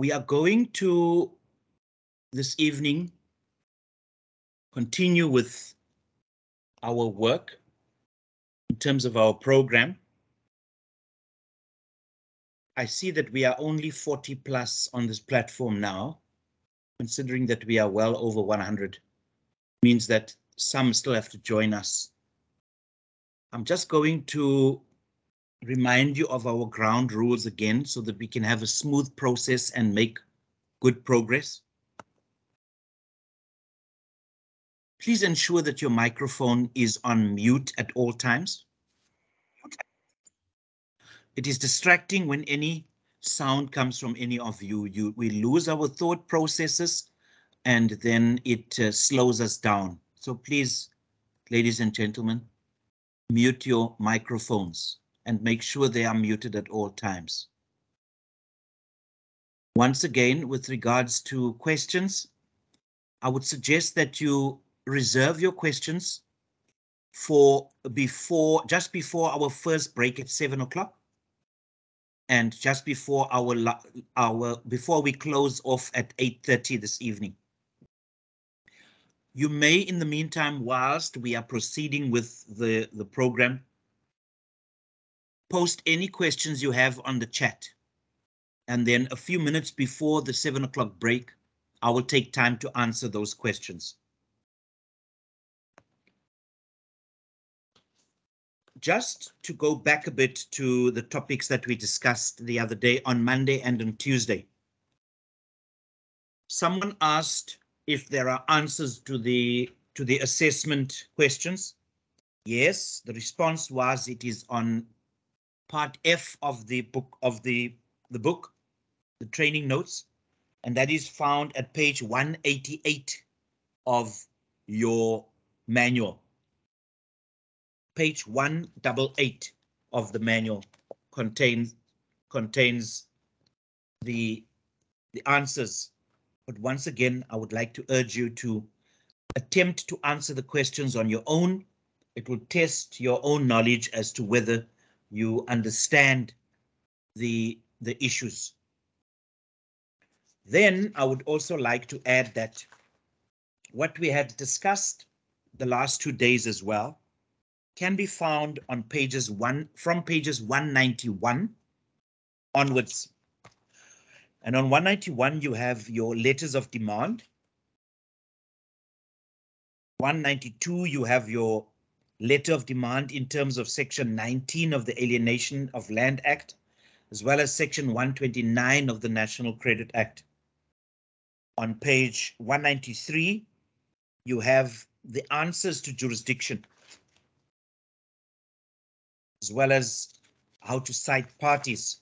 We are going to this evening continue with our work in terms of our program. I see that we are only 40 plus on this platform now, considering that we are well over 100, means that some still have to join us. I'm just going to remind you of our ground rules again so that we can have a smooth process and make good progress. Please ensure that your microphone is on mute at all times. It is distracting when any sound comes from any of you. you we lose our thought processes and then it uh, slows us down. So please, ladies and gentlemen, mute your microphones and make sure they are muted at all times. Once again, with regards to questions, I would suggest that you reserve your questions for before just before our first break at seven o'clock and just before our our before we close off at 8:30 this evening. You may, in the meantime, whilst we are proceeding with the, the program, post any questions you have on the chat. And then a few minutes before the seven o'clock break, I will take time to answer those questions. Just to go back a bit to the topics that we discussed the other day on Monday and on Tuesday. Someone asked if there are answers to the to the assessment questions. Yes, the response was it is on part F of the book of the the book, the training notes, and that is found at page 188 of your manual. Page 188 of the manual contains contains the the answers. But once again, I would like to urge you to attempt to answer the questions on your own. It will test your own knowledge as to whether you understand the, the issues. Then I would also like to add that what we had discussed the last two days as well can be found on pages one from pages 191 onwards. And on 191, you have your letters of demand. 192, you have your letter of demand in terms of section 19 of the Alienation of Land Act, as well as section 129 of the National Credit Act. On page 193, you have the answers to jurisdiction, as well as how to cite parties.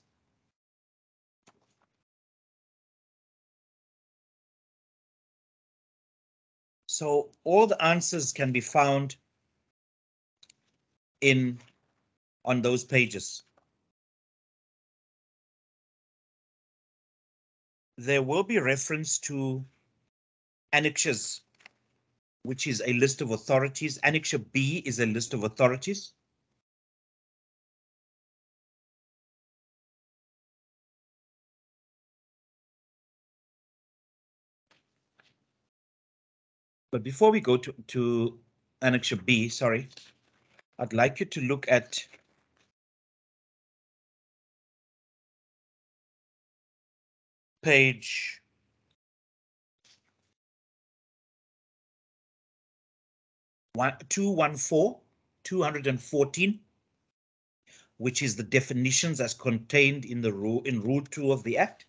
So all the answers can be found in on those pages. There will be reference to annexures, which is a list of authorities. Annexure B is a list of authorities. But before we go to, to Annexure B, sorry, I'd like you to look at page one, 214, 214, which is the definitions as contained in the rule in Rule 2 of the Act.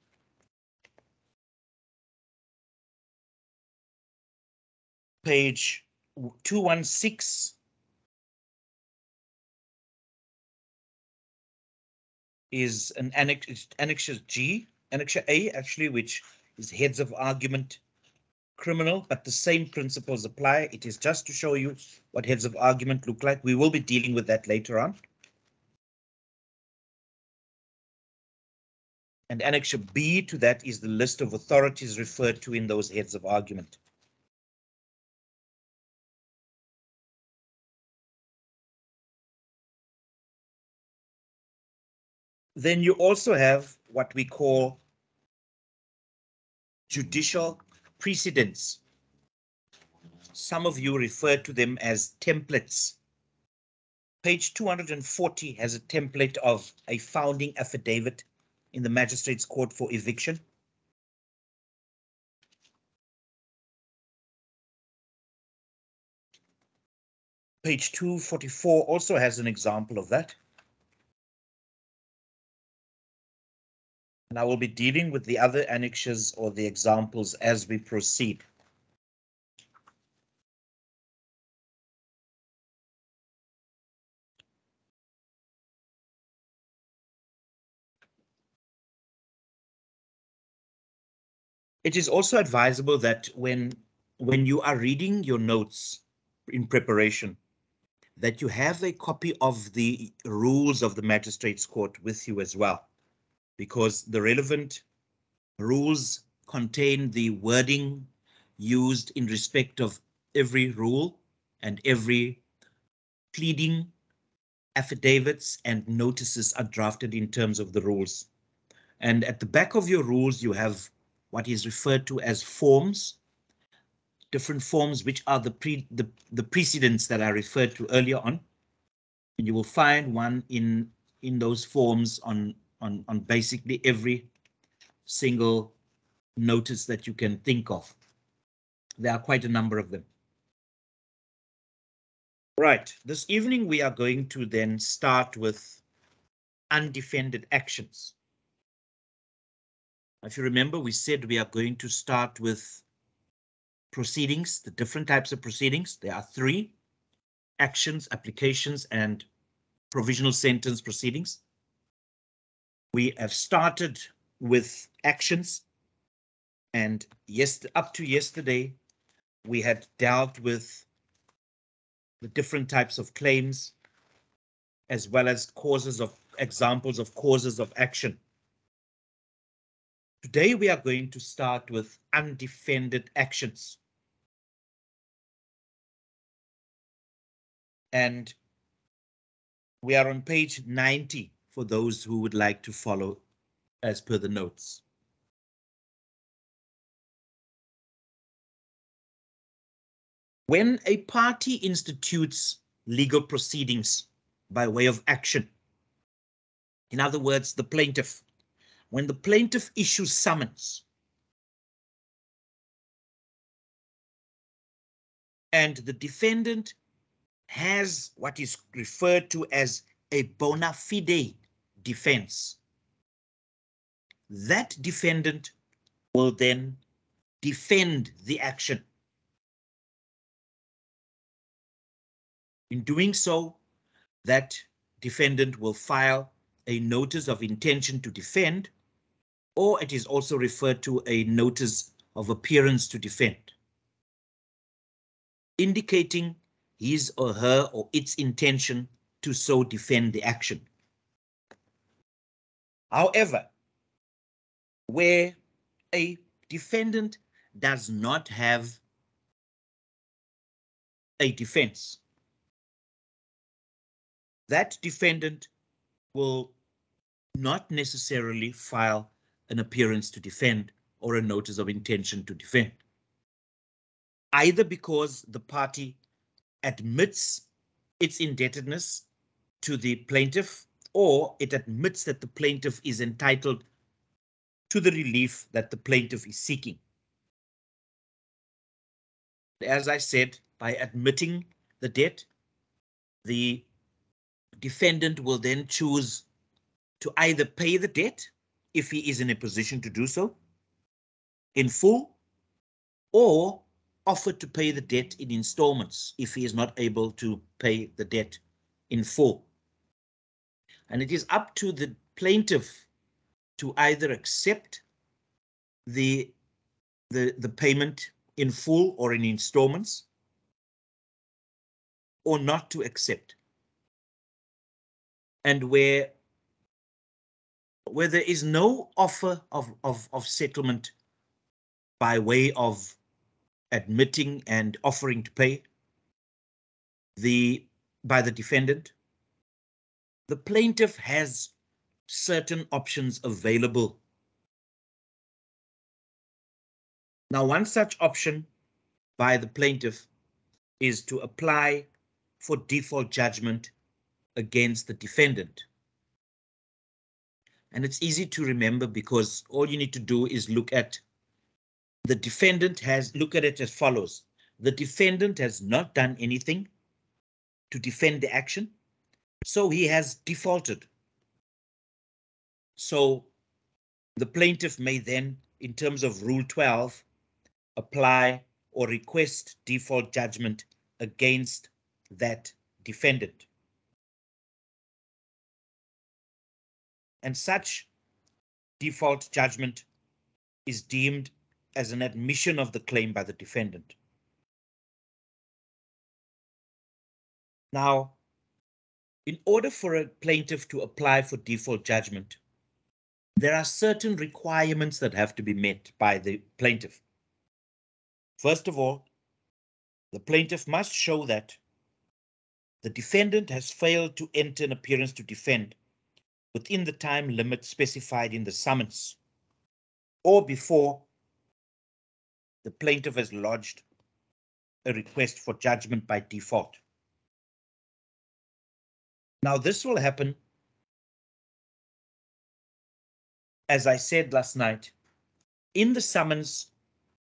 Page 216 is an annex, annexure G, annexure A actually, which is heads of argument criminal, but the same principles apply. It is just to show you what heads of argument look like. We will be dealing with that later on. And annexure B to that is the list of authorities referred to in those heads of argument. Then you also have what we call judicial precedents. Some of you refer to them as templates. Page 240 has a template of a founding affidavit in the Magistrates Court for eviction. Page 244 also has an example of that. And I will be dealing with the other annexures or the examples as we proceed. It is also advisable that when when you are reading your notes in preparation, that you have a copy of the rules of the magistrates court with you as well, because the relevant rules contain the wording used in respect of every rule and every pleading affidavits and notices are drafted in terms of the rules. And at the back of your rules, you have what is referred to as forms, different forms which are the pre the, the precedents that I referred to earlier on. And you will find one in in those forms on on on basically every single notice that you can think of. There are quite a number of them. Right, this evening we are going to then start with undefended actions. If you remember, we said we are going to start with proceedings, the different types of proceedings. There are three actions, applications, and provisional sentence proceedings. We have started with actions and yes, up to yesterday, we had dealt with the different types of claims as well as causes of examples of causes of action. Today we are going to start with undefended actions. And we are on page 90 for those who would like to follow as per the notes. When a party institutes legal proceedings by way of action, in other words, the plaintiff when the plaintiff issues summons and the defendant has what is referred to as a bona fide defense. That defendant will then defend the action. In doing so, that defendant will file a notice of intention to defend or it is also referred to a notice of appearance to defend, indicating his or her or its intention to so defend the action. However, where a defendant does not have a defense, that defendant will not necessarily file an appearance to defend or a notice of intention to defend. Either because the party admits its indebtedness to the plaintiff or it admits that the plaintiff is entitled to the relief that the plaintiff is seeking. As I said, by admitting the debt, the defendant will then choose to either pay the debt if he is in a position to do so in full or offer to pay the debt in installments if he is not able to pay the debt in full. And it is up to the plaintiff to either accept the, the, the payment in full or in installments or not to accept. And where where there is no offer of, of, of settlement by way of admitting and offering to pay the by the defendant, the plaintiff has certain options available Now, one such option by the plaintiff is to apply for default judgment against the defendant. And it's easy to remember because all you need to do is look at the defendant has look at it as follows. The defendant has not done anything to defend the action, so he has defaulted. So the plaintiff may then, in terms of Rule 12, apply or request default judgment against that defendant. And such default judgment is deemed as an admission of the claim by the defendant. Now, in order for a plaintiff to apply for default judgment, there are certain requirements that have to be met by the plaintiff. First of all, the plaintiff must show that the defendant has failed to enter an appearance to defend within the time limit specified in the summons or before the plaintiff has lodged a request for judgment by default. Now this will happen, as I said last night, in the summons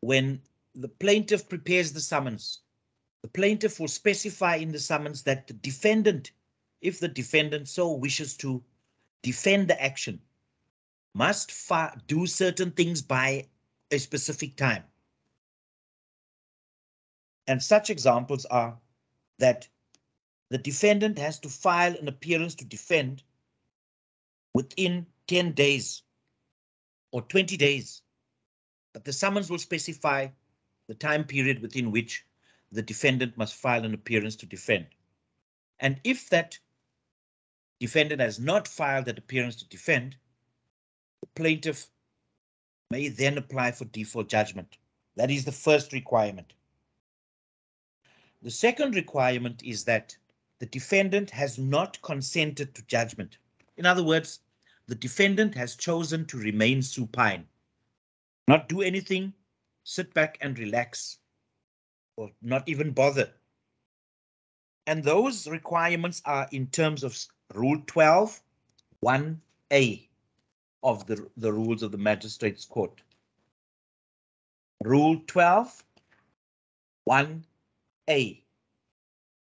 when the plaintiff prepares the summons. The plaintiff will specify in the summons that the defendant, if the defendant so wishes to defend the action, must do certain things by a specific time. And such examples are that the defendant has to file an appearance to defend within 10 days or 20 days. But the summons will specify the time period within which the defendant must file an appearance to defend. And if that defendant has not filed that appearance to defend, the plaintiff may then apply for default judgment. That is the first requirement. The second requirement is that the defendant has not consented to judgment. In other words, the defendant has chosen to remain supine, not do anything, sit back and relax, or not even bother. And those requirements are in terms of Rule 12, 1A of the, the rules of the Magistrates Court. Rule 12, 1 a.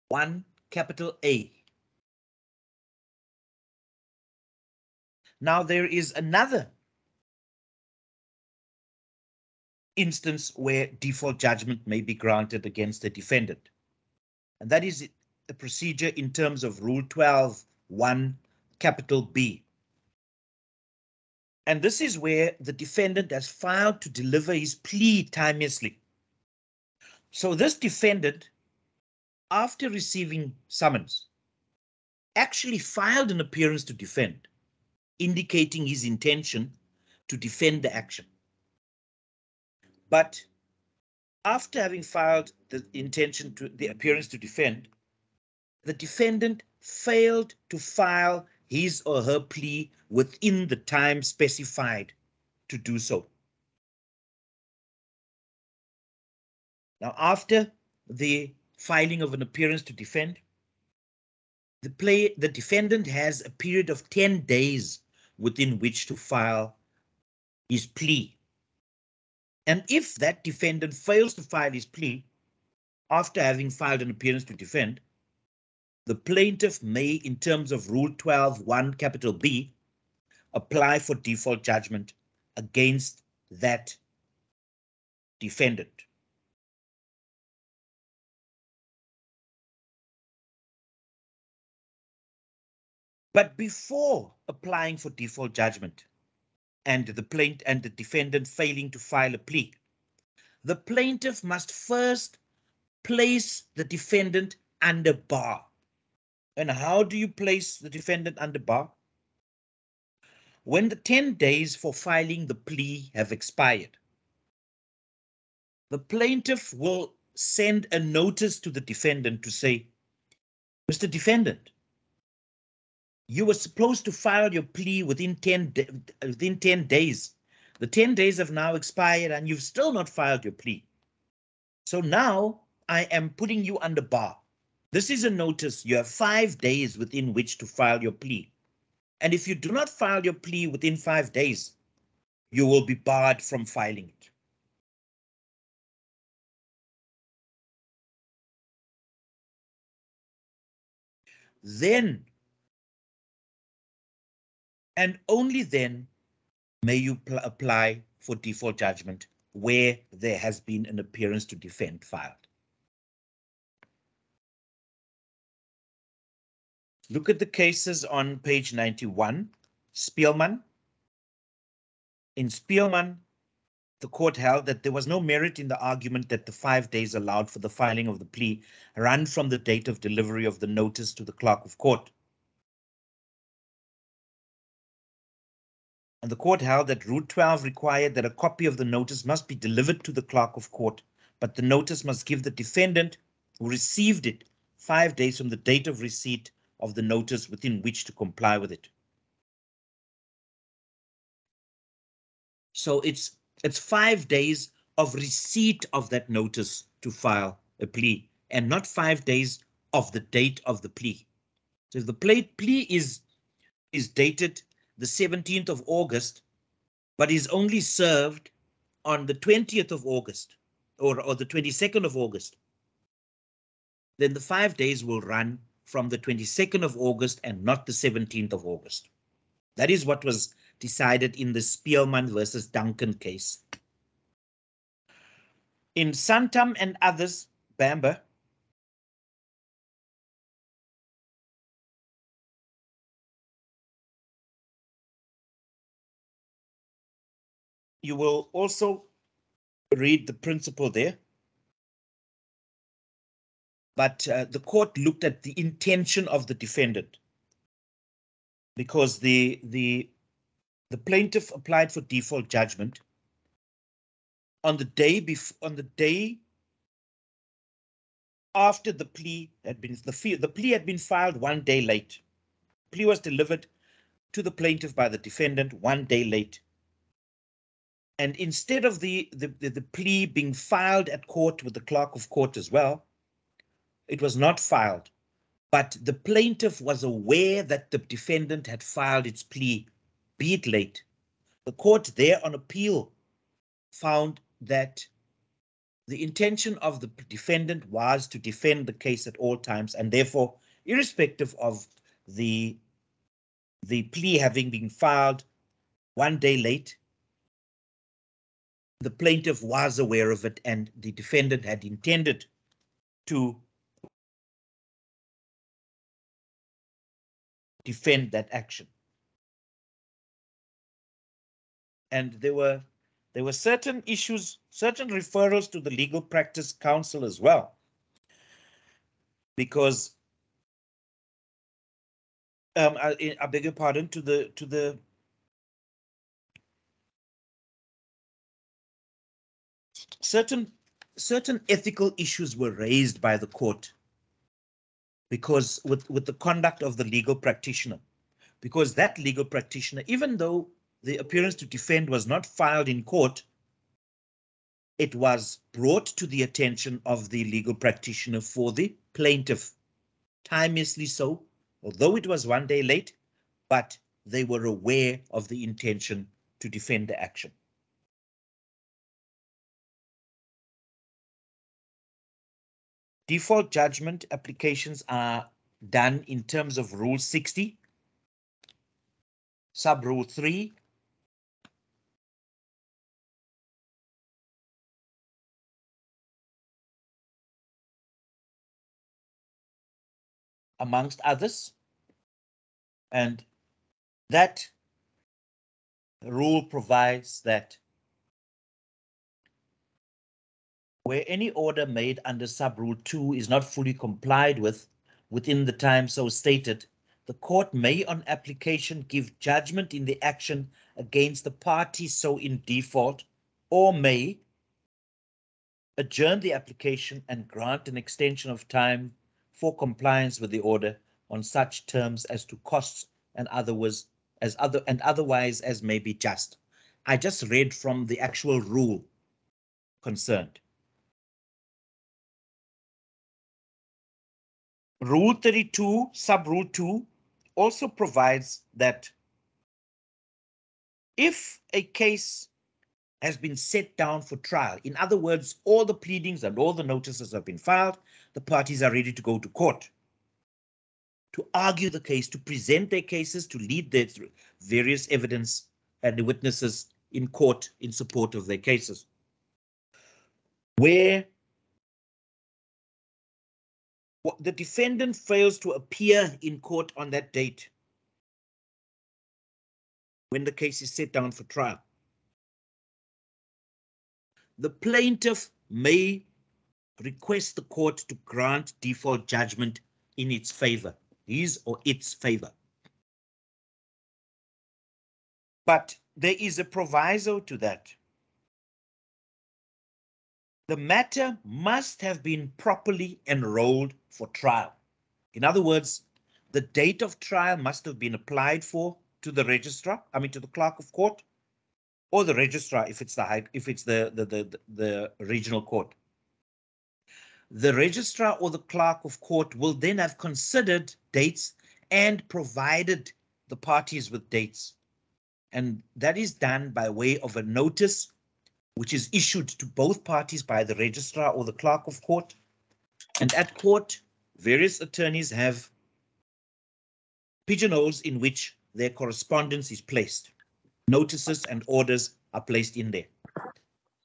1 capital A. Now there is another instance where default judgment may be granted against the defendant. And that is a procedure in terms of Rule 12, 1 capital B. And this is where the defendant has filed to deliver his plea timeously. So this defendant after receiving summons, actually filed an appearance to defend, indicating his intention to defend the action. But after having filed the intention to the appearance to defend, the defendant failed to file his or her plea within the time specified to do so. Now, after the filing of an appearance to defend. The, play, the defendant has a period of 10 days within which to file his plea. And if that defendant fails to file his plea after having filed an appearance to defend, the plaintiff may, in terms of Rule 12, 1 capital B, apply for default judgment against that defendant. But before applying for default judgment and the plaintiff and the defendant failing to file a plea, the plaintiff must first place the defendant under bar. And how do you place the defendant under bar? When the 10 days for filing the plea have expired, the plaintiff will send a notice to the defendant to say, Mr. Defendant, you were supposed to file your plea within 10 within 10 days. The 10 days have now expired and you've still not filed your plea. So now I am putting you under bar. This is a notice. You have five days within which to file your plea. And if you do not file your plea within five days, you will be barred from filing it. Then, and only then, may you apply for default judgment where there has been an appearance to defend filed. Look at the cases on page 91. Spielman. In Spielman, the court held that there was no merit in the argument that the five days allowed for the filing of the plea run from the date of delivery of the notice to the clerk of court. And the court held that Rule 12 required that a copy of the notice must be delivered to the clerk of court, but the notice must give the defendant who received it five days from the date of receipt of the notice within which to comply with it. So it's it's five days of receipt of that notice to file a plea and not five days of the date of the plea. So if the plea is is dated the 17th of August, but is only served on the 20th of August or, or the 22nd of August, then the five days will run from the 22nd of August and not the 17th of August. That is what was decided in the Spielman versus Duncan case. In Santam and others, Bamber, you will also read the principle there but uh, the court looked at the intention of the defendant because the the the plaintiff applied for default judgment on the day before on the day after the plea had been the fee, the plea had been filed one day late. Plea was delivered to the plaintiff by the defendant one day late. And instead of the, the, the, the plea being filed at court with the clerk of court as well, it was not filed, but the plaintiff was aware that the defendant had filed its plea, be it late. The court there on appeal found that the intention of the defendant was to defend the case at all times and therefore irrespective of the the plea having been filed one day late the plaintiff was aware of it and the defendant had intended to defend that action. And there were there were certain issues, certain referrals to the Legal Practice Council as well, because um, I, I beg your pardon to the to the certain certain ethical issues were raised by the court because with, with the conduct of the legal practitioner, because that legal practitioner, even though the appearance to defend was not filed in court, it was brought to the attention of the legal practitioner for the plaintiff, timeously so, although it was one day late, but they were aware of the intention to defend the action. Default judgment applications are done in terms of Rule 60, Sub Rule 3, amongst others. And that rule provides that where any order made under sub-rule 2 is not fully complied with within the time so stated, the court may on application give judgment in the action against the party so in default or may adjourn the application and grant an extension of time for compliance with the order on such terms as to costs and otherwise as other and otherwise as may be just. I just read from the actual rule concerned. Rule 32, sub rule 2, also provides that if a case has been set down for trial, in other words, all the pleadings and all the notices have been filed, the parties are ready to go to court to argue the case, to present their cases, to lead their various evidence and the witnesses in court in support of their cases. Where the defendant fails to appear in court on that date when the case is set down for trial. The plaintiff may request the court to grant default judgment in its favor, his or its favor. But there is a proviso to that. The matter must have been properly enrolled for trial. In other words, the date of trial must have been applied for to the registrar, I mean to the clerk of court, or the registrar if it's the high, if it's the, the, the, the regional court. The registrar or the clerk of court will then have considered dates and provided the parties with dates. And that is done by way of a notice which is issued to both parties by the registrar or the clerk of court. And at court, various attorneys have pigeonholes in which their correspondence is placed. Notices and orders are placed in there.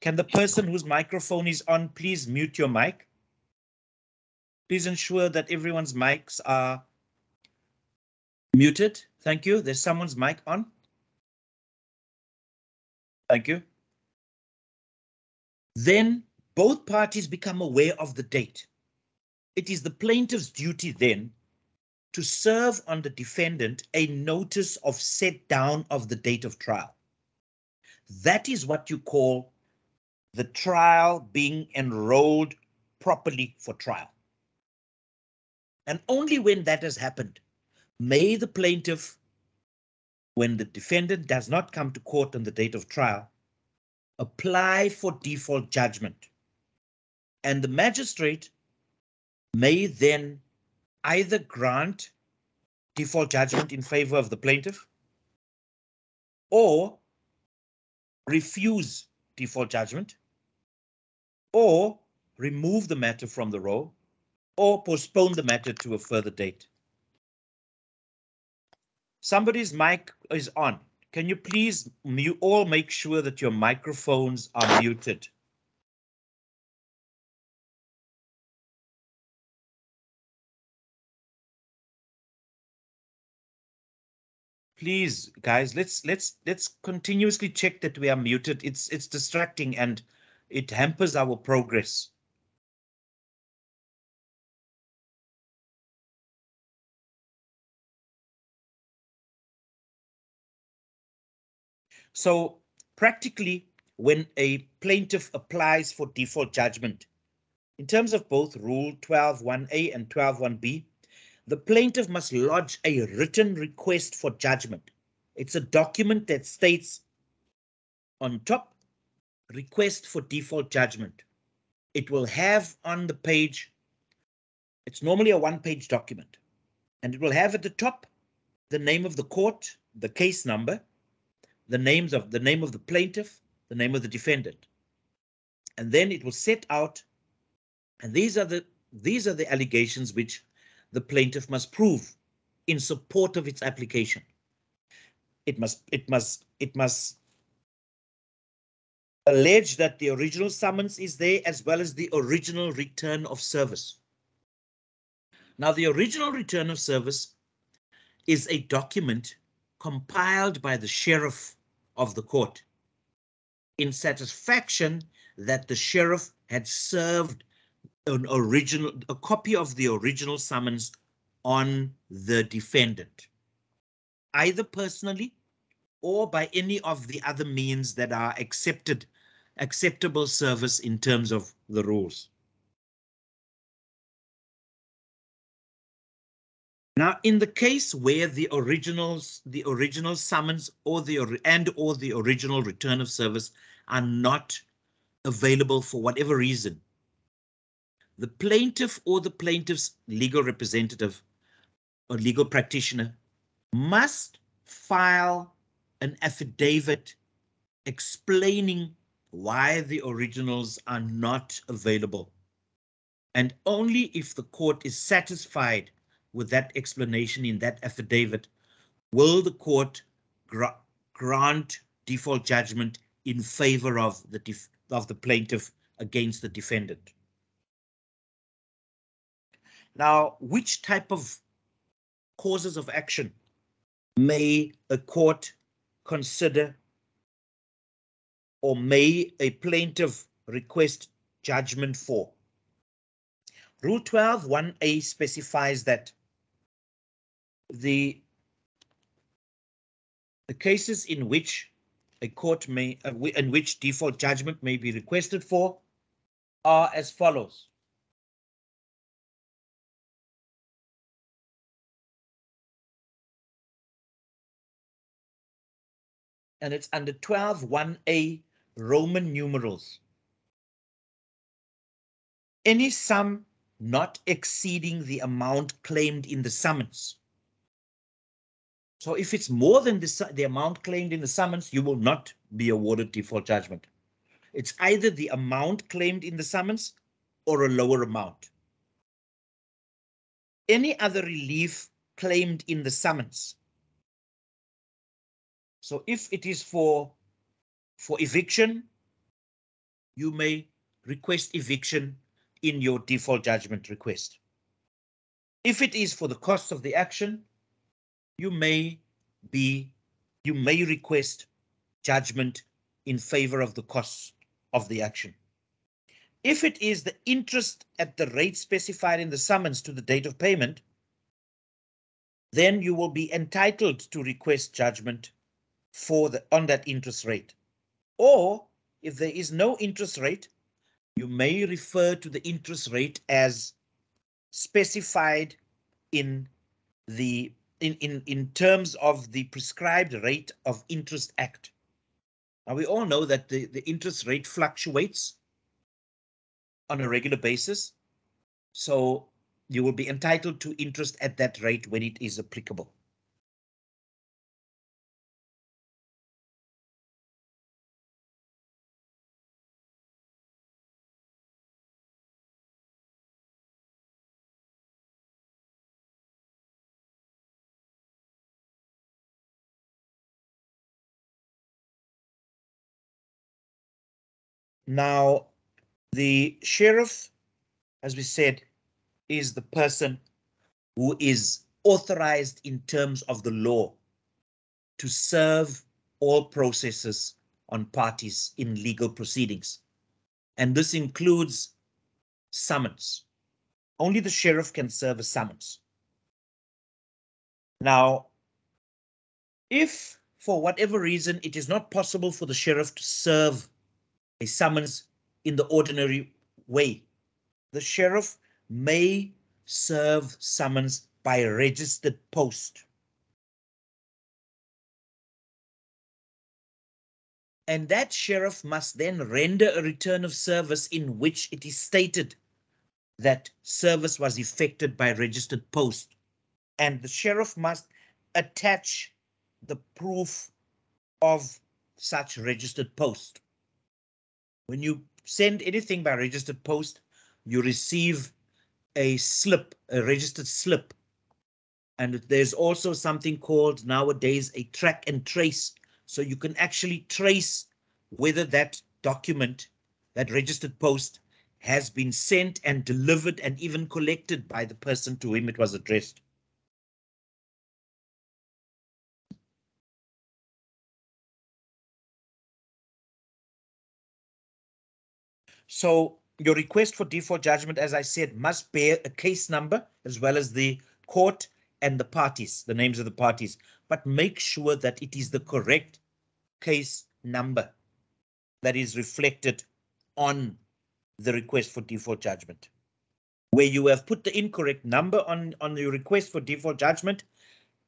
Can the person whose microphone is on please mute your mic? Please ensure that everyone's mics are muted. Thank you. There's someone's mic on. Thank you. Then both parties become aware of the date. It is the plaintiff's duty then to serve on the defendant a notice of set down of the date of trial. That is what you call the trial being enrolled properly for trial. And only when that has happened may the plaintiff, when the defendant does not come to court on the date of trial, apply for default judgment. And the magistrate may then either grant default judgment in favor of the plaintiff or refuse default judgment or remove the matter from the roll or postpone the matter to a further date. Somebody's mic is on. Can you please you all make sure that your microphones are muted? Please, guys, let's let's let's continuously check that we are muted. It's it's distracting and it hampers our progress. So practically, when a plaintiff applies for default judgment, in terms of both Rule 12.1a and 12.1b, the plaintiff must lodge a written request for judgment. It's a document that states on top, request for default judgment. It will have on the page, it's normally a one-page document, and it will have at the top the name of the court, the case number, the names of the name of the plaintiff, the name of the defendant. And then it will set out, and these are the these are the allegations which the plaintiff must prove in support of its application. It must it must it must allege that the original summons is there as well as the original return of service. Now, the original return of service is a document compiled by the sheriff of the court in satisfaction that the sheriff had served an original a copy of the original summons on the defendant either personally or by any of the other means that are accepted acceptable service in terms of the rules Now, in the case where the originals, the original summons or the and or the original return of service are not available for whatever reason, the plaintiff or the plaintiff's legal representative or legal practitioner must file an affidavit explaining why the originals are not available. And only if the court is satisfied with that explanation in that affidavit will the court gra grant default judgment in favor of the of the plaintiff against the defendant. Now, which type of causes of action may a court consider or may a plaintiff request judgment for? Rule 12 1a specifies that the the cases in which a court may uh, in which default judgment may be requested for are as follows. And it's under 12 1a Roman numerals. Any sum not exceeding the amount claimed in the summons so if it's more than the, the amount claimed in the summons, you will not be awarded default judgment. It's either the amount claimed in the summons or a lower amount. Any other relief claimed in the summons. So if it is for, for eviction, you may request eviction in your default judgment request. If it is for the cost of the action, you may be, you may request judgment in favor of the costs of the action. If it is the interest at the rate specified in the summons to the date of payment, then you will be entitled to request judgment for the on that interest rate. Or if there is no interest rate, you may refer to the interest rate as specified in the in, in, in terms of the prescribed rate of interest act. Now we all know that the, the interest rate fluctuates on a regular basis. So you will be entitled to interest at that rate when it is applicable. Now, the sheriff, as we said, is the person who is authorized in terms of the law to serve all processes on parties in legal proceedings. And this includes summons. Only the sheriff can serve a summons. Now, if for whatever reason it is not possible for the sheriff to serve a summons in the ordinary way. The sheriff may serve summons by registered post. And that sheriff must then render a return of service in which it is stated that service was effected by registered post. And the sheriff must attach the proof of such registered post. When you send anything by registered post, you receive a slip, a registered slip. And there's also something called nowadays a track and trace. So you can actually trace whether that document, that registered post, has been sent and delivered and even collected by the person to whom it was addressed. So your request for default judgment, as I said, must bear a case number as well as the court and the parties, the names of the parties, but make sure that it is the correct case number that is reflected on the request for default judgment. where you have put the incorrect number on, on your request for default judgment,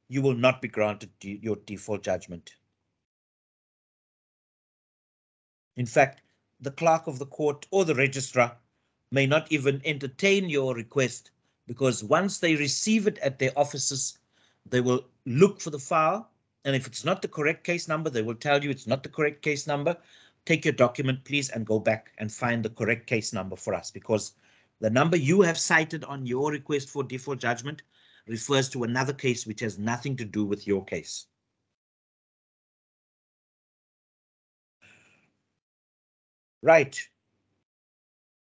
you will not be granted your default judgment. In fact, the clerk of the court or the registrar may not even entertain your request because once they receive it at their offices, they will look for the file. And if it's not the correct case number, they will tell you it's not the correct case number. Take your document, please, and go back and find the correct case number for us because the number you have cited on your request for default judgment refers to another case which has nothing to do with your case. Right.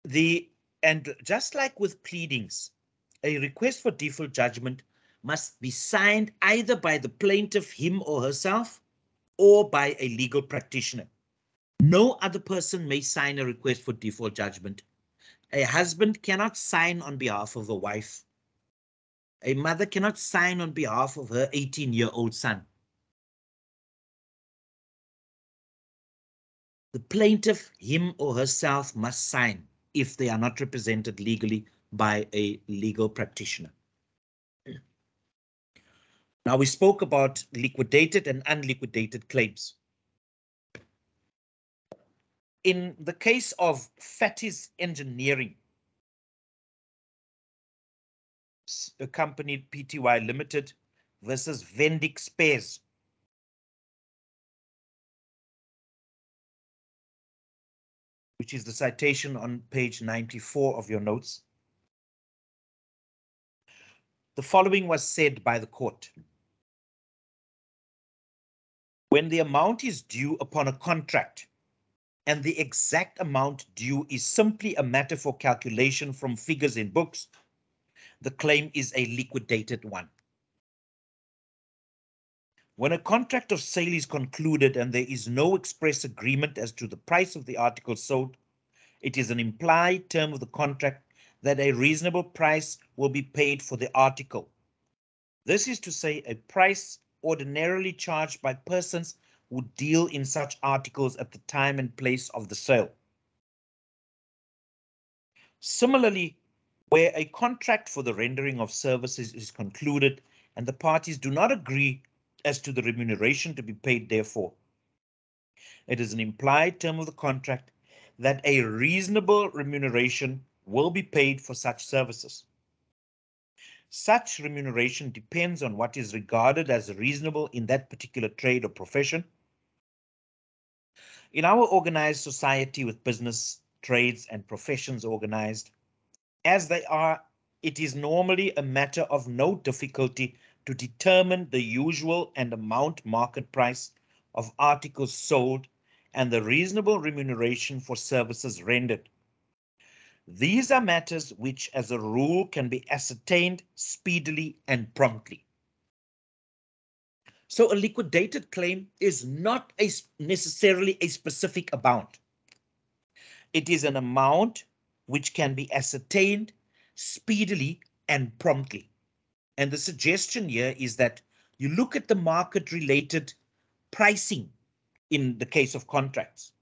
The and just like with pleadings, a request for default judgment must be signed either by the plaintiff, him or herself, or by a legal practitioner. No other person may sign a request for default judgment. A husband cannot sign on behalf of a wife. A mother cannot sign on behalf of her 18-year-old son. The plaintiff, him or herself, must sign if they are not represented legally by a legal practitioner. Now we spoke about liquidated and unliquidated claims. In the case of Fattis Engineering, a company Pty Limited versus Vendick Spares, which is the citation on page 94 of your notes. The following was said by the court. When the amount is due upon a contract and the exact amount due is simply a matter for calculation from figures in books, the claim is a liquidated one. When a contract of sale is concluded and there is no express agreement as to the price of the article sold, it is an implied term of the contract that a reasonable price will be paid for the article. This is to say a price ordinarily charged by persons who deal in such articles at the time and place of the sale. Similarly, where a contract for the rendering of services is concluded and the parties do not agree as to the remuneration to be paid therefore. It is an implied term of the contract that a reasonable remuneration will be paid for such services. Such remuneration depends on what is regarded as reasonable in that particular trade or profession. In our organized society with business, trades and professions organized, as they are, it is normally a matter of no difficulty to determine the usual and amount market price of articles sold and the reasonable remuneration for services rendered. These are matters which, as a rule, can be ascertained speedily and promptly. So a liquidated claim is not a, necessarily a specific amount. It is an amount which can be ascertained speedily and promptly. And the suggestion here is that you look at the market related pricing in the case of contracts.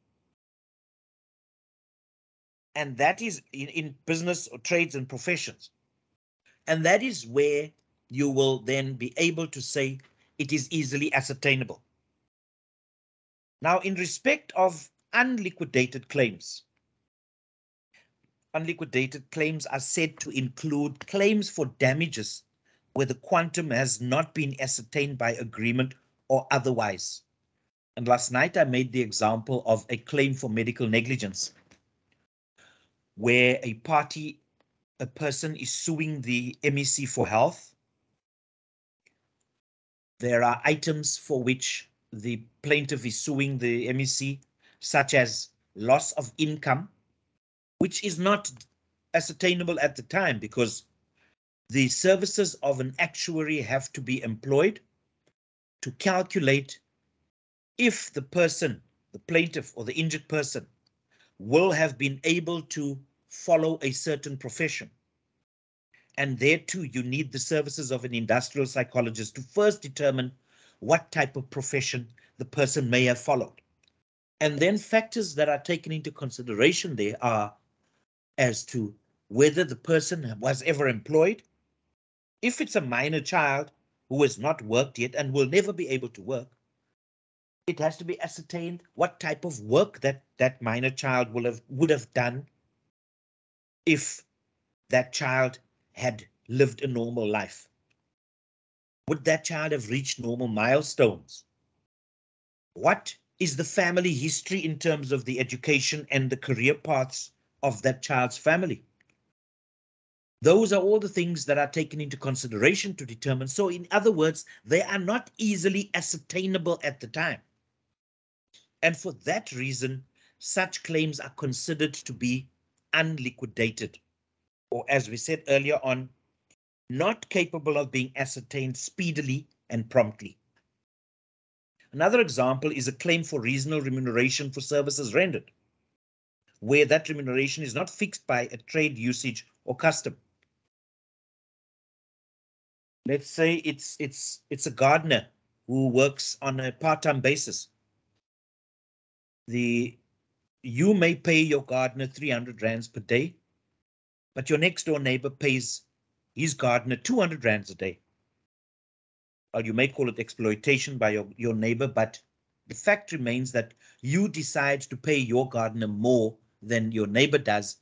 And that is in, in business or trades and professions. And that is where you will then be able to say it is easily ascertainable. Now, in respect of unliquidated claims, unliquidated claims are said to include claims for damages where the quantum has not been ascertained by agreement or otherwise. And last night I made the example of a claim for medical negligence where a party, a person is suing the MEC for health. There are items for which the plaintiff is suing the MEC, such as loss of income, which is not ascertainable at the time because the services of an actuary have to be employed to calculate if the person, the plaintiff or the injured person, will have been able to follow a certain profession. And there too, you need the services of an industrial psychologist to first determine what type of profession the person may have followed. And then factors that are taken into consideration there are as to whether the person was ever employed. If it's a minor child who has not worked yet and will never be able to work, it has to be ascertained what type of work that that minor child will have would have done if that child had lived a normal life. Would that child have reached normal milestones? What is the family history in terms of the education and the career paths of that child's family? Those are all the things that are taken into consideration to determine. So in other words, they are not easily ascertainable at the time. And for that reason, such claims are considered to be unliquidated, or as we said earlier on, not capable of being ascertained speedily and promptly. Another example is a claim for reasonable remuneration for services rendered, where that remuneration is not fixed by a trade usage or custom. Let's say it's it's it's a gardener who works on a part-time basis. The you may pay your gardener 300 rands per day, but your next door neighbor pays his gardener 200 rands a day or you may call it exploitation by your, your neighbor, but the fact remains that you decide to pay your gardener more than your neighbor does.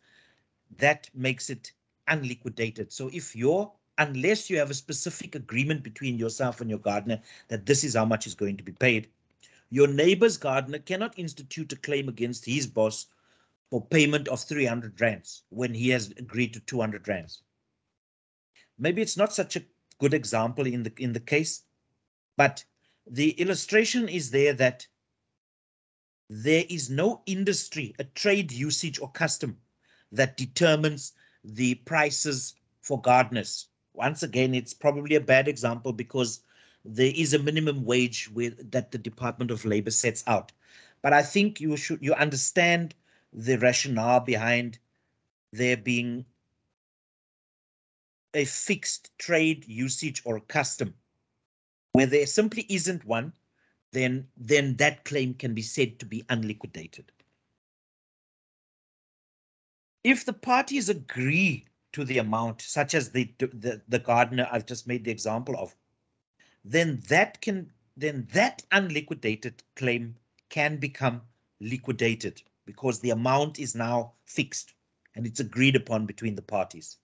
That makes it unliquidated. So if you're, unless you have a specific agreement between yourself and your gardener that this is how much is going to be paid, your neighbor's gardener cannot institute a claim against his boss for payment of 300 rands when he has agreed to 200 rands. Maybe it's not such a good example in the in the case. But the illustration is there that there is no industry, a trade usage or custom that determines the prices for gardeners. Once again, it's probably a bad example because there is a minimum wage with, that the Department of Labor sets out. But I think you should you understand the rationale behind there being a fixed trade usage or custom. Where there simply isn't one, then, then that claim can be said to be unliquidated. If the parties agree to the amount, such as the, the, the gardener I've just made the example of, then that can then that unliquidated claim can become liquidated because the amount is now fixed and it's agreed upon between the parties.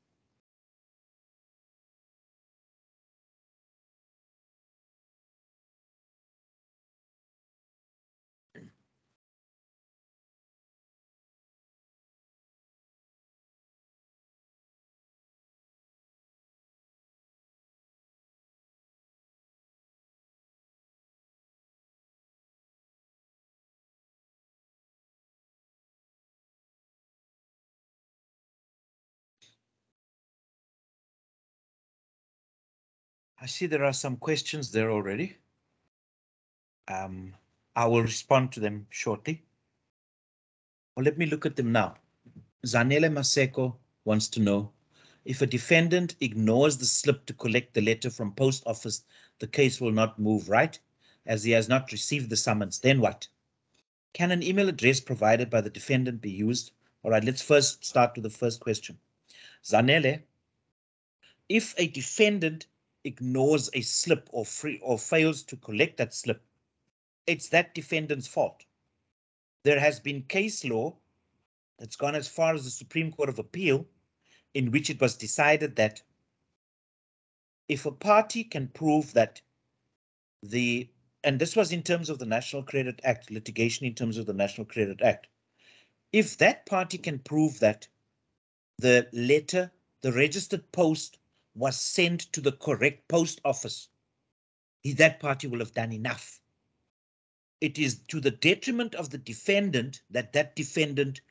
I see there are some questions there already. Um, I will respond to them shortly. Well, let me look at them now. Zanele Maseko wants to know if a defendant ignores the slip to collect the letter from post office, the case will not move right as he has not received the summons. Then what? Can an email address provided by the defendant be used? All right, let's first start with the first question. Zanele, if a defendant ignores a slip or free or fails to collect that slip, it's that defendant's fault. There has been case law that's gone as far as the Supreme Court of Appeal, in which it was decided that if a party can prove that the and this was in terms of the National Credit Act, litigation in terms of the National Credit Act. If that party can prove that the letter, the registered post was sent to the correct post office, that party will have done enough. It is to the detriment of the defendant that that defendant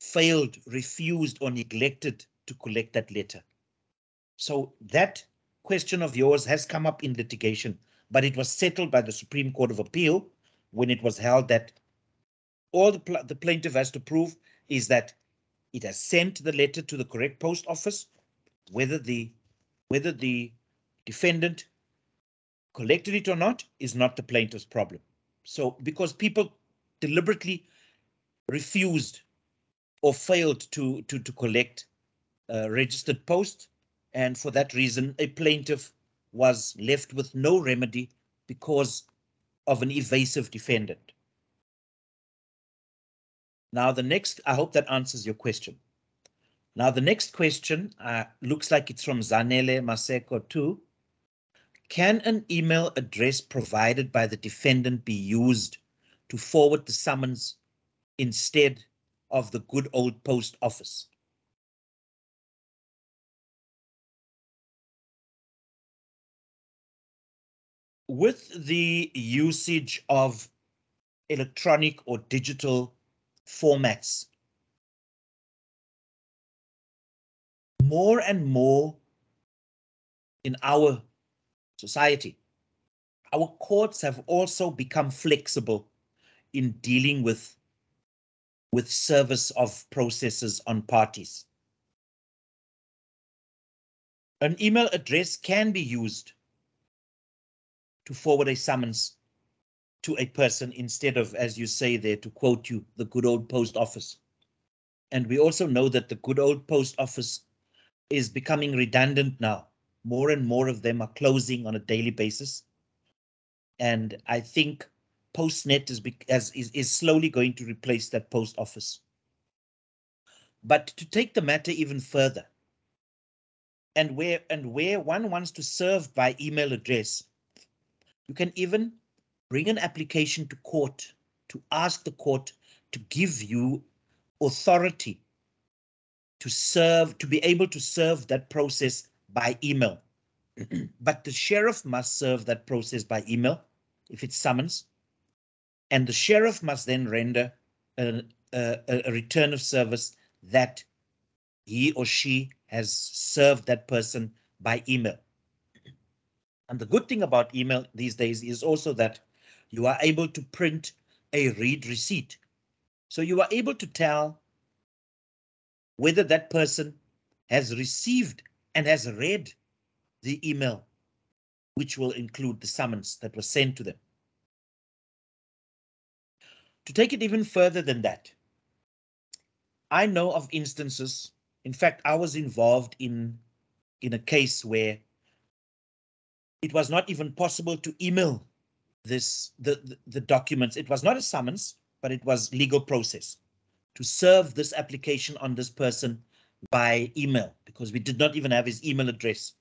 failed, refused, or neglected to collect that letter. So that question of yours has come up in litigation, but it was settled by the Supreme Court of Appeal when it was held that all the, pl the plaintiff has to prove is that it has sent the letter to the correct post office, whether the whether the defendant collected it or not is not the plaintiff's problem. So because people deliberately refused or failed to, to, to collect uh, registered post. And for that reason, a plaintiff was left with no remedy because of an evasive defendant. Now, the next, I hope that answers your question. Now, the next question uh, looks like it's from Zanele Maseko too. Can an email address provided by the defendant be used to forward the summons instead of the good old post office? With the usage of electronic or digital formats, more and more in our society, our courts have also become flexible in dealing with, with service of processes on parties. An email address can be used to forward a summons to a person instead of, as you say there, to quote you, the good old post office. And we also know that the good old post office is becoming redundant now. More and more of them are closing on a daily basis. And I think Postnet is, as, is, is slowly going to replace that post office. But to take the matter even further, and where and where one wants to serve by email address, you can even bring an application to court to ask the court to give you authority to serve, to be able to serve that process by email. but the sheriff must serve that process by email if it's summons. And the sheriff must then render a, a, a return of service that he or she has served that person by email. And the good thing about email these days is also that you are able to print a read receipt. So you are able to tell whether that person has received and has read the email, which will include the summons that was sent to them. To take it even further than that, I know of instances, in fact, I was involved in, in a case where it was not even possible to email this the, the, the documents. It was not a summons, but it was legal process to serve this application on this person by email because we did not even have his email address.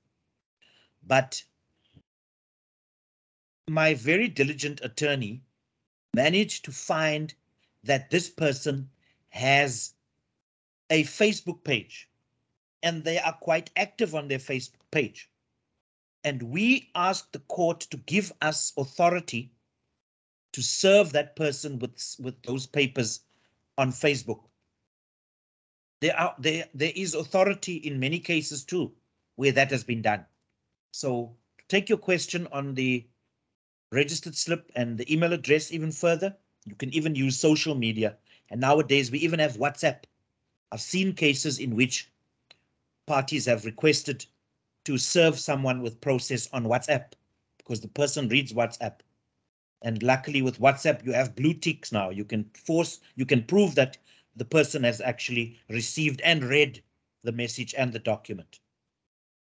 But my very diligent attorney managed to find that this person has a Facebook page and they are quite active on their Facebook page and we ask the court to give us authority to serve that person with, with those papers on Facebook. There are there there is authority in many cases too where that has been done. So take your question on the registered slip and the email address even further. You can even use social media. And nowadays we even have WhatsApp. I've seen cases in which parties have requested to serve someone with process on WhatsApp because the person reads WhatsApp. And luckily with WhatsApp, you have blue ticks now. You can force, you can prove that the person has actually received and read the message and the document.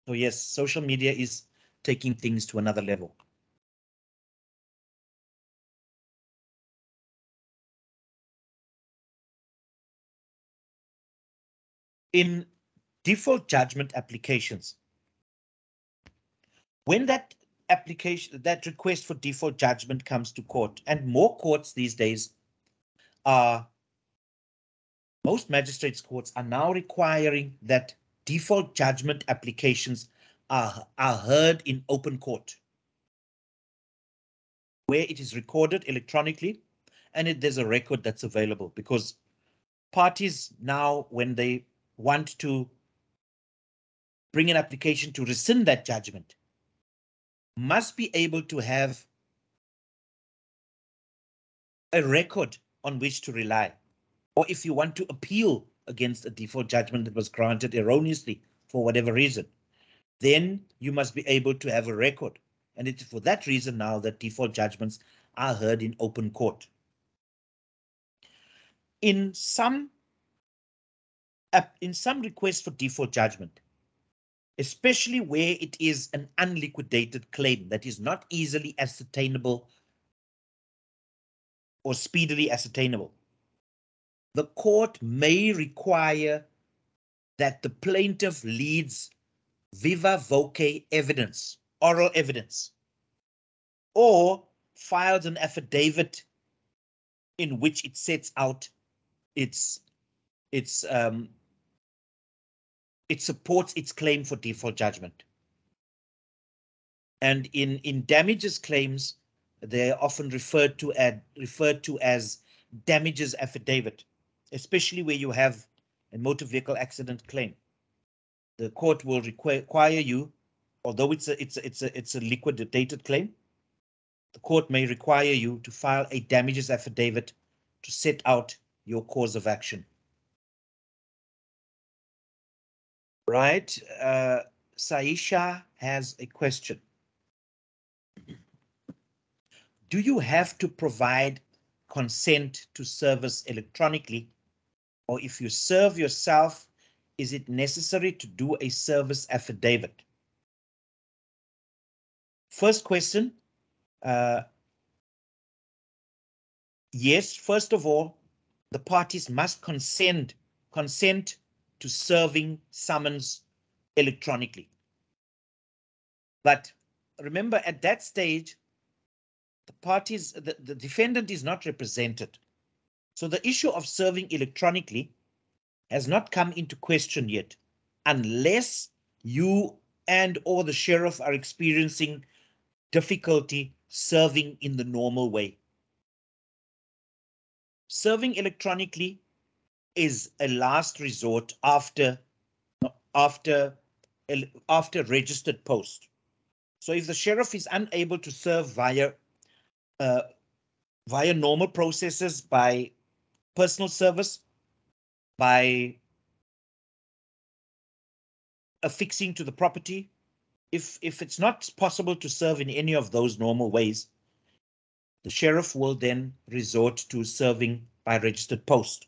So yes, social media is taking things to another level. In default judgment applications, when that application, that request for default judgment comes to court, and more courts these days are, most magistrates courts are now requiring that default judgment applications are, are heard in open court, where it is recorded electronically, and it, there's a record that's available because parties now, when they want to bring an application to rescind that judgment, must be able to have a record on which to rely. Or if you want to appeal against a default judgment that was granted erroneously for whatever reason, then you must be able to have a record. And it's for that reason now that default judgments are heard in open court. In some in some requests for default judgment, especially where it is an unliquidated claim that is not easily ascertainable or speedily ascertainable. The court may require that the plaintiff leads viva voce evidence, oral evidence, or files an affidavit in which it sets out its its um, it supports its claim for default judgment. And in in damages claims, they're often referred to as referred to as damages affidavit, especially where you have a motor vehicle accident claim. The court will require you, although it's a it's a, it's a it's a liquidated claim, the court may require you to file a damages affidavit to set out your cause of action. Right, uh, Saisha has a question. Do you have to provide consent to service electronically? Or if you serve yourself, is it necessary to do a service affidavit? First question, uh, yes, first of all, the parties must consent consent to serving summons electronically. But remember, at that stage, the parties, the, the defendant is not represented. So the issue of serving electronically has not come into question yet, unless you and or the sheriff are experiencing difficulty serving in the normal way. Serving electronically is a last resort after after after registered post. So if the sheriff is unable to serve via uh, via normal processes by personal service, by affixing to the property, if if it's not possible to serve in any of those normal ways, the sheriff will then resort to serving by registered post.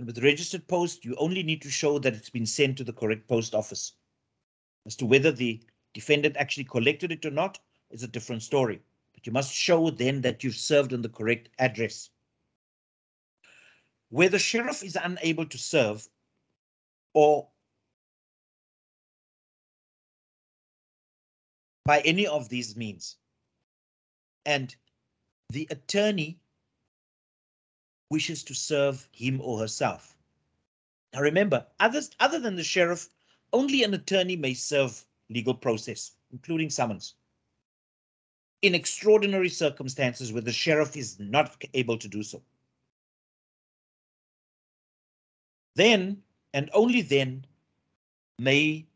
And with registered post, you only need to show that it's been sent to the correct post office. As to whether the defendant actually collected it or not is a different story, but you must show then that you've served on the correct address. Where the sheriff is unable to serve or by any of these means. And the attorney wishes to serve him or herself. Now remember, others other than the sheriff, only an attorney may serve legal process, including summons. In extraordinary circumstances where the sheriff is not able to do so. Then, and only then, may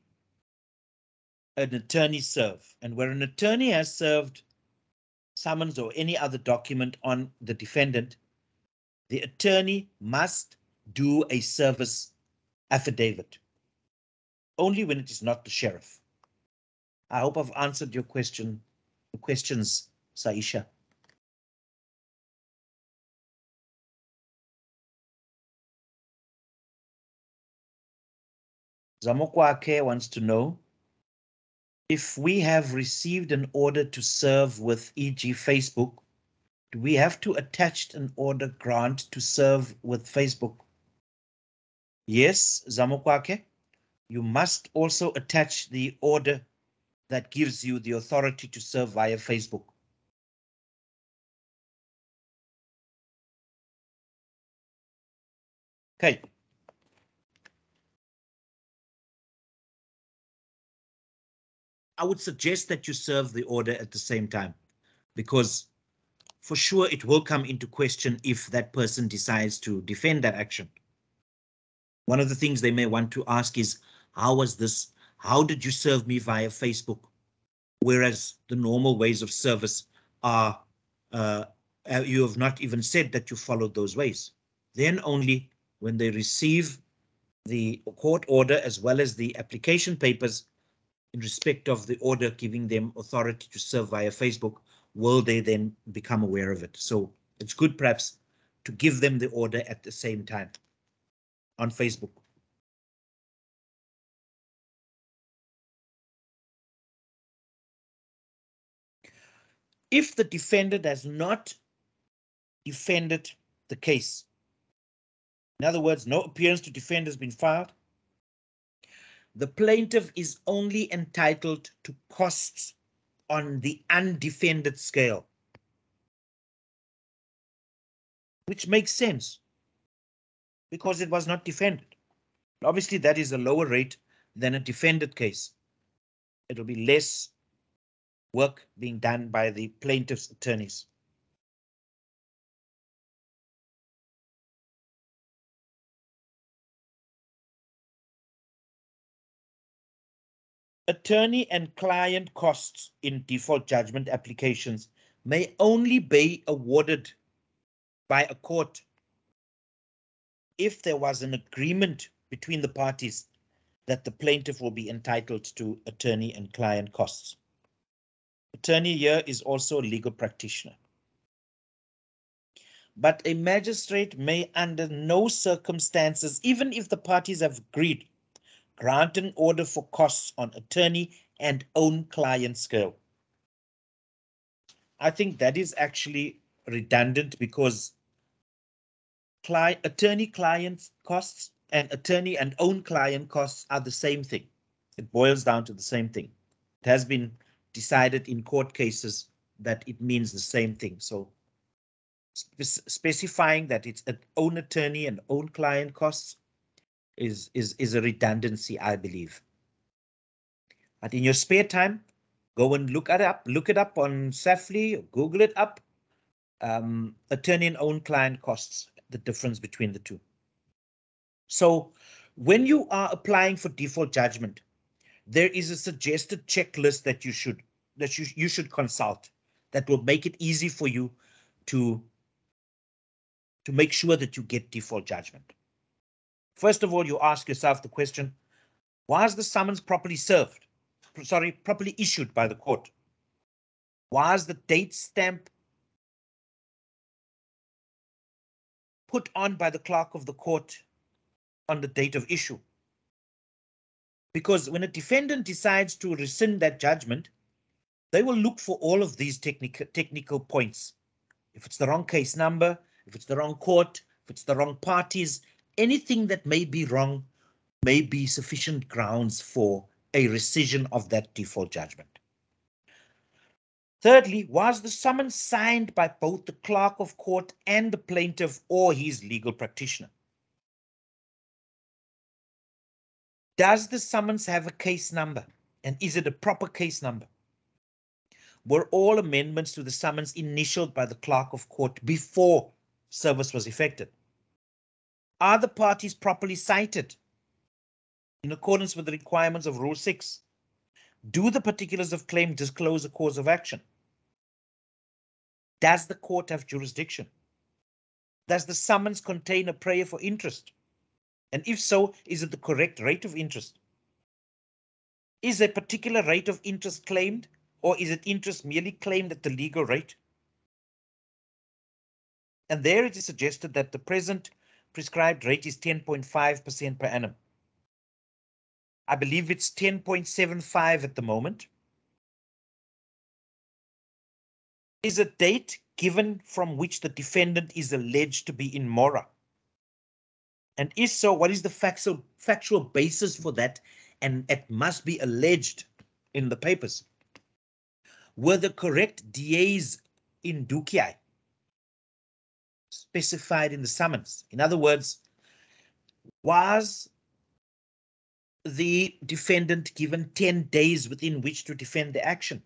an attorney serve. And where an attorney has served summons or any other document on the defendant, the attorney must do a service affidavit. Only when it is not the sheriff. I hope I've answered your question, questions, Saisha. Zamokwake wants to know if we have received an order to serve with e.g. Facebook, do we have to attach an order grant to serve with Facebook? Yes, Zamokwake, you must also attach the order that gives you the authority to serve via Facebook. Okay. I would suggest that you serve the order at the same time because for sure it will come into question if that person decides to defend that action. One of the things they may want to ask is, how was this? How did you serve me via Facebook? Whereas the normal ways of service are, uh, uh you have not even said that you followed those ways. Then only when they receive the court order as well as the application papers in respect of the order giving them authority to serve via Facebook, will they then become aware of it? So it's good perhaps to give them the order at the same time. on Facebook. If the defendant has not defended the case, in other words, no appearance to defend has been filed, the plaintiff is only entitled to costs on the undefended scale. Which makes sense because it was not defended. Obviously, that is a lower rate than a defended case. It'll be less work being done by the plaintiff's attorneys. Attorney and client costs in default judgment applications may only be awarded by a court if there was an agreement between the parties that the plaintiff will be entitled to attorney and client costs. Attorney here is also a legal practitioner. But a magistrate may under no circumstances, even if the parties have agreed, grant an order for costs on attorney and own client scale. I think that is actually redundant because attorney client costs and attorney and own client costs are the same thing. It boils down to the same thing. It has been decided in court cases that it means the same thing. So spe specifying that it's an own attorney and own client costs is, is, is a redundancy, I believe. But in your spare time, go and look it up, look it up on SAFLII. Google it up. Um, attorney and own client costs, the difference between the two. So when you are applying for default judgment, there is a suggested checklist that you should that you, you should consult that will make it easy for you to to make sure that you get default judgment. First of all, you ask yourself the question, was the summons properly served? Sorry, properly issued by the court? Was the date stamp put on by the clerk of the court on the date of issue? Because when a defendant decides to rescind that judgment, they will look for all of these technical technical points. If it's the wrong case number, if it's the wrong court, if it's the wrong parties, anything that may be wrong may be sufficient grounds for a rescission of that default judgment. Thirdly, was the summons signed by both the clerk of court and the plaintiff or his legal practitioner? Does the summons have a case number? And is it a proper case number? Were all amendments to the summons initialed by the clerk of court before service was effected? Are the parties properly cited in accordance with the requirements of Rule 6? Do the particulars of claim disclose a cause of action? Does the court have jurisdiction? Does the summons contain a prayer for interest? And if so, is it the correct rate of interest? Is a particular rate of interest claimed, or is it interest merely claimed at the legal rate? And there it is suggested that the present prescribed rate is 10.5% per annum. I believe it's 10.75 at the moment. Is a date given from which the defendant is alleged to be in mora? And if so, what is the factual, factual basis for that? And it must be alleged in the papers. Were the correct DAs in Dukiai specified in the summons? In other words, was the defendant given 10 days within which to defend the action?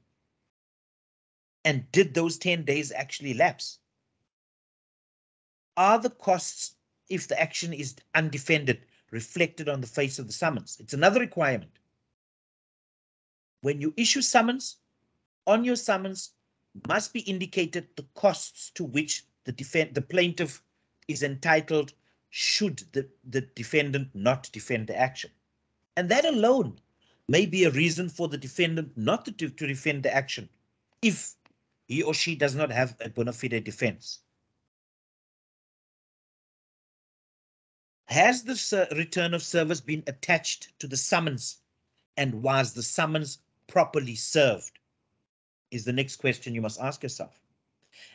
And did those 10 days actually lapse? Are the costs, if the action is undefended, reflected on the face of the summons? It's another requirement. When you issue summons, on your summons must be indicated the costs to which the defend the plaintiff is entitled should the, the defendant not defend the action. And that alone may be a reason for the defendant not to, to defend the action if he or she does not have a bona fide defense. Has the return of service been attached to the summons and was the summons properly served? Is the next question you must ask yourself.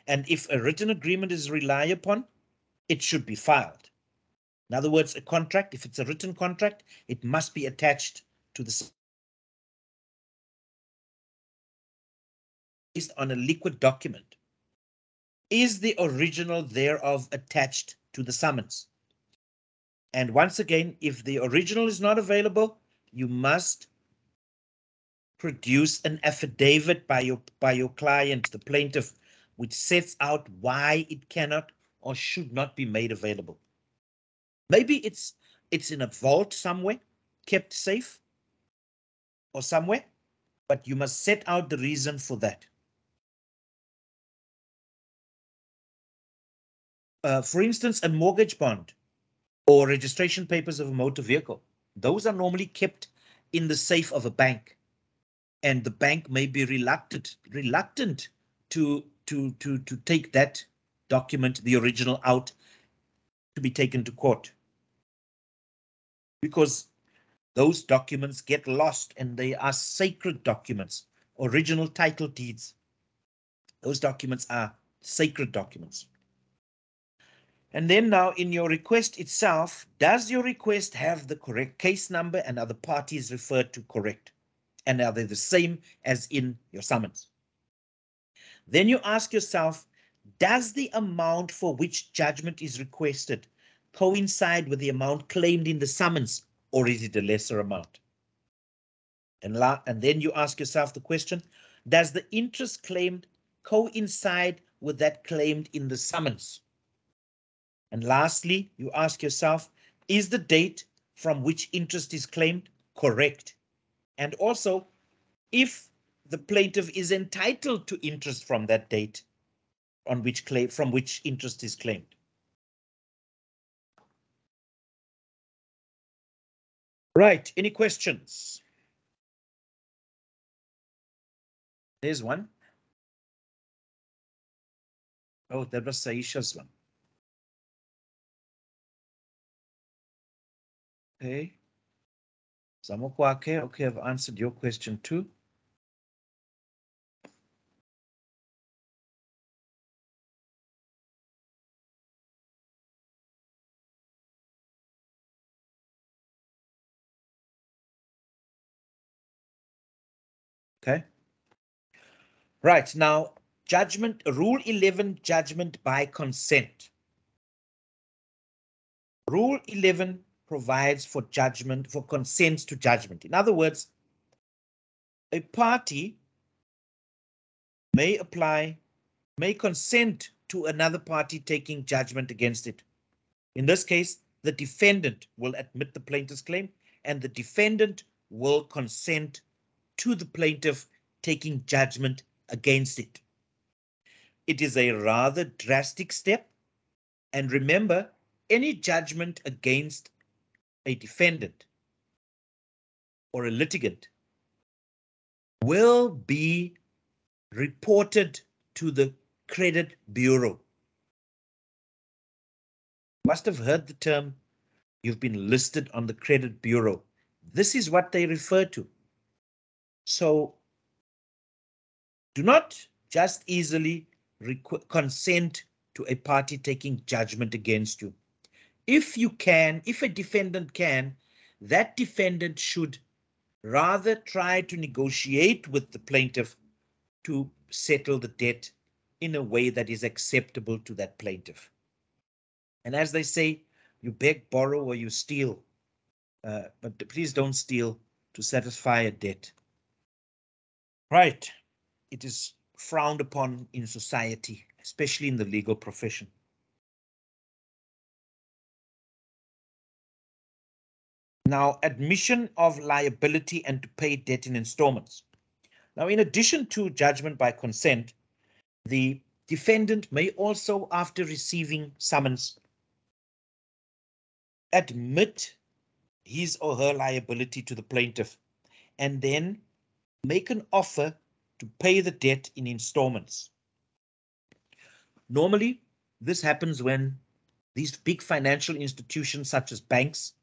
And if a written agreement is relied upon, it should be filed. In other words, a contract, if it's a written contract, it must be attached to the based on a liquid document. Is the original thereof attached to the summons? And once again, if the original is not available, you must produce an affidavit by your by your client, the plaintiff, which sets out why it cannot or should not be made available. Maybe it's it's in a vault somewhere, kept safe or somewhere, but you must set out the reason for that. Uh, for instance, a mortgage bond or registration papers of a motor vehicle. Those are normally kept in the safe of a bank. And the bank may be reluctant, reluctant to, to, to, to take that document, the original out, to be taken to court. Because those documents get lost and they are sacred documents, original title deeds. Those documents are sacred documents. And then now in your request itself, does your request have the correct case number and are the parties referred to correct? And are they the same as in your summons? Then you ask yourself, does the amount for which judgment is requested coincide with the amount claimed in the summons or is it a lesser amount? And, and then you ask yourself the question, does the interest claimed coincide with that claimed in the summons? And lastly, you ask yourself, is the date from which interest is claimed correct? And also, if the plaintiff is entitled to interest from that date on which claim from which interest is claimed. Right, any questions? There's one. Oh, that was Saisha's one. Okay. Zamokwake, okay, I've answered your question too. Okay. Right, now, judgment, rule 11, judgment by consent. Rule 11 provides for judgment, for consent to judgment. In other words, a party may apply, may consent to another party taking judgment against it. In this case, the defendant will admit the plaintiff's claim and the defendant will consent to the plaintiff taking judgment against it. It is a rather drastic step. And remember, any judgment against a defendant or a litigant will be reported to the credit bureau. Must have heard the term you've been listed on the credit bureau. This is what they refer to. So do not just easily consent to a party taking judgment against you if you can, if a defendant can, that defendant should rather try to negotiate with the plaintiff to settle the debt in a way that is acceptable to that plaintiff. And as they say, you beg, borrow, or you steal. Uh, but please don't steal to satisfy a debt. Right. It is frowned upon in society, especially in the legal profession. Now, admission of liability and to pay debt in installments. Now, in addition to judgment by consent, the defendant may also, after receiving summons, admit his or her liability to the plaintiff and then make an offer to pay the debt in installments. Normally, this happens when these big financial institutions such as banks,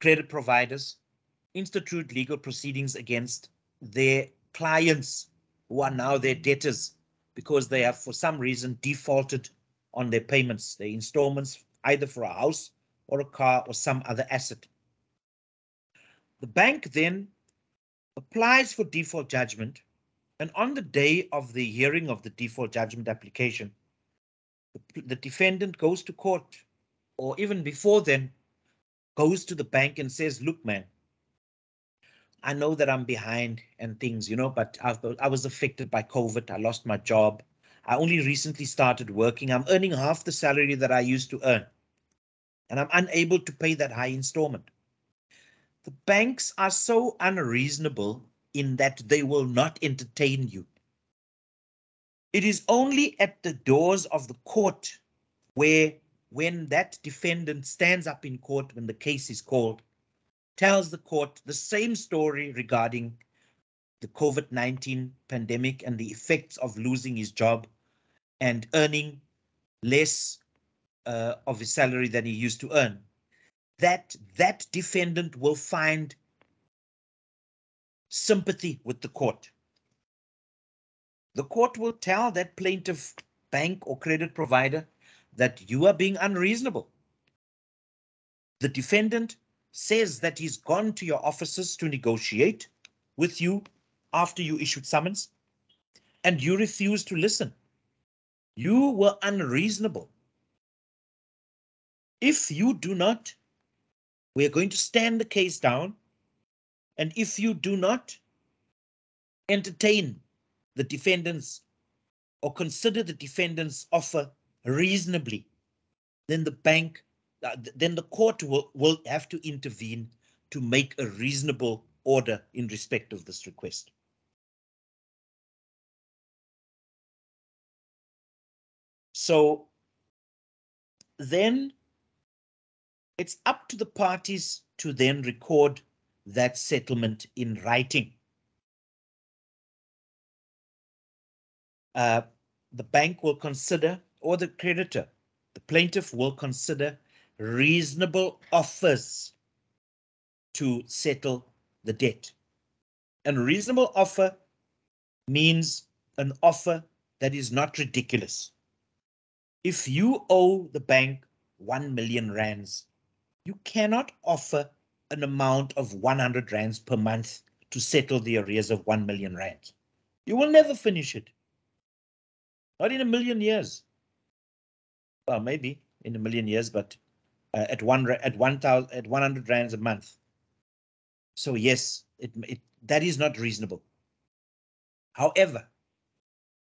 credit providers, institute legal proceedings against their clients who are now their debtors because they have for some reason defaulted on their payments, their installments, either for a house or a car or some other asset. The bank then applies for default judgment and on the day of the hearing of the default judgment application, the, the defendant goes to court or even before then goes to the bank and says, look, man, I know that I'm behind and things, you know, but I've, I was affected by COVID. I lost my job. I only recently started working. I'm earning half the salary that I used to earn. And I'm unable to pay that high installment. The banks are so unreasonable in that they will not entertain you. It is only at the doors of the court where when that defendant stands up in court when the case is called, tells the court the same story regarding the COVID-19 pandemic and the effects of losing his job and earning less uh, of his salary than he used to earn, that that defendant will find sympathy with the court. The court will tell that plaintiff bank or credit provider that you are being unreasonable. The defendant says that he's gone to your offices to negotiate with you after you issued summons and you refuse to listen. You were unreasonable. If you do not, we're going to stand the case down and if you do not entertain the defendant's or consider the defendant's offer reasonably, then the bank, uh, then the court will, will have to intervene to make a reasonable order in respect of this request. So then it's up to the parties to then record that settlement in writing. Uh, the bank will consider, or the creditor, the plaintiff will consider reasonable offers to settle the debt. And reasonable offer means an offer that is not ridiculous. If you owe the bank 1 million rands, you cannot offer an amount of 100 rands per month to settle the arrears of 1 million rands. You will never finish it. Not in a million years. Well, maybe in a million years, but uh, at one at 1,000 at 100 rands a month. So yes, it, it that is not reasonable. However,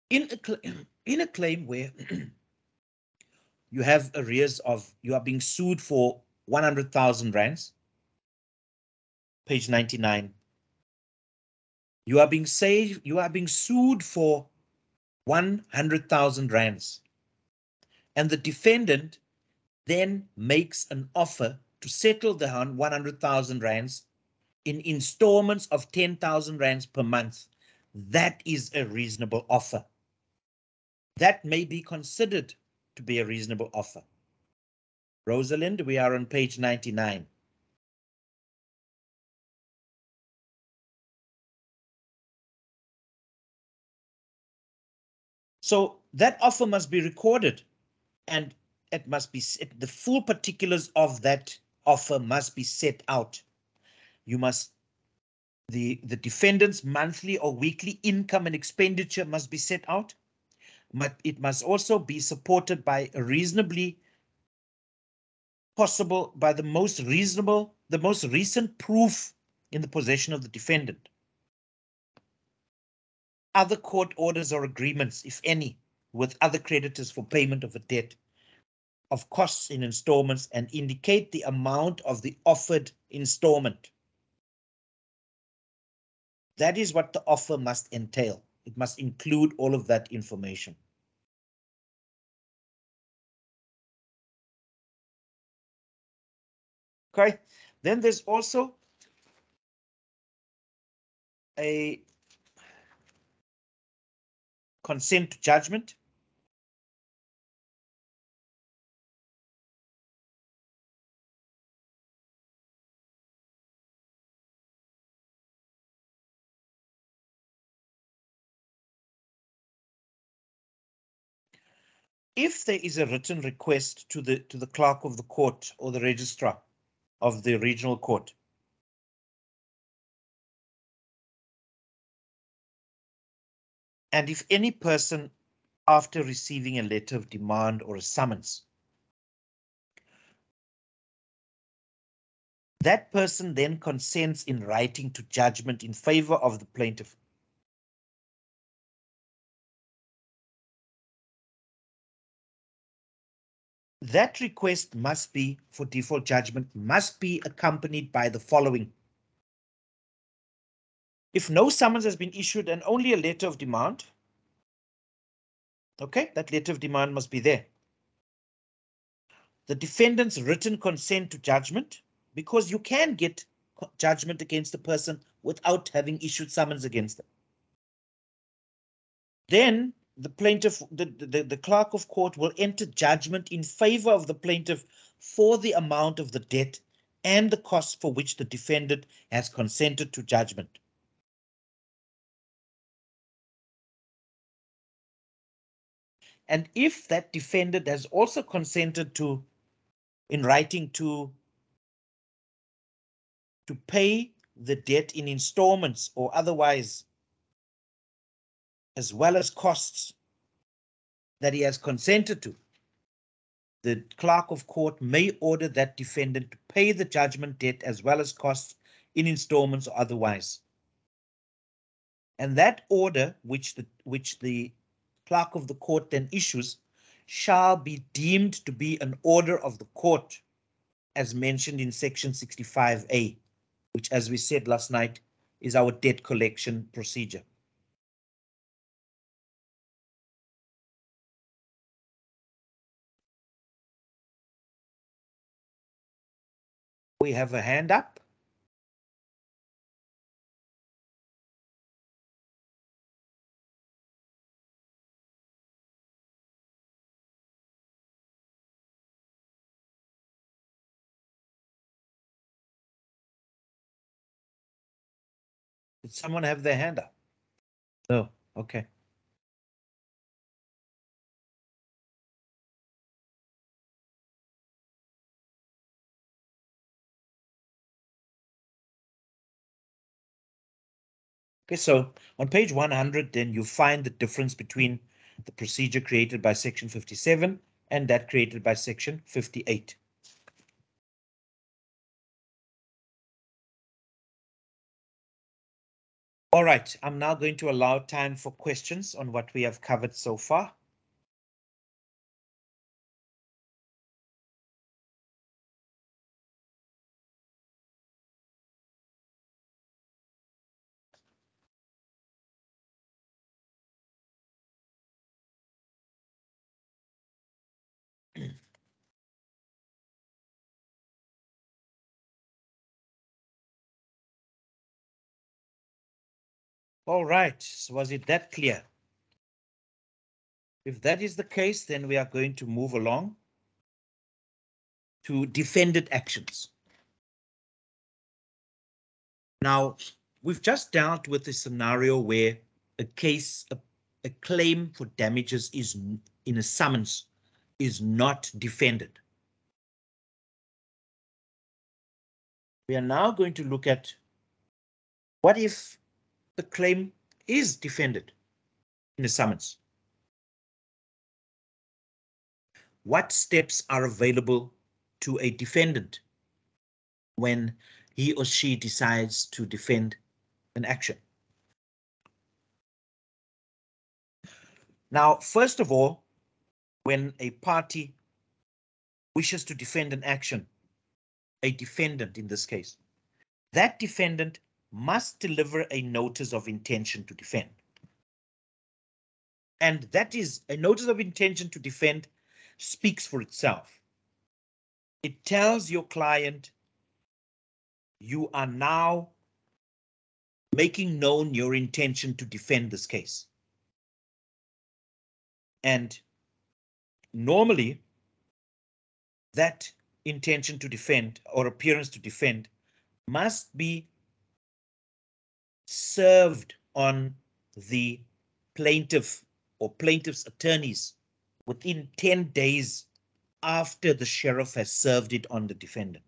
in a in a claim where you have arrears of you are being sued for 100,000 rands, page 99. You are being saved, you are being sued for 100,000 rands. And the defendant then makes an offer to settle the 100,000 rands in installments of 10,000 rands per month. That is a reasonable offer. That may be considered to be a reasonable offer. Rosalind, we are on page 99. So that offer must be recorded and it must be the full particulars of that offer must be set out. You must the the defendant's monthly or weekly income and expenditure must be set out. But it must also be supported by a reasonably possible by the most reasonable, the most recent proof in the possession of the defendant other court orders or agreements, if any, with other creditors for payment of a debt of costs in installments and indicate the amount of the offered installment. That is what the offer must entail. It must include all of that information. Okay, then there's also a consent to judgment. If there is a written request to the to the clerk of the court or the registrar of the regional court. And if any person after receiving a letter of demand or a summons that person then consents in writing to judgment in favor of the plaintiff. That request must be for default judgment must be accompanied by the following. If no summons has been issued and only a letter of demand, okay, that letter of demand must be there. The defendant's written consent to judgment because you can get judgment against a person without having issued summons against them. Then the plaintiff, the, the, the clerk of court will enter judgment in favor of the plaintiff for the amount of the debt and the costs for which the defendant has consented to judgment. And if that defendant has also consented to, in writing to to pay the debt in installments or otherwise, as well as costs that he has consented to. The clerk of court may order that defendant to pay the judgment debt as well as costs in installments or otherwise. And that order, which the which the clerk of the court then issues, shall be deemed to be an order of the court, as mentioned in section 65A which as we said last night, is our debt collection procedure. We have a hand up. Did someone have their hand up? No, okay. Okay, so on page 100, then you find the difference between the procedure created by section 57 and that created by section 58. All right, I'm now going to allow time for questions on what we have covered so far. All right, so was it that clear? If that is the case, then we are going to move along to defended actions. Now, we've just dealt with a scenario where a case, a, a claim for damages is in a summons is not defended. We are now going to look at what if the claim is defended in a summons. What steps are available to a defendant when he or she decides to defend an action? Now, first of all, when a party wishes to defend an action, a defendant in this case, that defendant must deliver a notice of intention to defend. And that is a notice of intention to defend speaks for itself. It tells your client you are now making known your intention to defend this case. And normally that intention to defend or appearance to defend must be served on the plaintiff or plaintiff's attorneys within 10 days after the sheriff has served it on the defendant.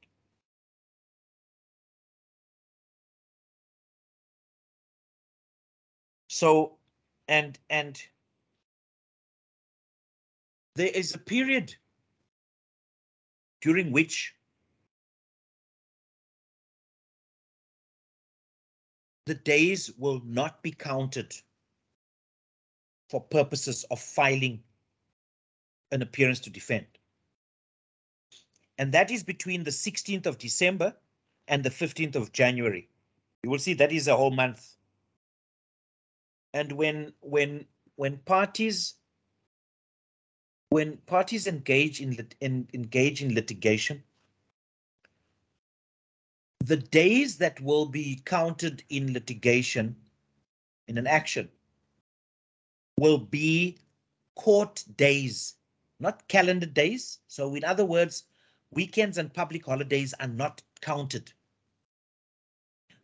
So, and, and there is a period during which the days will not be counted for purposes of filing an appearance to defend. And that is between the 16th of December and the 15th of January. You will see that is a whole month. And when when when parties when parties engage in, in engage in litigation, the days that will be counted in litigation in an action will be court days, not calendar days. So in other words, weekends and public holidays are not counted.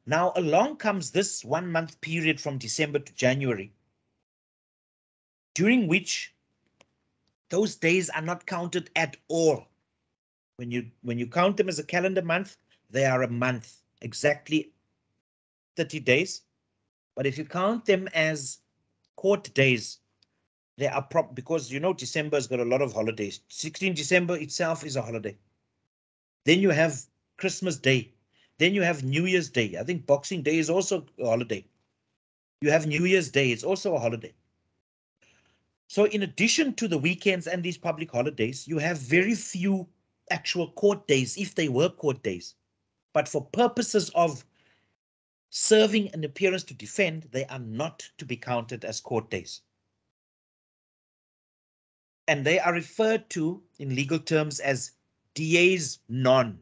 Now along comes this one month period from December to January, during which those days are not counted at all. When you when you count them as a calendar month, they are a month, exactly 30 days. But if you count them as court days, they are prop because you know December's got a lot of holidays. 16 December itself is a holiday. Then you have Christmas Day. Then you have New Year's Day. I think Boxing Day is also a holiday. You have New Year's Day. It's also a holiday. So in addition to the weekends and these public holidays, you have very few actual court days, if they were court days. But for purposes of serving an appearance to defend, they are not to be counted as court days. And they are referred to in legal terms as dies non.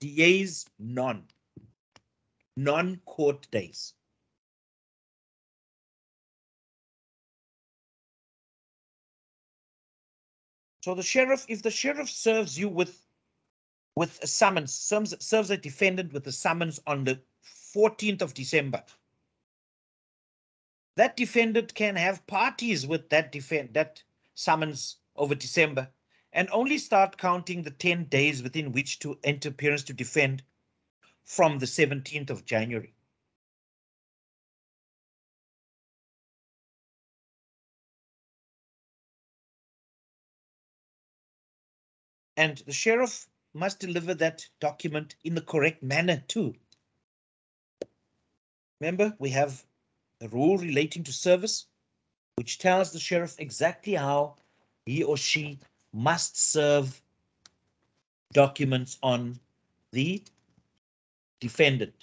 Dies non. Non-court days. So the sheriff, if the sheriff serves you with with a summons, serves, a defendant with a summons on the 14th of December. That defendant can have parties with that defend that summons over December and only start counting the 10 days within which to enter appearance to defend from the 17th of January. And the sheriff must deliver that document in the correct manner too. Remember, we have a rule relating to service, which tells the sheriff exactly how he or she must serve documents on the defendant.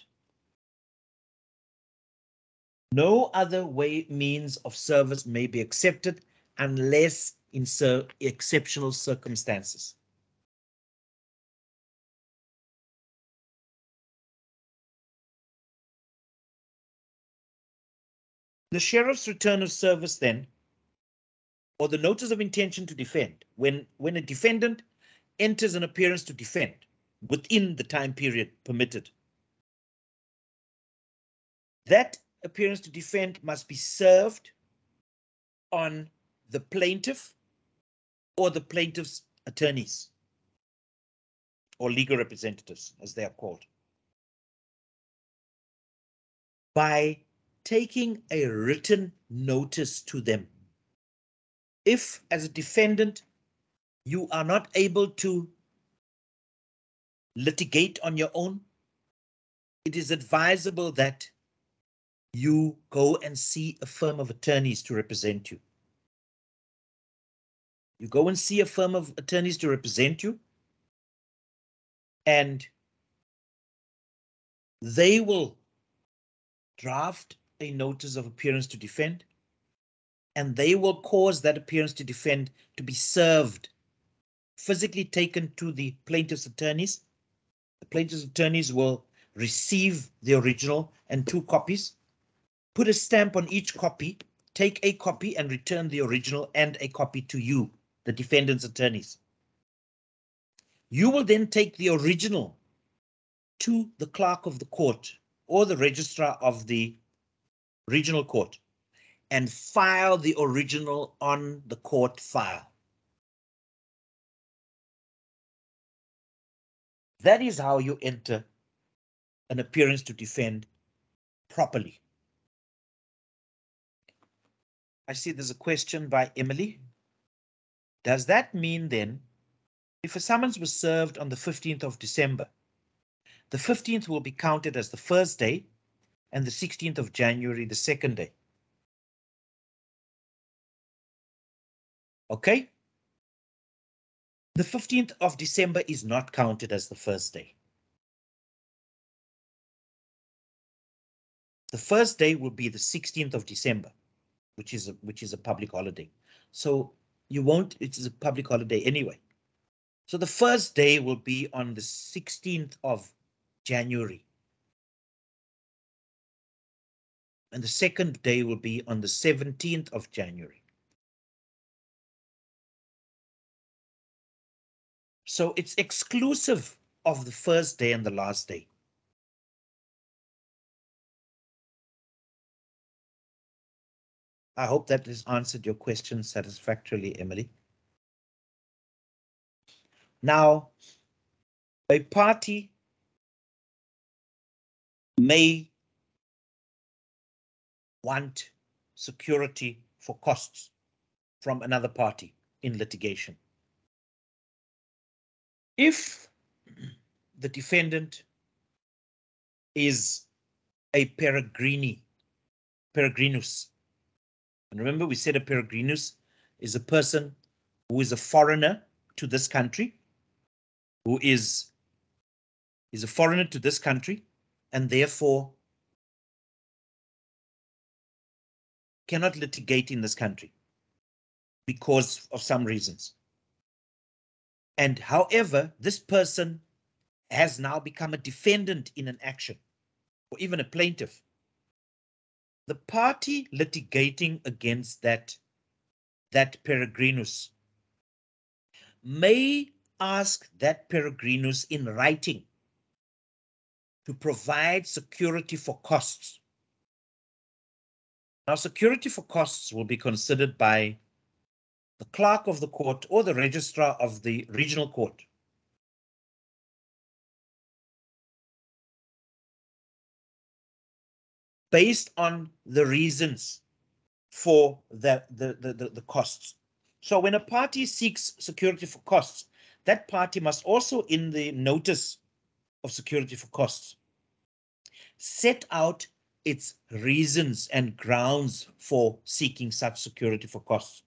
No other way means of service may be accepted unless in exceptional circumstances. The sheriff's return of service then, or the notice of intention to defend, when, when a defendant enters an appearance to defend within the time period permitted, that appearance to defend must be served on the plaintiff or the plaintiff's attorneys or legal representatives, as they are called, by taking a written notice to them. If, as a defendant, you are not able to litigate on your own, it is advisable that you go and see a firm of attorneys to represent you. You go and see a firm of attorneys to represent you, and they will draft a notice of appearance to defend, and they will cause that appearance to defend to be served, physically taken to the plaintiff's attorneys. The plaintiff's attorneys will receive the original and two copies, put a stamp on each copy, take a copy and return the original and a copy to you, the defendant's attorneys. You will then take the original to the clerk of the court or the registrar of the regional court, and file the original on the court file. That is how you enter an appearance to defend properly. I see there's a question by Emily. Does that mean then, if a summons was served on the 15th of December, the 15th will be counted as the first day and the 16th of January the second day? Okay? The 15th of December is not counted as the first day. The first day will be the 16th of December, which is a, which is a public holiday. So you won't, it is a public holiday anyway. So the first day will be on the 16th of January. And the second day will be on the 17th of January. So it's exclusive of the first day and the last day. I hope that has answered your question satisfactorily, Emily. Now, a party may want security for costs from another party in litigation. If the defendant is a peregrini, peregrinus, and remember we said a peregrinus is a person who is a foreigner to this country, who is, is a foreigner to this country, and therefore cannot litigate in this country because of some reasons. And however, this person has now become a defendant in an action or even a plaintiff. The party litigating against that, that peregrinus may ask that peregrinus in writing to provide security for costs. Now, security for costs will be considered by the clerk of the court or the registrar of the regional court. Based on the reasons for the, the, the, the, the costs. So when a party seeks security for costs, that party must also in the notice of security for costs set out its reasons and grounds for seeking such security for costs.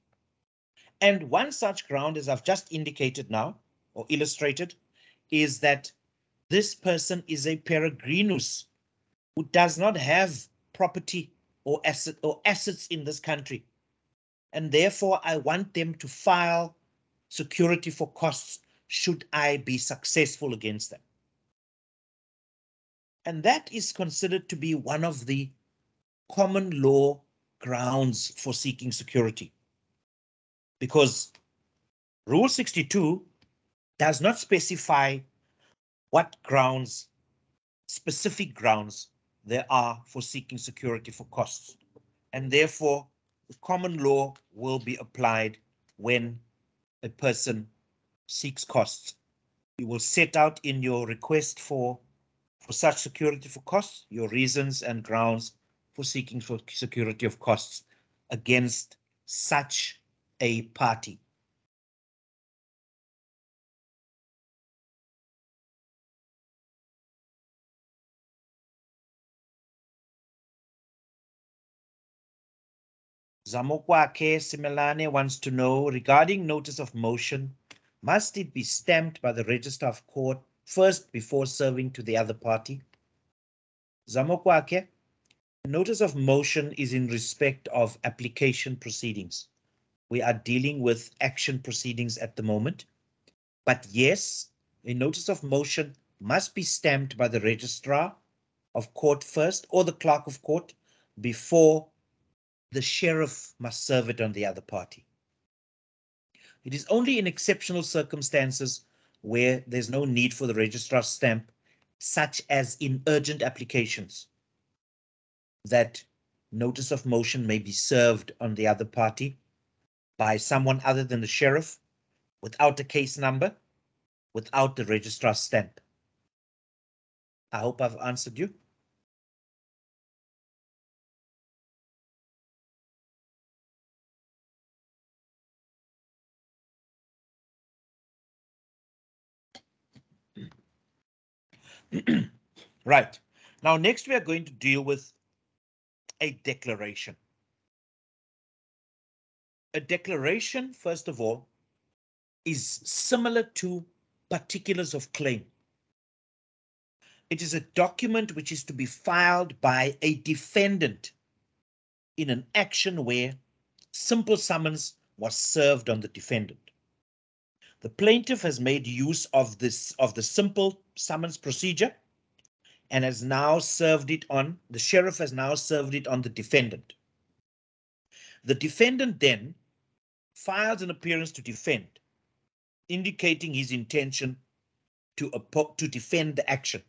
And one such ground, as I've just indicated now, or illustrated, is that this person is a peregrinus who does not have property or asset or assets in this country. And therefore, I want them to file security for costs should I be successful against them. And that is considered to be one of the common law grounds for seeking security because Rule 62 does not specify what grounds, specific grounds there are for seeking security for costs. And therefore, the common law will be applied when a person seeks costs. You will set out in your request for, for such security for costs, your reasons and grounds for seeking for security of costs against such a party. Zamokwake Simelane wants to know regarding notice of motion, must it be stamped by the Register of Court first before serving to the other party? Zamokwake, notice of motion is in respect of application proceedings we are dealing with action proceedings at the moment. But yes, a notice of motion must be stamped by the registrar of court first or the clerk of court before the sheriff must serve it on the other party. It is only in exceptional circumstances where there's no need for the registrar stamp, such as in urgent applications, that notice of motion may be served on the other party by someone other than the sheriff without a case number, without the registrar stamp. I hope I've answered you. right. Now, next we are going to deal with a declaration. A declaration, first of all, is similar to particulars of claim. It is a document which is to be filed by a defendant in an action where simple summons was served on the defendant. The plaintiff has made use of this of the simple summons procedure and has now served it on, the sheriff has now served it on the defendant. The defendant then files an appearance to defend, indicating his intention to, to defend the action.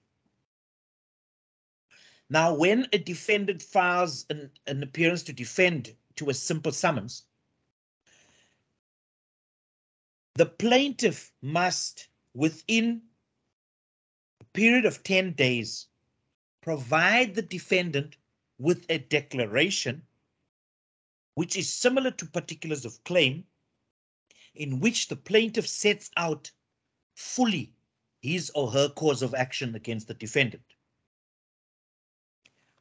Now, when a defendant files an, an appearance to defend to a simple summons, the plaintiff must, within a period of 10 days, provide the defendant with a declaration which is similar to particulars of claim, in which the plaintiff sets out fully his or her cause of action against the defendant.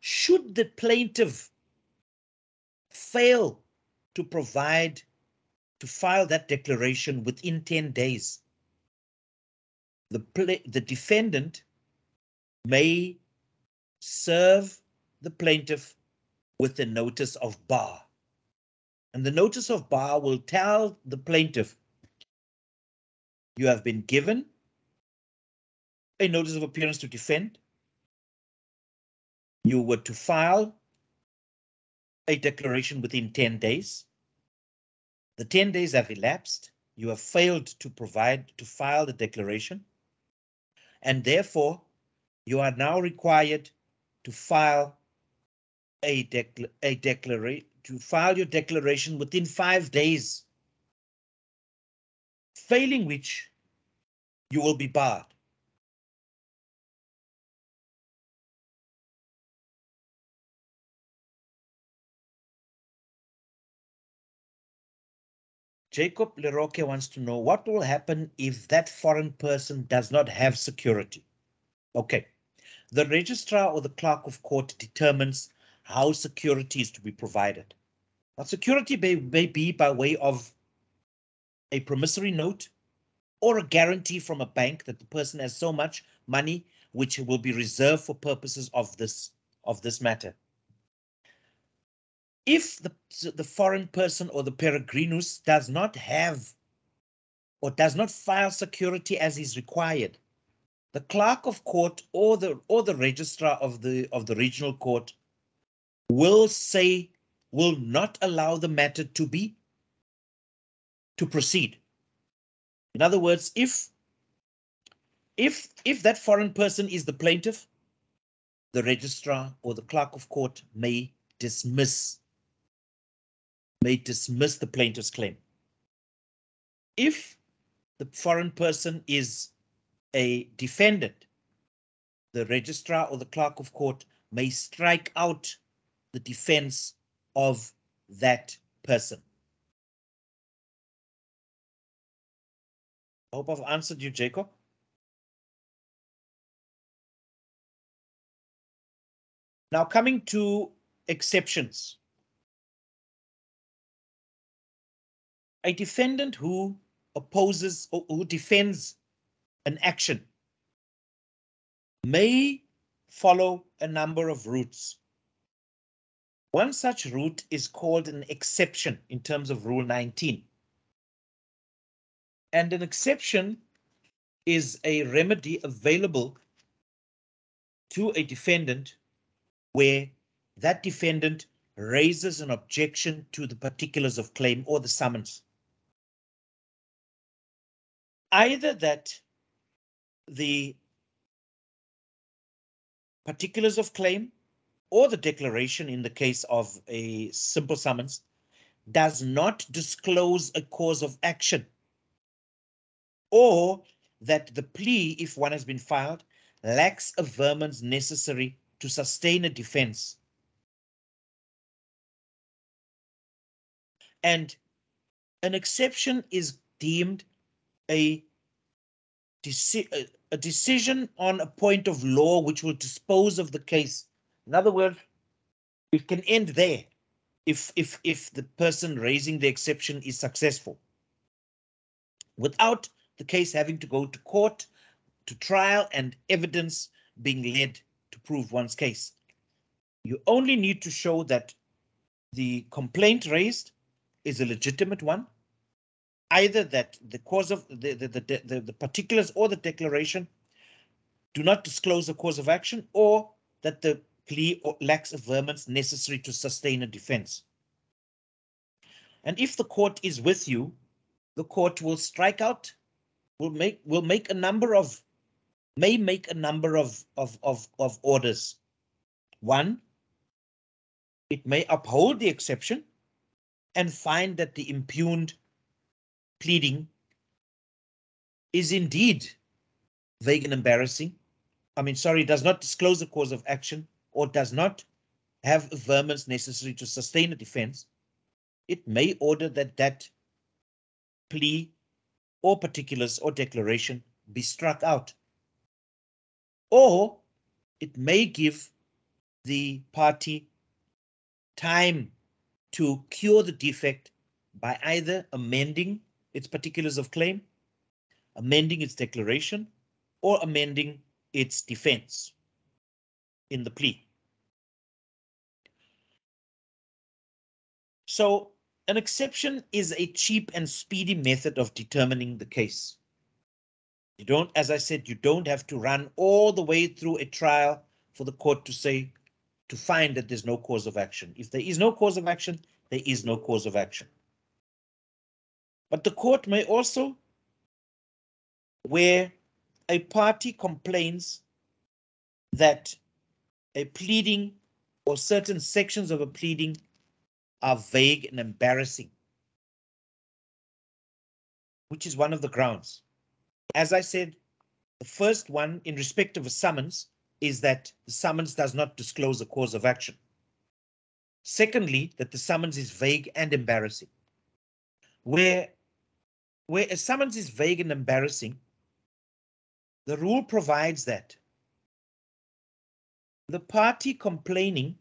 Should the plaintiff fail to provide, to file that declaration within 10 days, the, the defendant may serve the plaintiff with a notice of bar. And the notice of bar will tell the plaintiff, you have been given a notice of appearance to defend you were to file a declaration within 10 days. The 10 days have elapsed. You have failed to provide to file the declaration. And therefore, you are now required to file a, decla a declaration to file your declaration within five days, failing which you will be barred. Jacob Leroque wants to know what will happen if that foreign person does not have security. Okay, the registrar or the clerk of court determines how security is to be provided. Now, security may, may be by way of a promissory note or a guarantee from a bank that the person has so much money which will be reserved for purposes of this of this matter if the, the foreign person or the peregrinus does not have or does not file security as is required, the clerk of court or the or the registrar of the of the regional court will say will not allow the matter to be to proceed. In other words, if if if that foreign person is the plaintiff, the registrar or the clerk of court may dismiss may dismiss the plaintiff's claim. If the foreign person is a defendant, the registrar or the clerk of court may strike out the defense of that person. I hope I've answered you, Jacob. Now coming to exceptions. A defendant who opposes or who defends an action may follow a number of routes. One such route is called an exception in terms of Rule 19. And an exception is a remedy available to a defendant where that defendant raises an objection to the particulars of claim or the summons either that the particulars of claim or the declaration in the case of a simple summons does not disclose a cause of action or that the plea, if one has been filed, lacks averments necessary to sustain a defense. And an exception is deemed a, deci a decision on a point of law which will dispose of the case. In other words, it can end there if, if, if the person raising the exception is successful. Without the case having to go to court, to trial and evidence being led to prove one's case. You only need to show that the complaint raised is a legitimate one, either that the cause of the, the, the, the, the particulars or the declaration do not disclose a cause of action or that the plea lacks averments necessary to sustain a defense. And if the court is with you, the court will strike out, will make will make a number of may make a number of of of, of orders. One, it may uphold the exception and find that the impugned pleading is indeed vague and embarrassing. I mean, sorry, does not disclose the cause of action or does not have averments necessary to sustain a defense, it may order that that plea or particulars or declaration be struck out. Or it may give the party time to cure the defect by either amending its particulars of claim, amending its declaration, or amending its defense in the plea. So an exception is a cheap and speedy method of determining the case. You don't, as I said, you don't have to run all the way through a trial for the court to say, to find that there's no cause of action. If there is no cause of action, there is no cause of action. But the court may also, where a party complains that a pleading or certain sections of a pleading are vague and embarrassing, which is one of the grounds. As I said, the first one in respect of a summons is that the summons does not disclose a cause of action. Secondly, that the summons is vague and embarrassing. Where where a summons is vague and embarrassing, the rule provides that the party complaining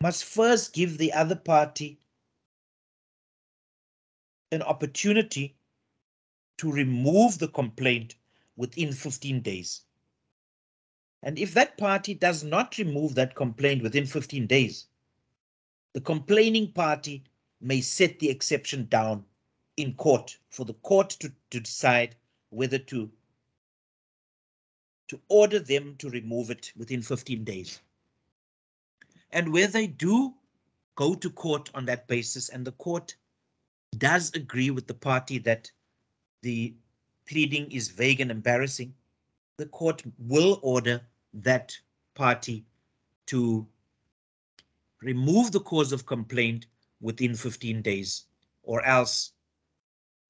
must first give the other party an opportunity to remove the complaint within 15 days. And if that party does not remove that complaint within 15 days, the complaining party may set the exception down in court for the court to, to decide whether to to order them to remove it within 15 days. And where they do go to court on that basis and the court does agree with the party that the pleading is vague and embarrassing, the court will order that party to remove the cause of complaint within 15 days or else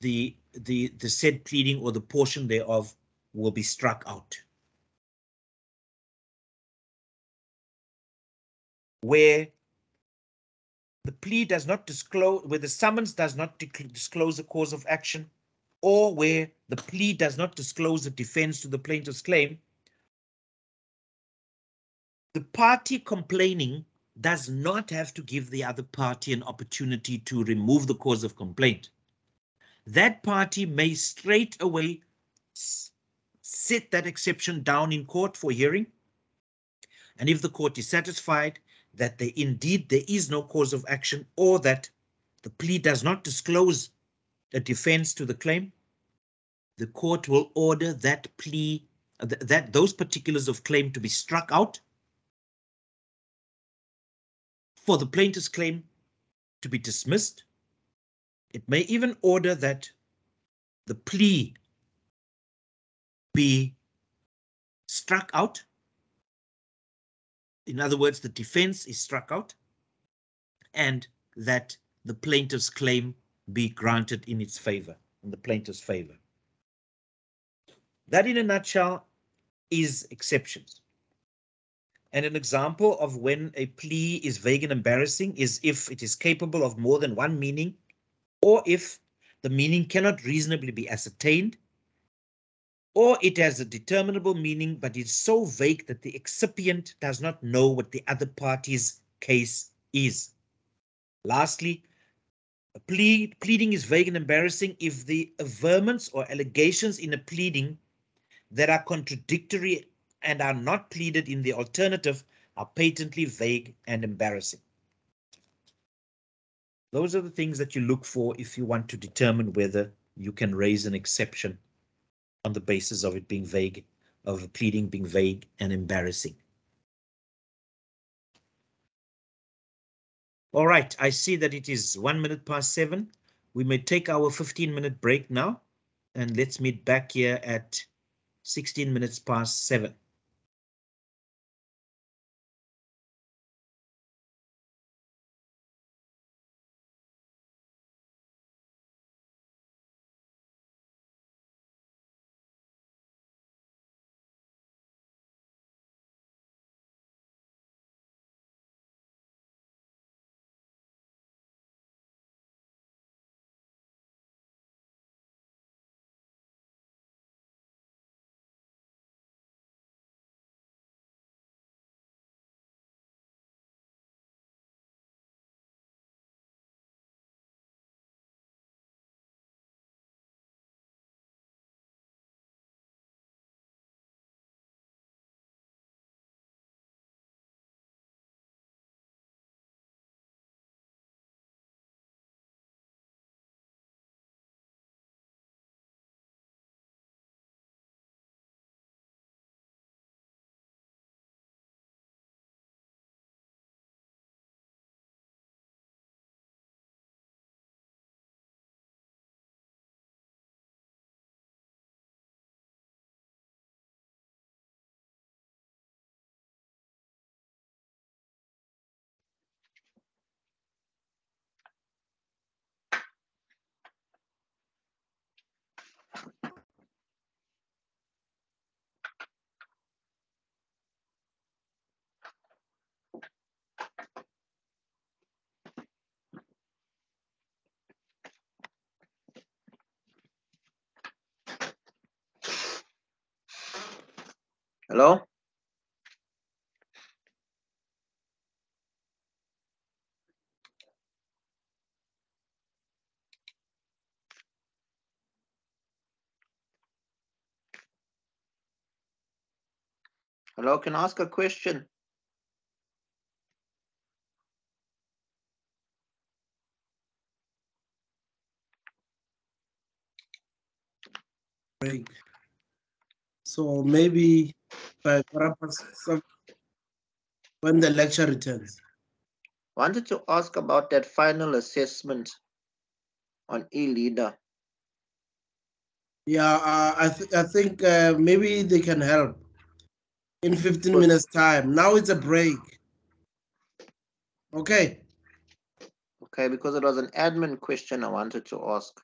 the the the said pleading or the portion thereof will be struck out. Where the plea does not disclose, where the summons does not disclose the cause of action, or where the plea does not disclose the defense to the plaintiff's claim, the party complaining does not have to give the other party an opportunity to remove the cause of complaint that party may straight away set that exception down in court for hearing. And if the court is satisfied that there indeed there is no cause of action or that the plea does not disclose a defense to the claim, the court will order that plea, uh, th that those particulars of claim to be struck out for the plaintiff's claim to be dismissed it may even order that the plea be struck out in other words, the defense is struck out and that the plaintiff's claim be granted in its favor, in the plaintiff's favor. That in a nutshell is exceptions. And an example of when a plea is vague and embarrassing is if it is capable of more than one meaning, or if the meaning cannot reasonably be ascertained, or it has a determinable meaning but is so vague that the excipient does not know what the other party's case is. Lastly, a plea, pleading is vague and embarrassing if the averments or allegations in a pleading that are contradictory and are not pleaded in the alternative are patently vague and embarrassing. Those are the things that you look for if you want to determine whether you can raise an exception on the basis of it being vague, of a pleading being vague and embarrassing. All right, I see that it is one minute past seven. We may take our 15 minute break now and let's meet back here at 16 minutes past seven. Hello? Hello, can I ask a question? So maybe by perhaps some, when the lecture returns. Wanted to ask about that final assessment on e-leader. Yeah, uh, I, th- I think uh, maybe they can help in 15 Good. minutes time. Now it's a break. Okay. Okay, because it was an admin question I wanted to ask.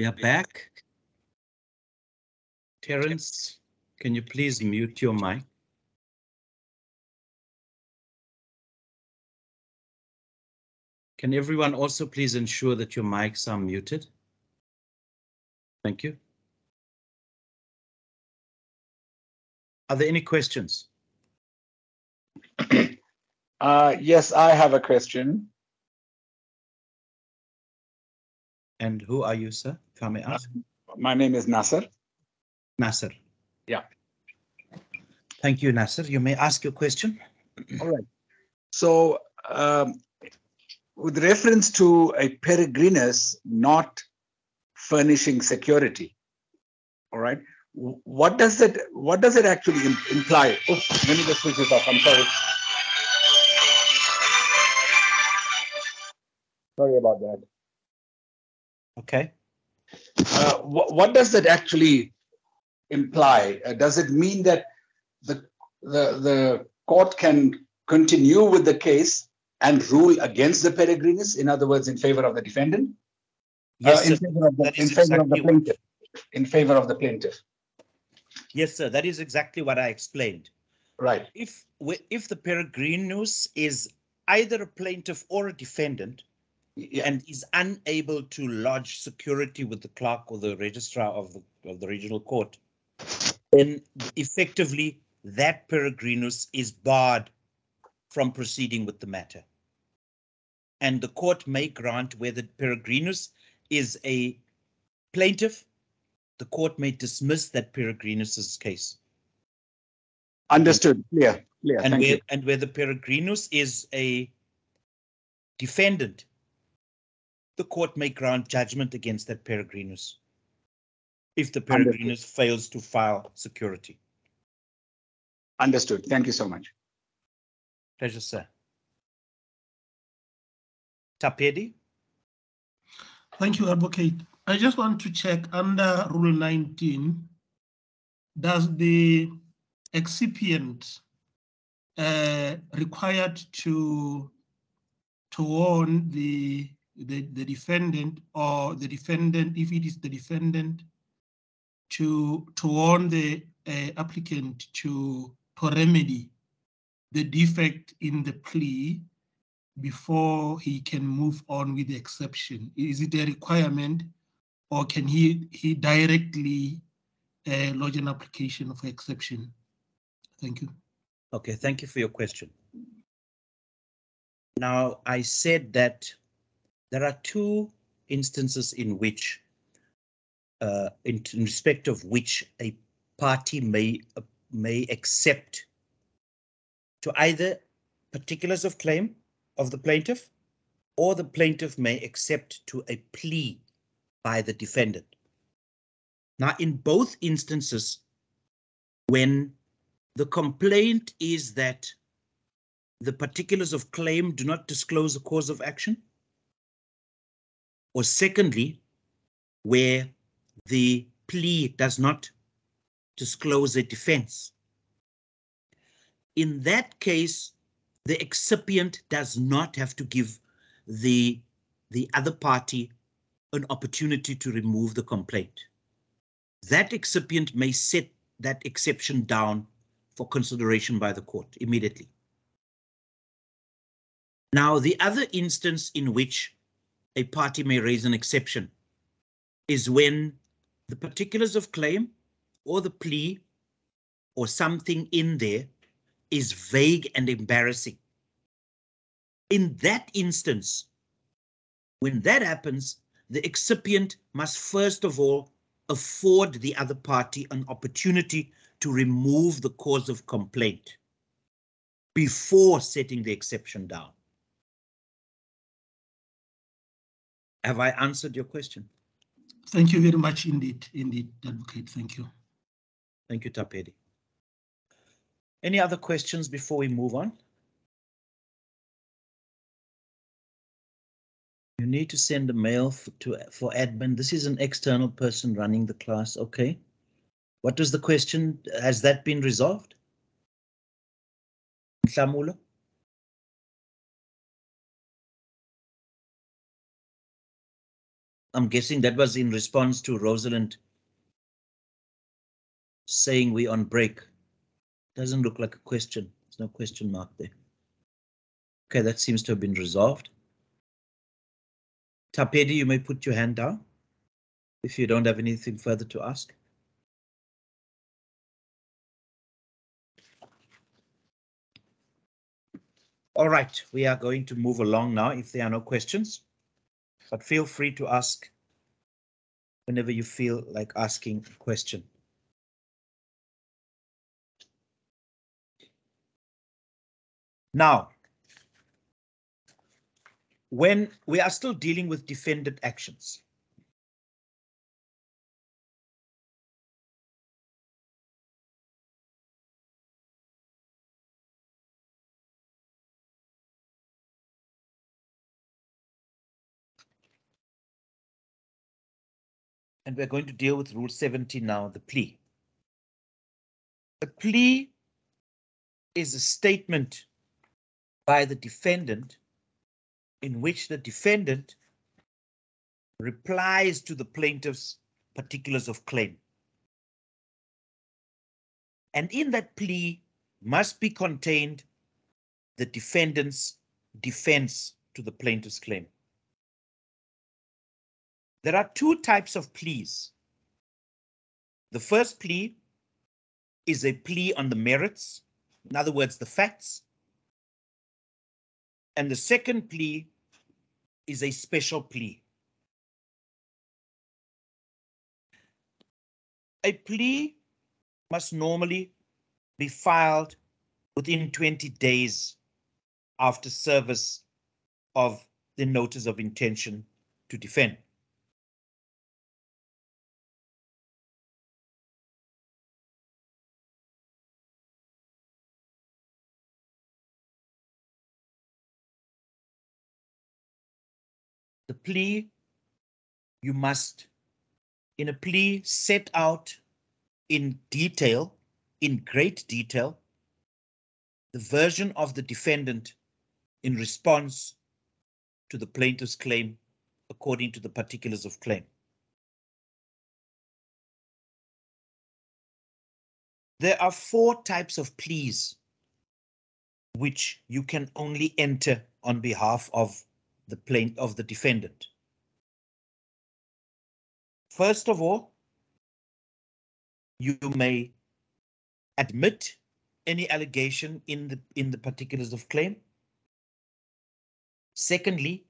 We are back. Terence, can you please mute your mic? Can everyone also please ensure that your mics are muted? Thank you. Are there any questions? Uh, yes, I have a question. And who are you, sir? If I may ask. My name is Nasser. Nasser. Yeah. Thank you, Nasser. You may ask your question. All right. So, um, with reference to a peregrinus not furnishing security, all right, what does it what does it actually im- imply? Oh, let me just switch this off. I'm sorry. Sorry about that. Okay. Uh, what, what does that actually imply? Uh, does it mean that the, the, the court can continue with the case and rule against the peregrinus? In other words, in favor of the defendant? Uh, Yes, in sir. favor of the, in favor of the exactly what- plaintiff. In favor of the plaintiff. Yes, sir. That is exactly what I explained. Right. If if the peregrinus is either a plaintiff or a defendant. And is unable to lodge security with the clerk or the registrar of the of the regional court, then effectively that peregrinus is barred from proceeding with the matter. And the court may grant where the peregrinus is a plaintiff, the court may dismiss that peregrinus's case. Understood. Clear. Clear. And Thank where, you. and where the peregrinus is a defendant, the court may grant judgment against that peregrinus if the Understood. peregrinus fails to file security. Understood. Thank you so much. Pleasure, sir. Tapedi, Thank you, Advocate. I just want to check under Rule 19, does the excipient uh, required to to warn the, the the defendant or the defendant, if it is the defendant, to to warn the uh, applicant to to remedy the defect in the plea before he can move on with the exception? Is it a requirement or can he, he directly uh, lodge an application for exception? Thank you. okay, thank you for your question. Now, I said that there are two instances in which, uh, in, in respect of which a party may uh, may accept to either particulars of claim of the plaintiff, or the plaintiff may accept to a plea by the defendant. Now, in both instances, when the complaint is that the particulars of claim do not disclose a cause of action, or secondly, where the plea does not disclose a defense. In that case, the excipient does not have to give the, the other party an opportunity to remove the complaint. That excipient may set that exception down for consideration by the court immediately. Now, the other instance in which a party may raise an exception is when the particulars of claim or the plea or something in there is vague and embarrassing. In that instance, when that happens, the excipient must first of all afford the other party an opportunity to remove the cause of complaint before setting the exception down. Have I answered your question? Thank you very much indeed, indeed, Advocate. Thank you. Thank you, Tapedi. Any other questions before we move on? You need to send a mail f- to for admin. This is an external person running the class. Okay. What was the question? Has that been resolved? Mhlamulo? I'm guessing that was in response to Rosalind saying we on break. Doesn't look like a question. There's no question mark there. Okay, that seems to have been resolved. Tapedi, you may put your hand down if you don't have anything further to ask. All right, we are going to move along now if there are no questions, but feel free to ask whenever you feel like asking a question. Now, when we are still dealing with defended actions. And we're going to deal with rule 70 now, the plea. The plea is a statement by the defendant in which the defendant replies to the plaintiff's particulars of claim. And in that plea must be contained the defendant's defense to the plaintiff's claim. There are two types of pleas. The first plea is a plea on the merits, in other words, the facts, and the second plea is a special plea. A plea must normally be filed within 20 days after service of the notice of intention to defend. The plea, you must, in a plea, set out in detail, in great detail, the version of the defendant in response to the plaintiff's claim according to the particulars of claim. There are four types of pleas which you can only enter on behalf of the plaint of the defendant. First of all, you may admit any allegation in the in the particulars of claim. Secondly,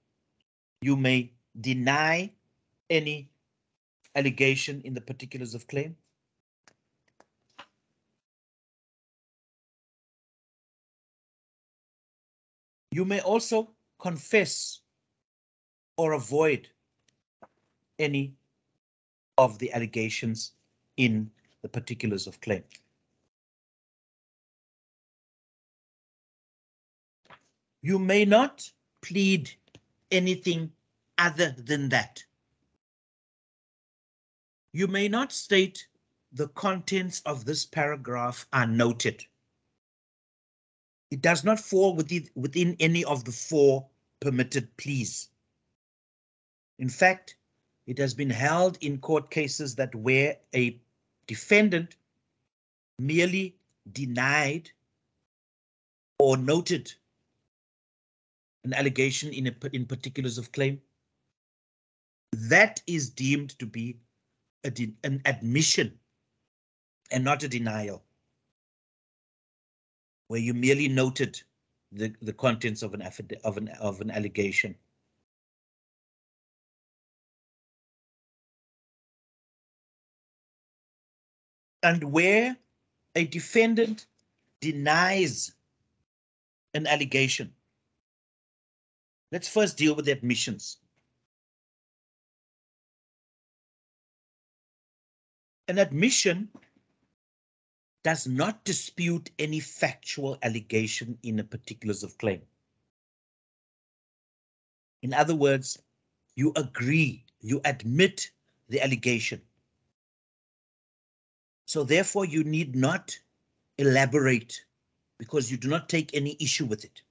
you may deny any allegation in the particulars of claim. You may also confess or avoid any of the allegations in the particulars of claim. You may not plead anything other than that. You may not state the contents of this paragraph are noted. It does not fall within, within any of the four permitted pleas. In fact, it has been held in court cases that where a defendant merely denied or noted an allegation in, a, in particulars of claim, that is deemed to be a, an admission and not a denial, where you merely noted the, the contents of an, of an, of an allegation. And where a defendant denies an allegation. Let's first deal with the admissions. An admission does not dispute any factual allegation in a particulars of claim. In other words, you agree, you admit the allegation. So therefore, you need not elaborate because you do not take any issue with it.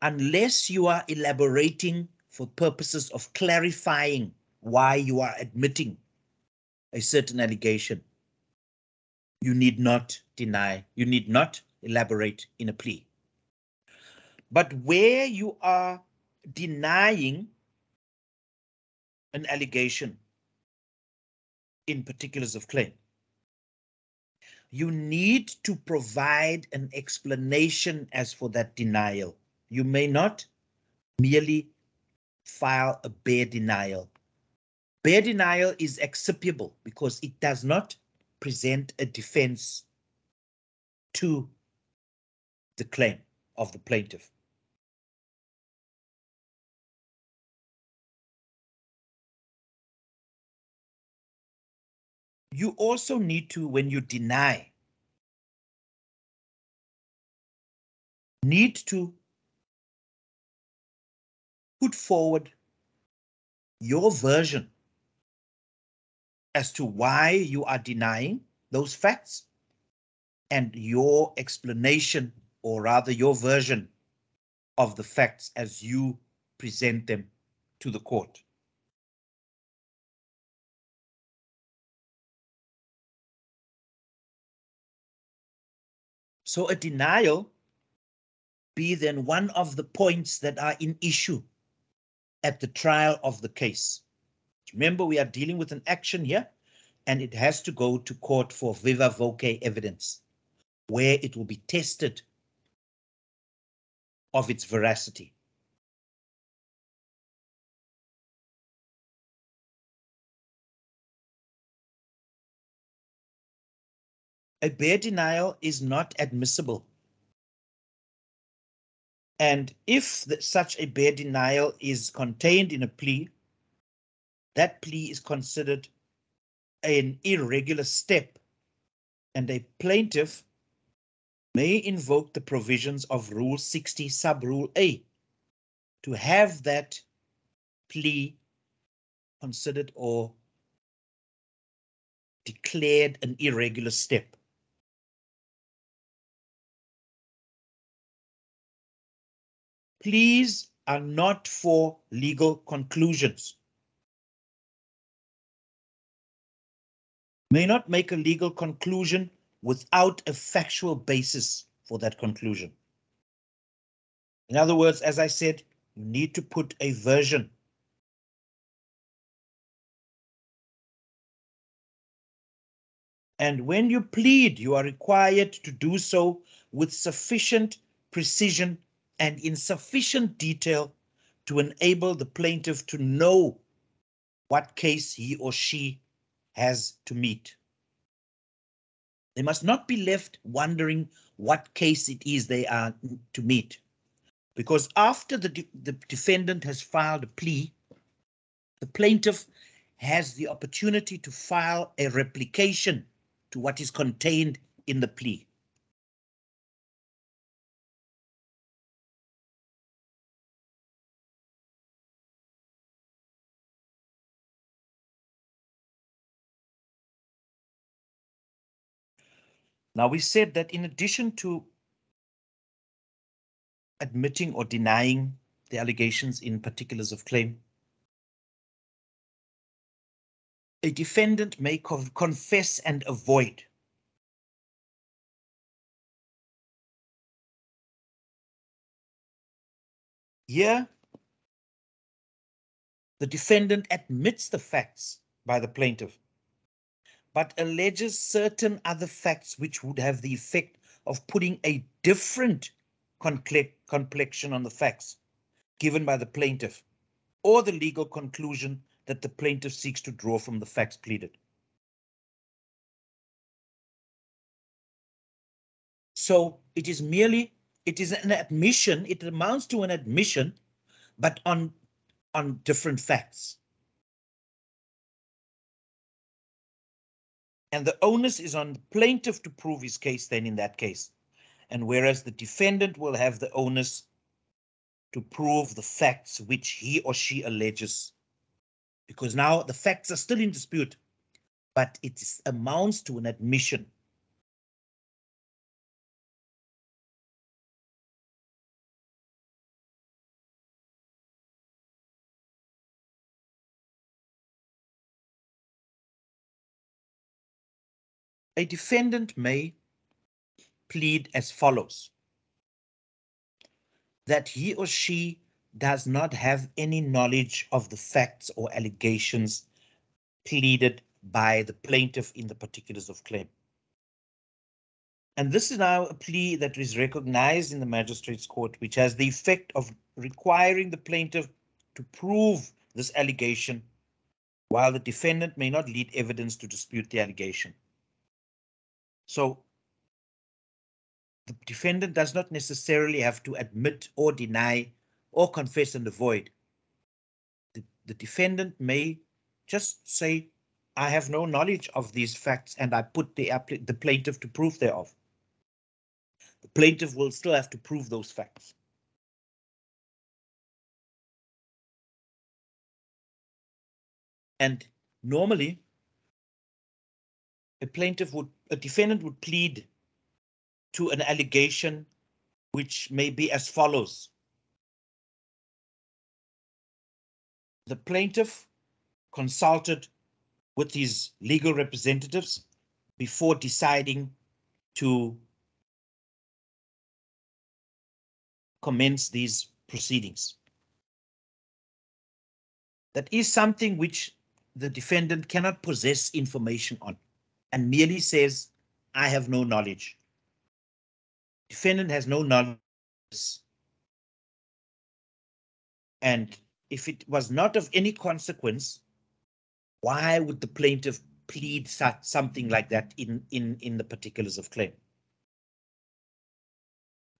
Unless you are elaborating for purposes of clarifying why you are admitting a certain allegation, you need not deny, you need not elaborate in a plea. But where you are denying an allegation in particulars of claim, you need to provide an explanation as for that denial. You may not merely file a bare denial. Bare denial is acceptable because it does not present a defense to the claim of the plaintiff. You also need to, when you deny, need to put forward your version as to why you are denying those facts and your explanation, or rather your version of the facts as you present them to the court. So a denial be then one of the points that are in issue at the trial of the case. Remember, we are dealing with an action here, and it has to go to court for viva voce evidence, where it will be tested of its veracity. A bare denial is not admissible. And if the, such a bare denial is contained in a plea, that plea is considered an irregular step and a plaintiff may invoke the provisions of Rule 60 sub Rule A to have that plea considered or declared an irregular step. Pleas are not for legal conclusions. May not make a legal conclusion without a factual basis for that conclusion. In other words, as I said, you need to put a version. And when you plead, you are required to do so with sufficient precision and in sufficient detail to enable the plaintiff to know what case he or she has to meet. They must not be left wondering what case it is they are to meet. Because after the, de the defendant has filed a plea, the plaintiff has the opportunity to file a replication to what is contained in the plea. Now we said that in addition to admitting or denying the allegations in particulars of claim, a defendant may confess and avoid. Here, the defendant admits the facts by the plaintiff but alleges certain other facts which would have the effect of putting a different complexion on the facts given by the plaintiff or the legal conclusion that the plaintiff seeks to draw from the facts pleaded. So it is merely, it is an admission, it amounts to an admission, but on, on different facts. And the onus is on the plaintiff to prove his case then in that case. And whereas the defendant will have the onus to prove the facts which he or she alleges. Because now the facts are still in dispute, but it amounts to an admission a defendant may plead as follows. That he or she does not have any knowledge of the facts or allegations pleaded by the plaintiff in the particulars of claim. And this is now a plea that is recognized in the magistrate's court, which has the effect of requiring the plaintiff to prove this allegation, while the defendant may not lead evidence to dispute the allegation. So the defendant does not necessarily have to admit or deny or confess and avoid. The, the defendant may just say, I have no knowledge of these facts and I put the, the plaintiff to proof thereof. The plaintiff will still have to prove those facts. And normally, a plaintiff would, a defendant would plead to an allegation which may be as follows. The plaintiff consulted with his legal representatives before deciding to commence these proceedings. That is something which the defendant cannot possess information on and merely says, I have no knowledge. Defendant has no knowledge. And if it was not of any consequence, why would the plaintiff plead such, something like that in, in, in the particulars of claim?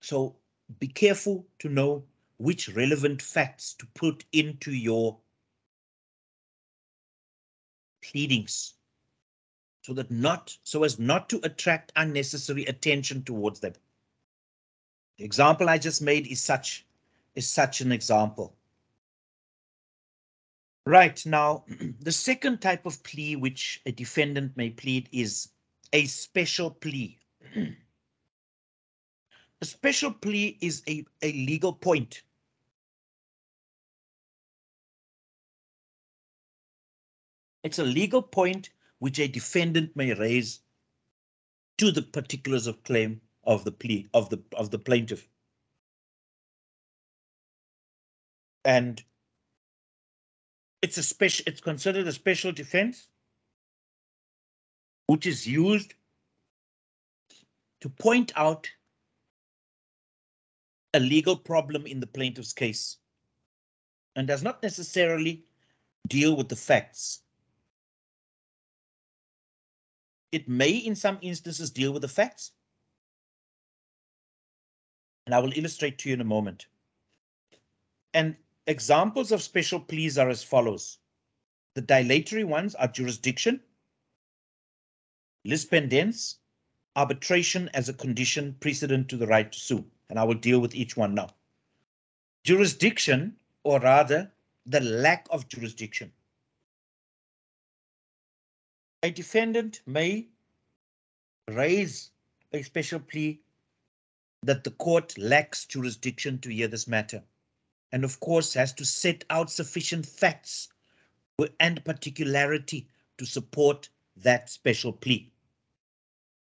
So be careful to know which relevant facts to put into your pleadings so that not so as not to attract unnecessary attention towards them. The example I just made is such is such an example. Right now, the second type of plea which a defendant may plead is a special plea. a special plea is a, a legal point. It's a legal point which a defendant may raise to the particulars of claim of the plea of the of the plaintiff. And it's a special it's considered a special defense which is used to point out a legal problem in the plaintiff's case and does not necessarily deal with the facts. It may, in some instances, deal with the facts. And I will illustrate to you in a moment. And examples of special pleas are as follows. The dilatory ones are jurisdiction, lis pendens, arbitration as a condition precedent to the right to sue. And I will deal with each one now. Jurisdiction, or rather, the lack of jurisdiction. A defendant may raise a special plea that the court lacks jurisdiction to hear this matter, and of course has to set out sufficient facts and particularity to support that special plea.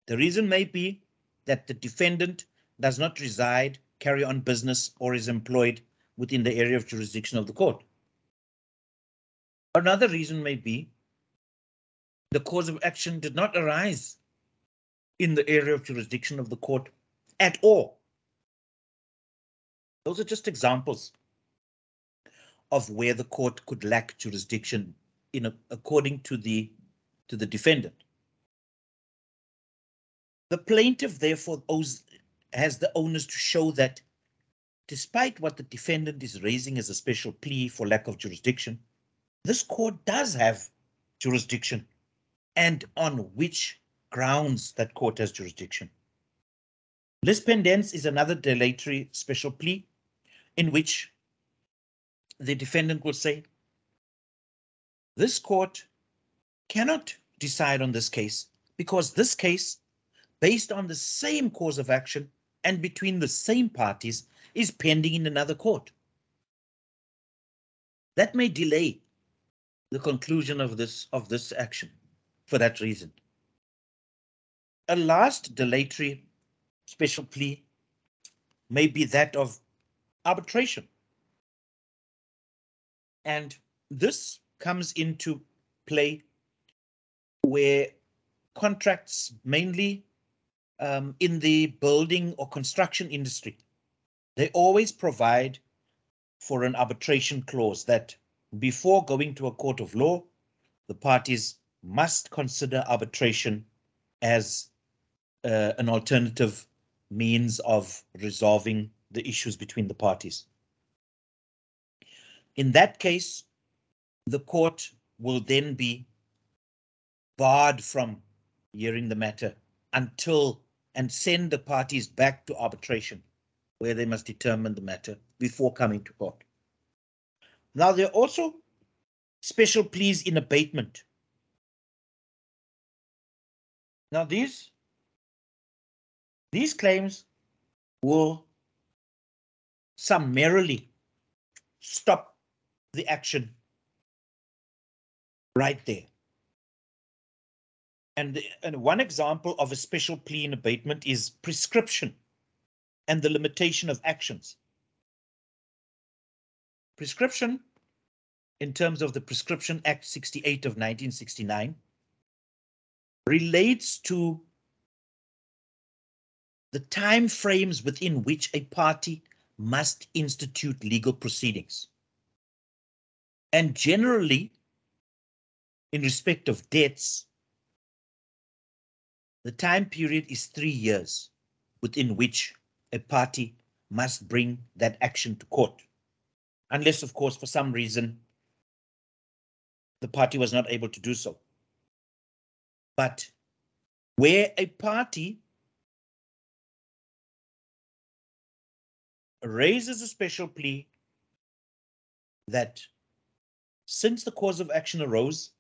The reason may be that the defendant does not reside, carry on business, or is employed within the area of jurisdiction of the court. Another reason may be the cause of action did not arise in the area of jurisdiction of the court at all. Those are just examples of where the court could lack jurisdiction in a, according to the to the defendant. The plaintiff therefore owes has the onus to show that despite what the defendant is raising as a special plea for lack of jurisdiction, this court does have jurisdiction and on which grounds that court has jurisdiction. Lis pendens is another dilatory special plea in which the defendant will say, this court cannot decide on this case because this case, based on the same cause of action and between the same parties, is pending in another court. That may delay the conclusion of this of this action for that reason. a last dilatory special plea may be that of arbitration. And this comes into play where contracts mainly um, in the building or construction industry, they always provide for an arbitration clause that before going to a court of law, the parties must consider arbitration as uh, an alternative means of resolving the issues between the parties. In that case, the court will then be barred from hearing the matter until and send the parties back to arbitration, where they must determine the matter before coming to court. Now, there are also special pleas in abatement. Now, these, these claims will summarily stop the action right there. And, the, and one example of a special plea in abatement is prescription and the limitation of actions. Prescription, in terms of the Prescription Act 68 of 1969, relates to the time frames within which a party must institute legal proceedings. And generally, in respect of debts, the time period is three years within which a party must bring that action to court. Unless, of course, for some reason, the party was not able to do so. But where a party raises a special plea that since the cause of action arose,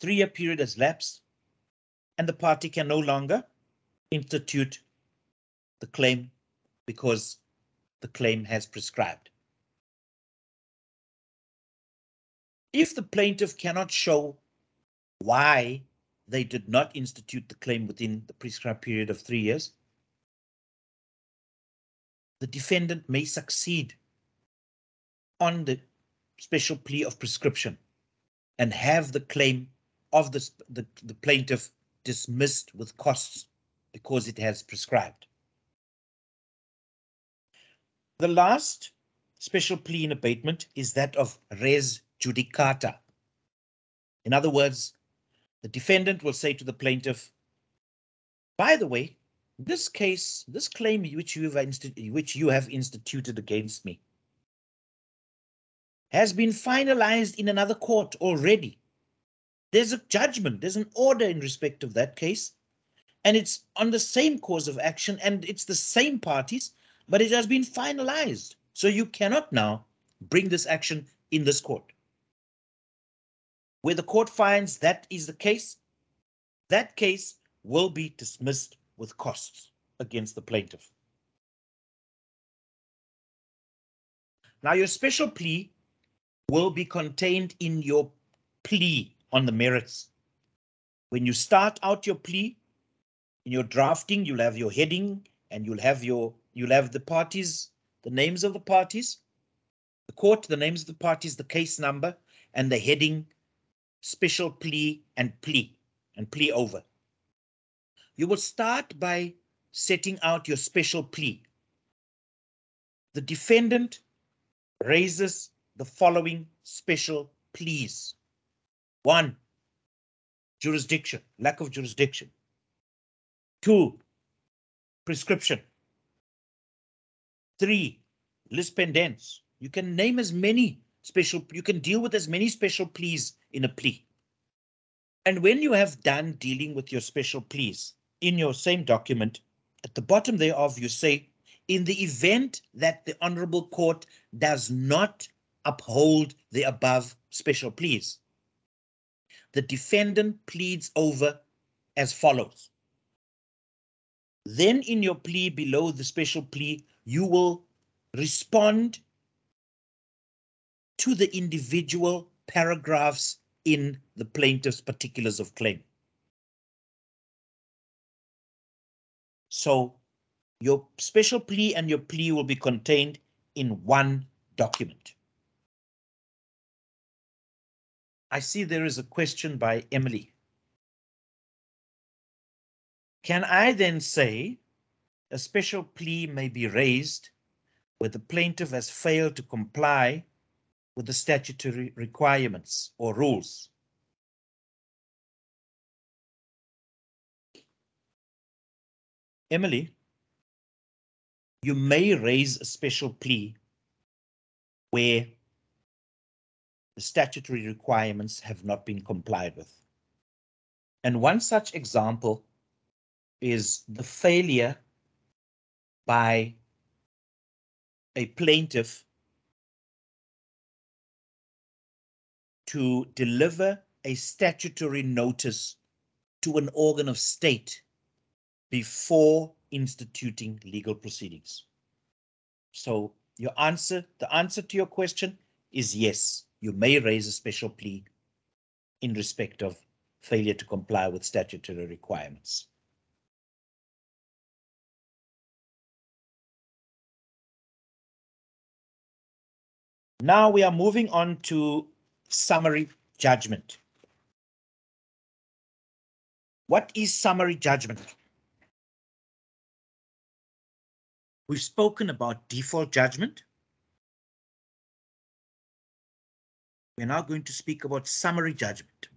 three-year period has lapsed, and the party can no longer institute the claim because the claim has prescribed. If the plaintiff cannot show why they did not institute the claim within the prescribed period of three years, the defendant may succeed on the special plea of prescription and have the claim of the, the, the plaintiff dismissed with costs because it has prescribed. The last special plea in abatement is that of res judicata. In other words, the defendant will say to the plaintiff, by the way, this case, this claim which you have, which you have instituted against me has been finalized in another court already. There's a judgment, there's an order in respect of that case, and it's on the same cause of action and it's the same parties, but it has been finalized. So you cannot now bring this action in this court. Where the court finds that is the case, that case will be dismissed with costs against the plaintiff. Now, your special plea will be contained in your plea on the merits. When you start out your plea, in your drafting, you'll have your heading and you'll have your you'll have the parties, the names of the parties, the court, the names of the parties, the case number, and the heading, special plea and plea, and plea over. You will start by setting out your special plea. The defendant raises the following special pleas. One, jurisdiction, lack of jurisdiction. Two, prescription. Three, lis pendens. You can name as many special, you can deal with as many special pleas in a plea. And when you have done dealing with your special pleas in your same document, at the bottom thereof, you say, in the event that the Honorable Court does not uphold the above special pleas, the defendant pleads over as follows. Then in your plea below the special plea, you will respond to the individual paragraphs in the plaintiff's particulars of claim. So your special plea and your plea will be contained in one document. I see there is a question by Emily. Can I then say a special plea may be raised where the plaintiff has failed to comply with the statutory requirements or rules? Emily, you may raise a special plea where the statutory requirements have not been complied with. And one such example is the failure by a plaintiff to deliver a statutory notice to an organ of state before instituting legal proceedings. So your answer, the answer to your question is yes, you may raise a special plea in respect of failure to comply with statutory requirements. Now we are moving on to summary judgment. What is summary judgment? We've spoken about default judgment. We're now going to speak about summary judgment.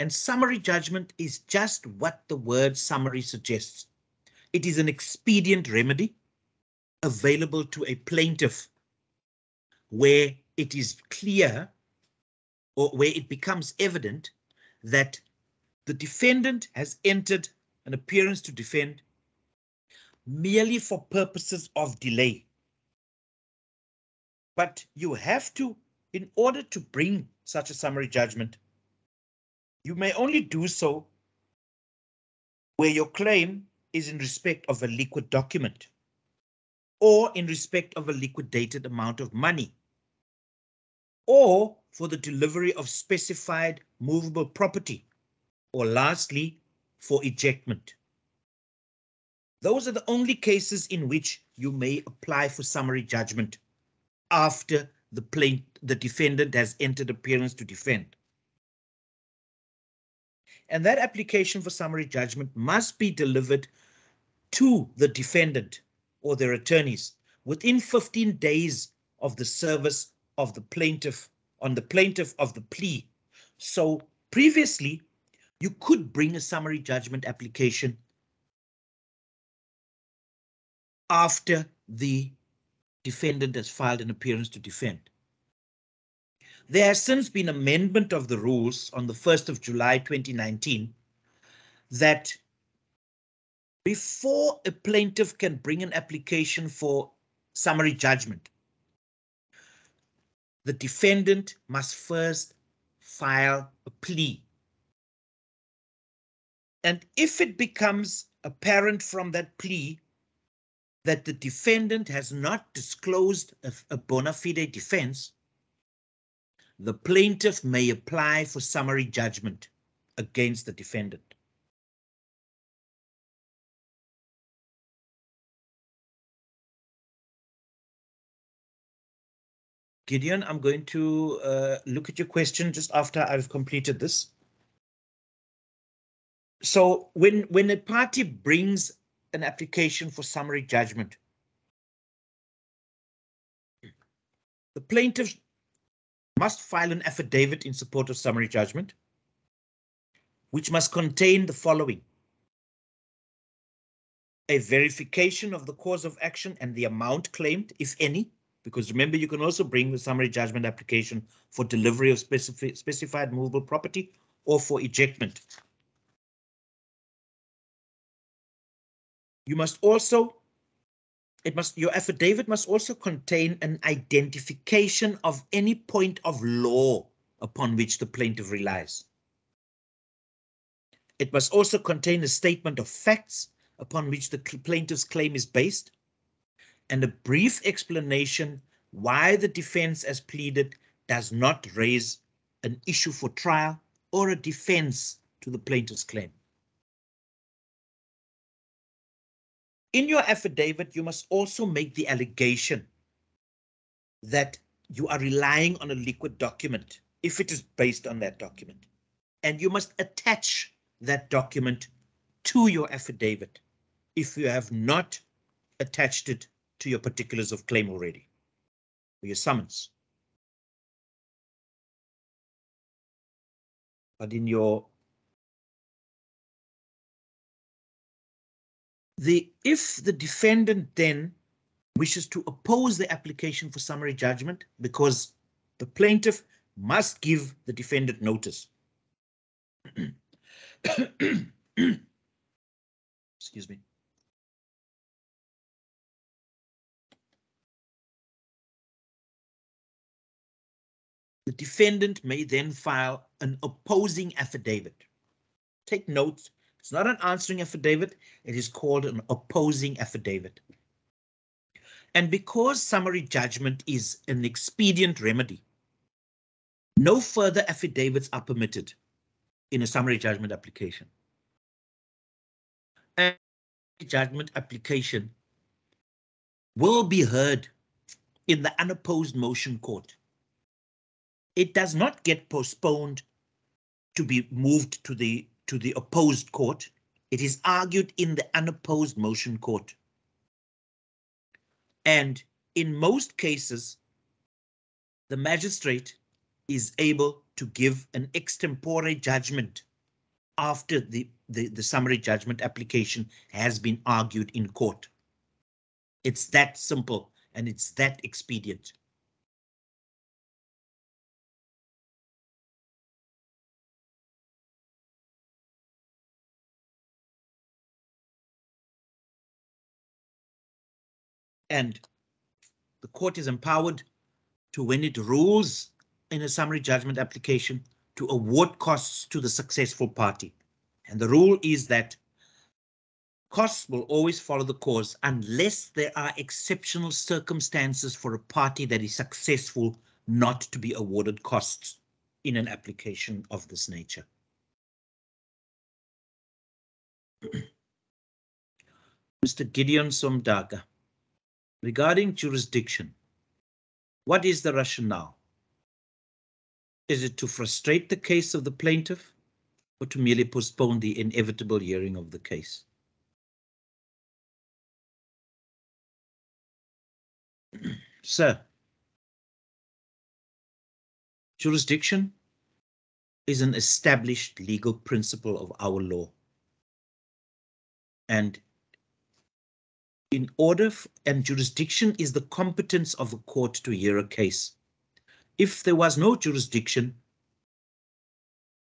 And summary judgment is just what the word summary suggests. It is an expedient remedy available to a plaintiff where it is clear or where it becomes evident that the defendant has entered an appearance to defend merely for purposes of delay. But you have to, in order to bring such a summary judgment, you may only do so where your claim is in respect of a liquid document or in respect of a liquidated amount of money or for the delivery of specified movable property or lastly for ejectment. Those are the only cases in which you may apply for summary judgment after the plaint the defendant has entered appearance to defend. And that application for summary judgment must be delivered to the defendant or their attorneys within 15 days of the service of the plaintiff on the plaintiff of the plea. So previously, you could bring a summary judgment application after the defendant has filed an appearance to defend. There has since been amendment of the rules on the 1st of July 2019 that before a plaintiff can bring an application for summary judgment, the defendant must first file a plea. And if it becomes apparent from that plea that the defendant has not disclosed a, a bona fide defense, the plaintiff may apply for summary judgment against the defendant. Gideon, I'm going to uh, look at your question just after I've completed this. So when, when a party brings an application for summary judgment, the plaintiff must file an affidavit in support of summary judgment, which must contain the following. A verification of the cause of action and the amount claimed, if any, because remember, you can also bring the summary judgment application for delivery of specific, specified movable property or for ejectment. You must also, it must, your affidavit must also contain an identification of any point of law upon which the plaintiff relies. It must also contain a statement of facts upon which the plaintiff's claim is based and a brief explanation why the defense as pleaded does not raise an issue for trial or a defense to the plaintiff's claim. In your affidavit, you must also make the allegation that you are relying on a liquid document if it is based on that document. And you must attach that document to your affidavit if you have not attached it to your particulars of claim already, or your summons. But in your the if the defendant then wishes to oppose the application for summary judgment because the plaintiff must give the defendant notice. Excuse me. The defendant may then file an opposing affidavit. Take note, it's not an answering affidavit, it is called an opposing affidavit. And because summary judgment is an expedient remedy, no further affidavits are permitted in a summary judgment application. And judgment application will be heard in the unopposed motion court. It does not get postponed to be moved to the to the opposed court. It is argued in the unopposed motion court. And in most cases, the magistrate is able to give an extempore judgment after the, the, the summary judgment application has been argued in court. It's that simple and it's that expedient. And the court is empowered to, when it rules in a summary judgment application, to award costs to the successful party. And the rule is that costs will always follow the cause unless there are exceptional circumstances for a party that is successful not to be awarded costs in an application of this nature. Mr. Gideon Somdaga. Regarding jurisdiction, what is the rationale? Is it to frustrate the case of the plaintiff or to merely postpone the inevitable hearing of the case? Sir, jurisdiction is an established legal principle of our law. And in order and jurisdiction is the competence of a court to hear a case. If there was no jurisdiction,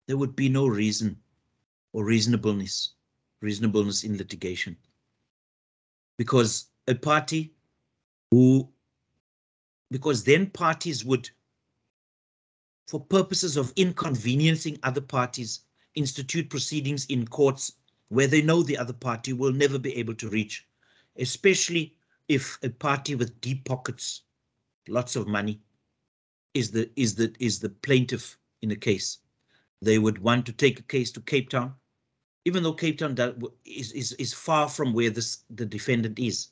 there would be no reason or reasonableness, reasonableness in litigation. Because a party who, because then parties would, for purposes of inconveniencing other parties, institute proceedings in courts where they know the other party will never be able to reach especially if a party with deep pockets, lots of money, is the is the is the plaintiff in a case. They would want to take a case to Cape Town, even though Cape Town is is is far from where this the defendant is.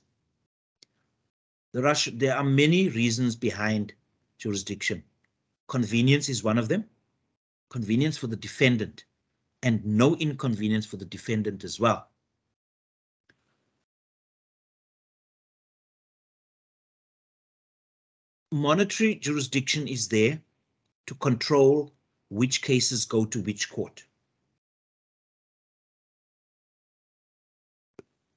The Rush, there are many reasons behind jurisdiction. Convenience is one of them. Convenience for the defendant and no inconvenience for the defendant as well. Monetary jurisdiction is there to control which cases go to which court.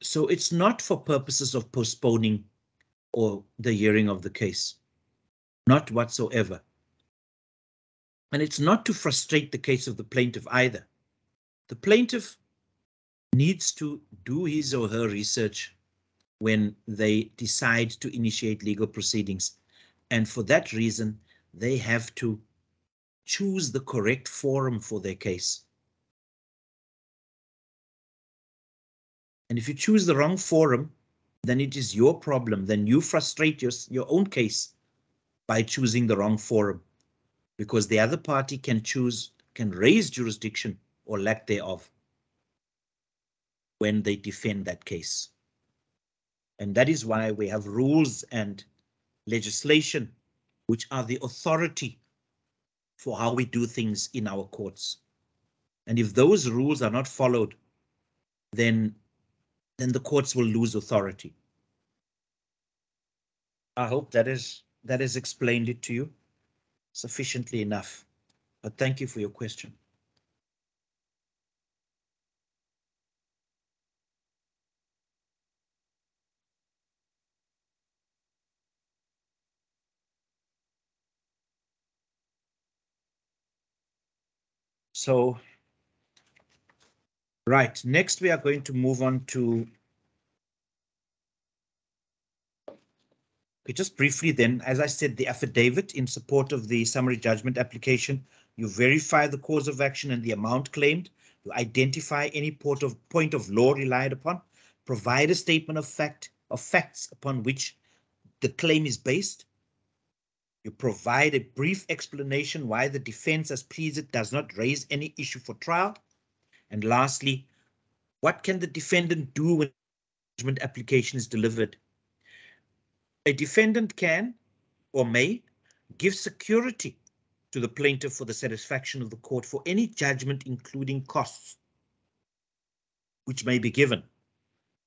So it's not for purposes of postponing or the hearing of the case, not whatsoever. And it's not to frustrate the case of the plaintiff either. The plaintiff needs to do his or her research when they decide to initiate legal proceedings and for that reason, they have to choose the correct forum for their case. And if you choose the wrong forum, then it is your problem. Then you frustrate your, your own case by choosing the wrong forum because the other party can choose, can raise jurisdiction or lack thereof when they defend that case. And that is why we have rules and legislation, which are the authority for how we do things in our courts. And if those rules are not followed, then, then the courts will lose authority. I hope that is that has explained it to you sufficiently enough. But thank you for your question. So, right, next we are going to move on to Okay, just briefly then, as I said, the affidavit in support of the summary judgment application, you verify the cause of action and the amount claimed, you identify any point of point of law relied upon, provide a statement of fact of facts upon which the claim is based. You provide a brief explanation why the defense as pleaded does not raise any issue for trial. And lastly, what can the defendant do when judgment application is delivered a defendant can or may give security to the plaintiff for the satisfaction of the court for any judgment, including costs, which may be given.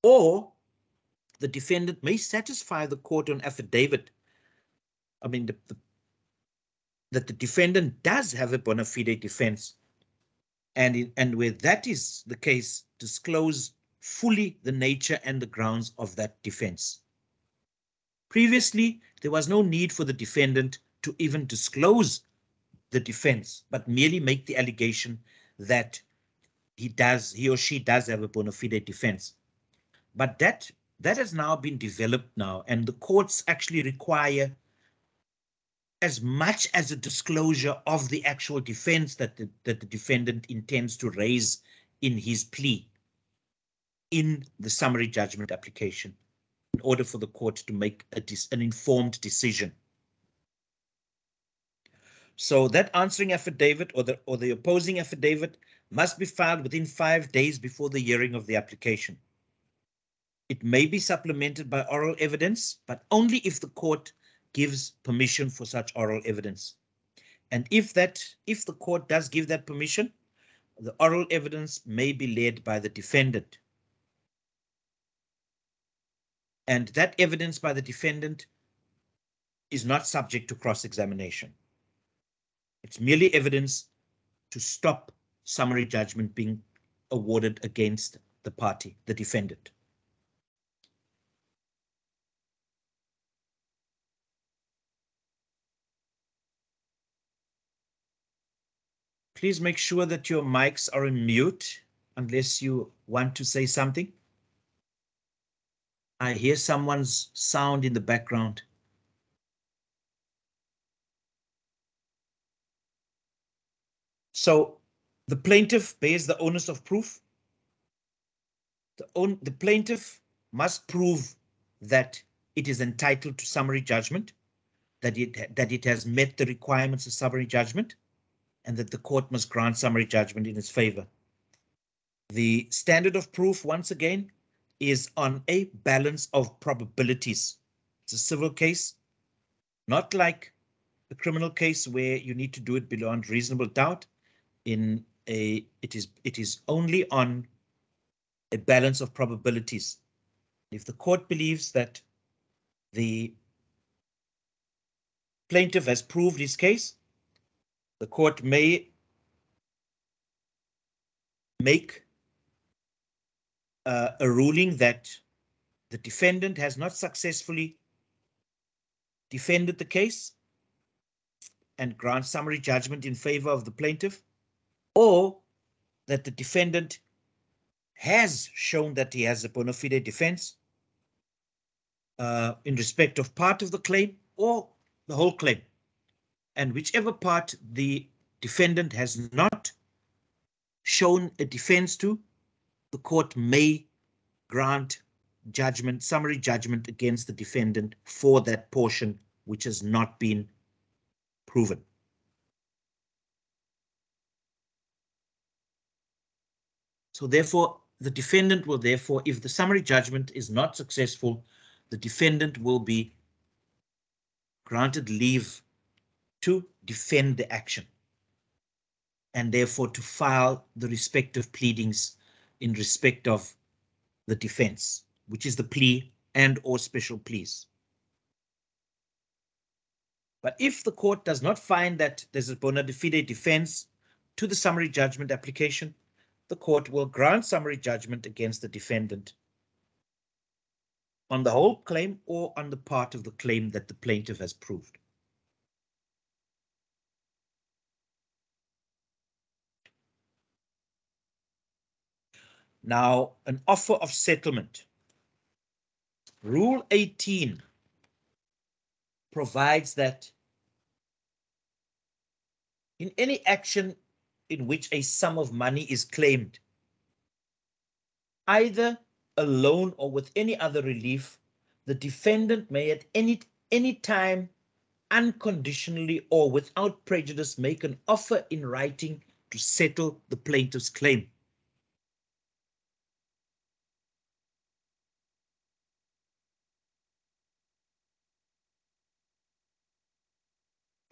Or the defendant may satisfy the court on affidavit. I mean, the, the, that the defendant does have a bona fide defense. And, in, and where that is the case, disclose fully the nature and the grounds of that defense. Previously, there was no need for the defendant to even disclose the defense, but merely make the allegation that he does, he or she does have a bona fide defense. But that that has now been developed now, and the courts actually require as much as a disclosure of the actual defense that the, that the defendant intends to raise in his plea in the summary judgment application in order for the court to make an informed decision. So that answering affidavit or the or the opposing affidavit must be filed within five days before the hearing of the application. It may be supplemented by oral evidence, but only if the court gives permission for such oral evidence. And if that if the court does give that permission, the oral evidence may be led by the defendant. And that evidence by the defendant is not subject to cross-examination. It's merely evidence to stop summary judgment being awarded against the party, the defendant. Please make sure that your mics are on mute unless you want to say something. I hear someone's sound in the background. So the plaintiff bears the onus of proof. The, on, the plaintiff must prove that it is entitled to summary judgment, that it, that it has met the requirements of summary judgment, and that the court must grant summary judgment in its favor. The standard of proof, once again, is on a balance of probabilities. It's a civil case, not like a criminal case where you need to do it beyond reasonable doubt. In a, it is it is only on a balance of probabilities. If the court believes that the plaintiff has proved his case, the court may make uh, a ruling that the defendant has not successfully defended the case and grant summary judgment in favor of the plaintiff, or that the defendant has shown that he has a bona fide defense uh, in respect of part of the claim or the whole claim. And whichever part the defendant has not shown a defense to, the court may grant judgment, summary judgment against the defendant for that portion which has not been proven. So therefore, the defendant will therefore, if the summary judgment is not successful, the defendant will be granted leave to defend the action and therefore to file the respective pleadings in respect of the defense, which is the plea and or special pleas. But if the court does not find that there's a bona fide defense to the summary judgment application, the court will grant summary judgment against the defendant on the whole claim or on the part of the claim that the plaintiff has proved. Now, an offer of settlement. Rule 18 provides that in any action in which a sum of money is claimed, either alone or with any other relief, the defendant may at any, any time unconditionally or without prejudice make an offer in writing to settle the plaintiff's claim.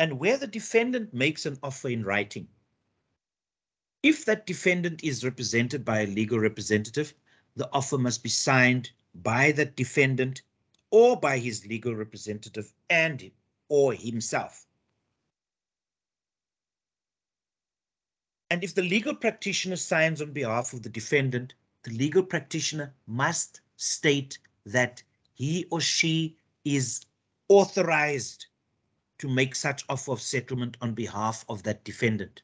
And where the defendant makes an offer in writing. If that defendant is represented by a legal representative, the offer must be signed by that defendant or by his legal representative and or himself. And if the legal practitioner signs on behalf of the defendant, the legal practitioner must state that he or she is authorized to make such offer of settlement on behalf of that defendant.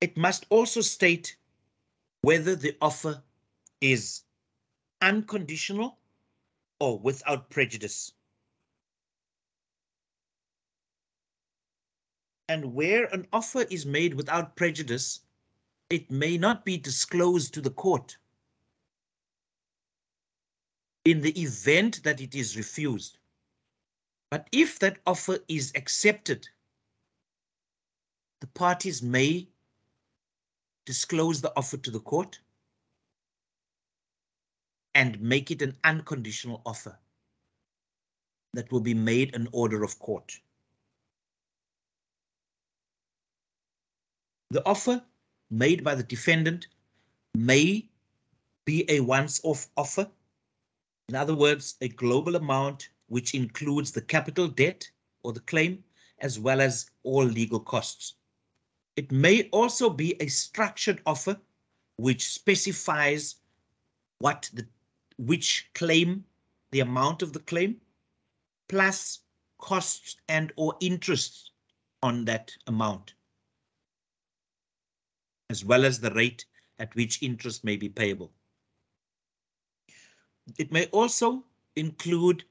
It must also state whether the offer is unconditional or without prejudice. And where an offer is made without prejudice, it may not be disclosed to the court in the event that it is refused. But if that offer is accepted, the parties may disclose the offer to the court and make it an unconditional offer that will be made an order of court. The offer made by the defendant may be a once-off offer in other words, a global amount which includes the capital debt or the claim, as well as all legal costs. It may also be a structured offer which specifies what the which claim, the amount of the claim, plus costs and or interests on that amount, as well as the rate at which interest may be payable. It may also include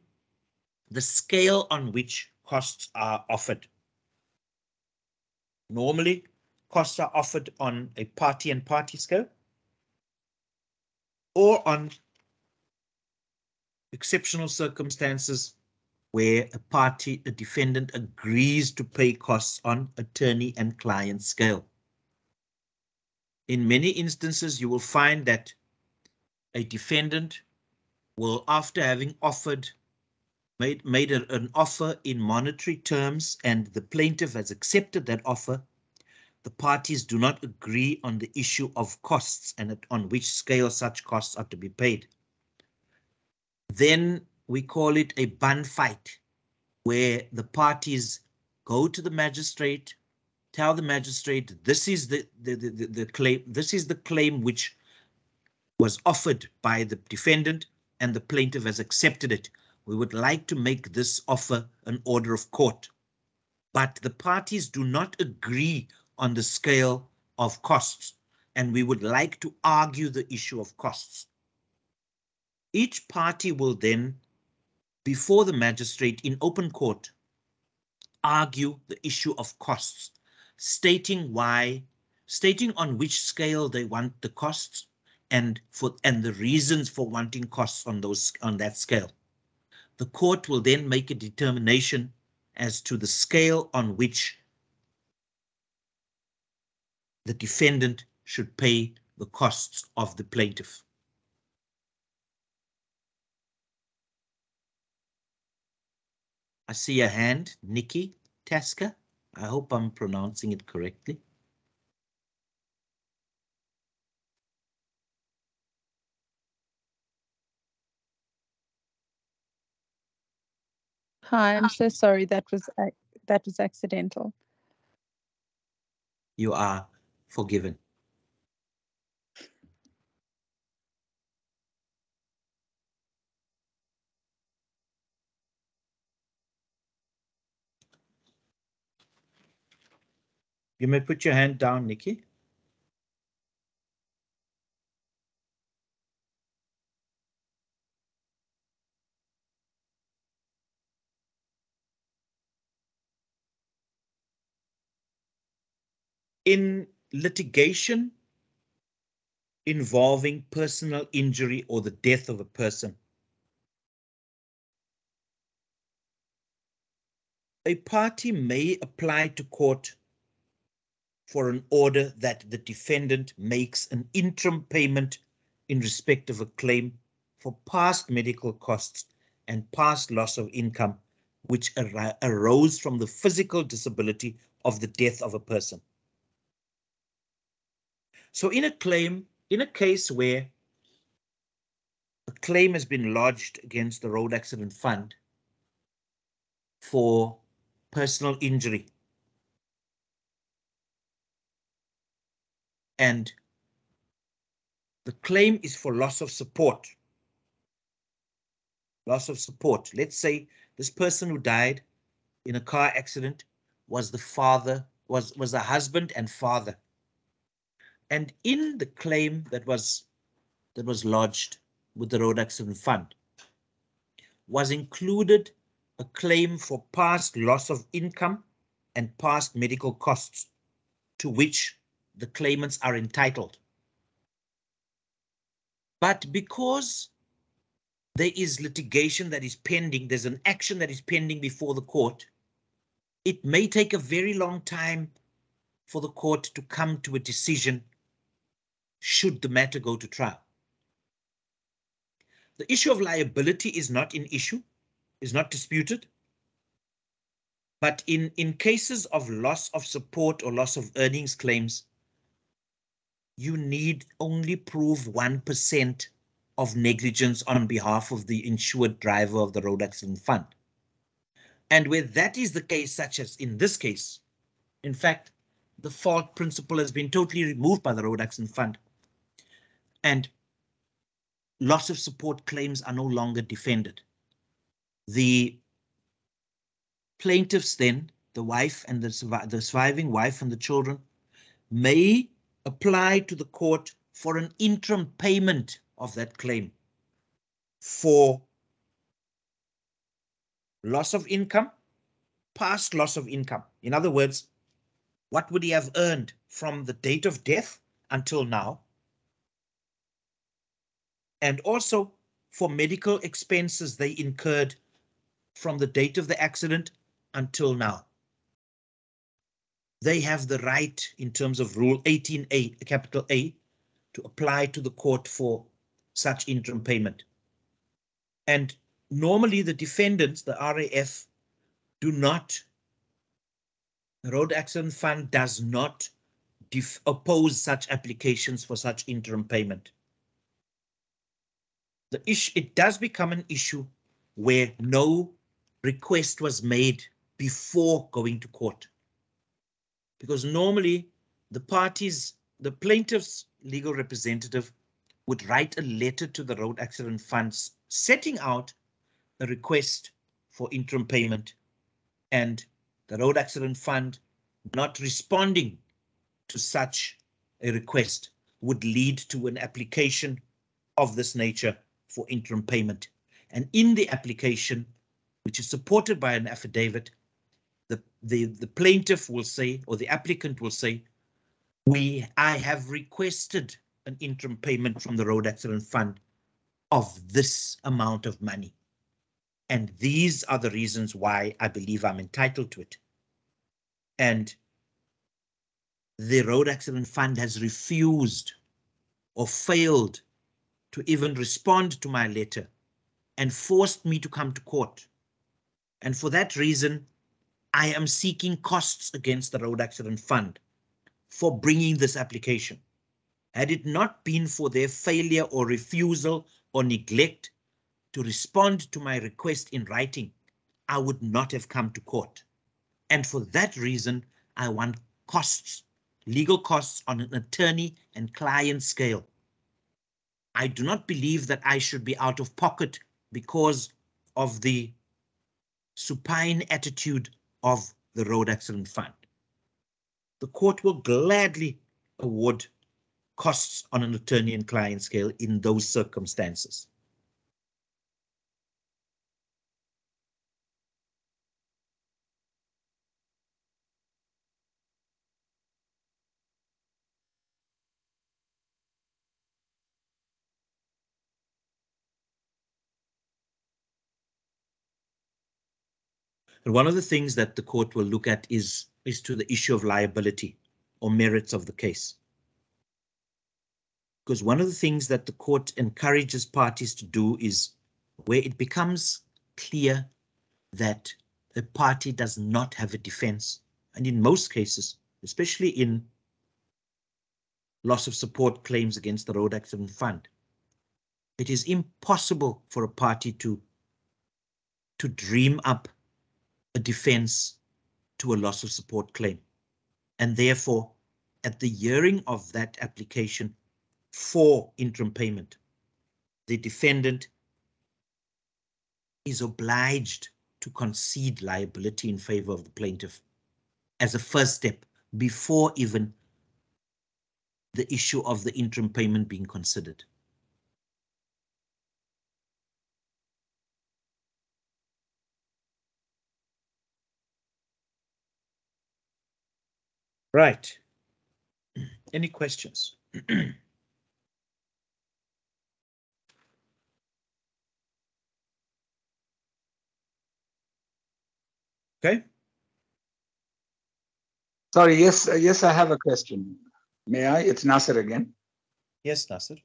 the scale on which costs are offered. Normally, costs are offered on a party and party scale or on exceptional circumstances where a party, a defendant agrees to pay costs on attorney and client scale. In many instances, you will find that a defendant will, after having offered, made, made an offer in monetary terms and the plaintiff has accepted that offer, the parties do not agree on the issue of costs and on which scale such costs are to be paid. Then we call it a bun fight, where the parties go to the magistrate, tell the magistrate this is the, the, the, the claim, this is the claim which was offered by the defendant and the plaintiff has accepted it. We would like to make this offer an order of court. But the parties do not agree on the scale of costs, and we would like to argue the issue of costs. Each party will then, before the magistrate in open court, argue the issue of costs, stating why, stating on which scale they want the costs, and for and the reasons for wanting costs on those on that scale. The court will then make a determination as to the scale on which the defendant should pay the costs of the plaintiff. I see a hand, Nikki Tasker. I hope I'm pronouncing it correctly. Hi, I'm so sorry. That was that was accidental. You are forgiven. You may put your hand down, Nikki. In litigation involving personal injury or the death of a person, a party may apply to court for an order that the defendant makes an interim payment in respect of a claim for past medical costs and past loss of income which ar arose from the physical disability of the death of a person. So in a claim, in a case where a claim has been lodged against the Road Accident Fund for personal injury and the claim is for loss of support. Loss of support. Let's say this person who died in a car accident was the father, was, was a husband and father. And in the claim that was that was lodged with the Road Accident Fund was included a claim for past loss of income and past medical costs to which the claimants are entitled. But because there is litigation that is pending, there's an action that is pending before the court, it may take a very long time for the court to come to a decision should the matter go to trial. The issue of liability is not an issue, is not disputed. But in, in cases of loss of support or loss of earnings claims, you need only prove 1% of negligence on behalf of the insured driver of the road accident fund. And where that is the case, such as in this case, in fact, the fault principle has been totally removed by the road accident fund. And loss of support claims are no longer defended. The plaintiffs then, the wife and the, the surviving wife and the children, may apply to the court for an interim payment of that claim for loss of income, past loss of income. In other words, what would he have earned from the date of death until now? And also for medical expenses they incurred from the date of the accident until now they have the right in terms of rule 18A, capital A, to apply to the court for such interim payment. And normally the defendants, the RAF, do not, the Road Accident Fund does not oppose such applications for such interim payment. The issue, it does become an issue where no request was made before going to court. Because normally the parties, the plaintiff's legal representative would write a letter to the road accident funds setting out a request for interim payment and the road accident fund not responding to such a request would lead to an application of this nature for interim payment. And in the application, which is supported by an affidavit, the, the, the plaintiff will say, or the applicant will say, we, I have requested an interim payment from the road accident fund of this amount of money. And these are the reasons why I believe I'm entitled to it. And the Road Accident Fund has refused or failed to even respond to my letter and forced me to come to court. And for that reason, I am seeking costs against the Road Accident Fund for bringing this application. Had it not been for their failure or refusal or neglect to respond to my request in writing, I would not have come to court. And for that reason, I want costs, legal costs on an attorney and client scale. I do not believe that I should be out of pocket because of the supine attitude of the Road Accident Fund. The court will gladly award costs on an attorney and client scale in those circumstances. And one of the things that the court will look at is, is to the issue of liability or merits of the case. Because one of the things that the court encourages parties to do is where it becomes clear that a party does not have a defense. And in most cases, especially in loss of support claims against the Road Accident Fund, it is impossible for a party to, to dream up a defense to a loss of support claim. And therefore, at the hearing of that application for interim payment, the defendant is obliged to concede liability in favor of the plaintiff as a first step before even the issue of the interim payment being considered. Right. Any questions? okay. Sorry, yes, uh, yes, I have a question. May I? It's Nasser again. Yes, Nasser.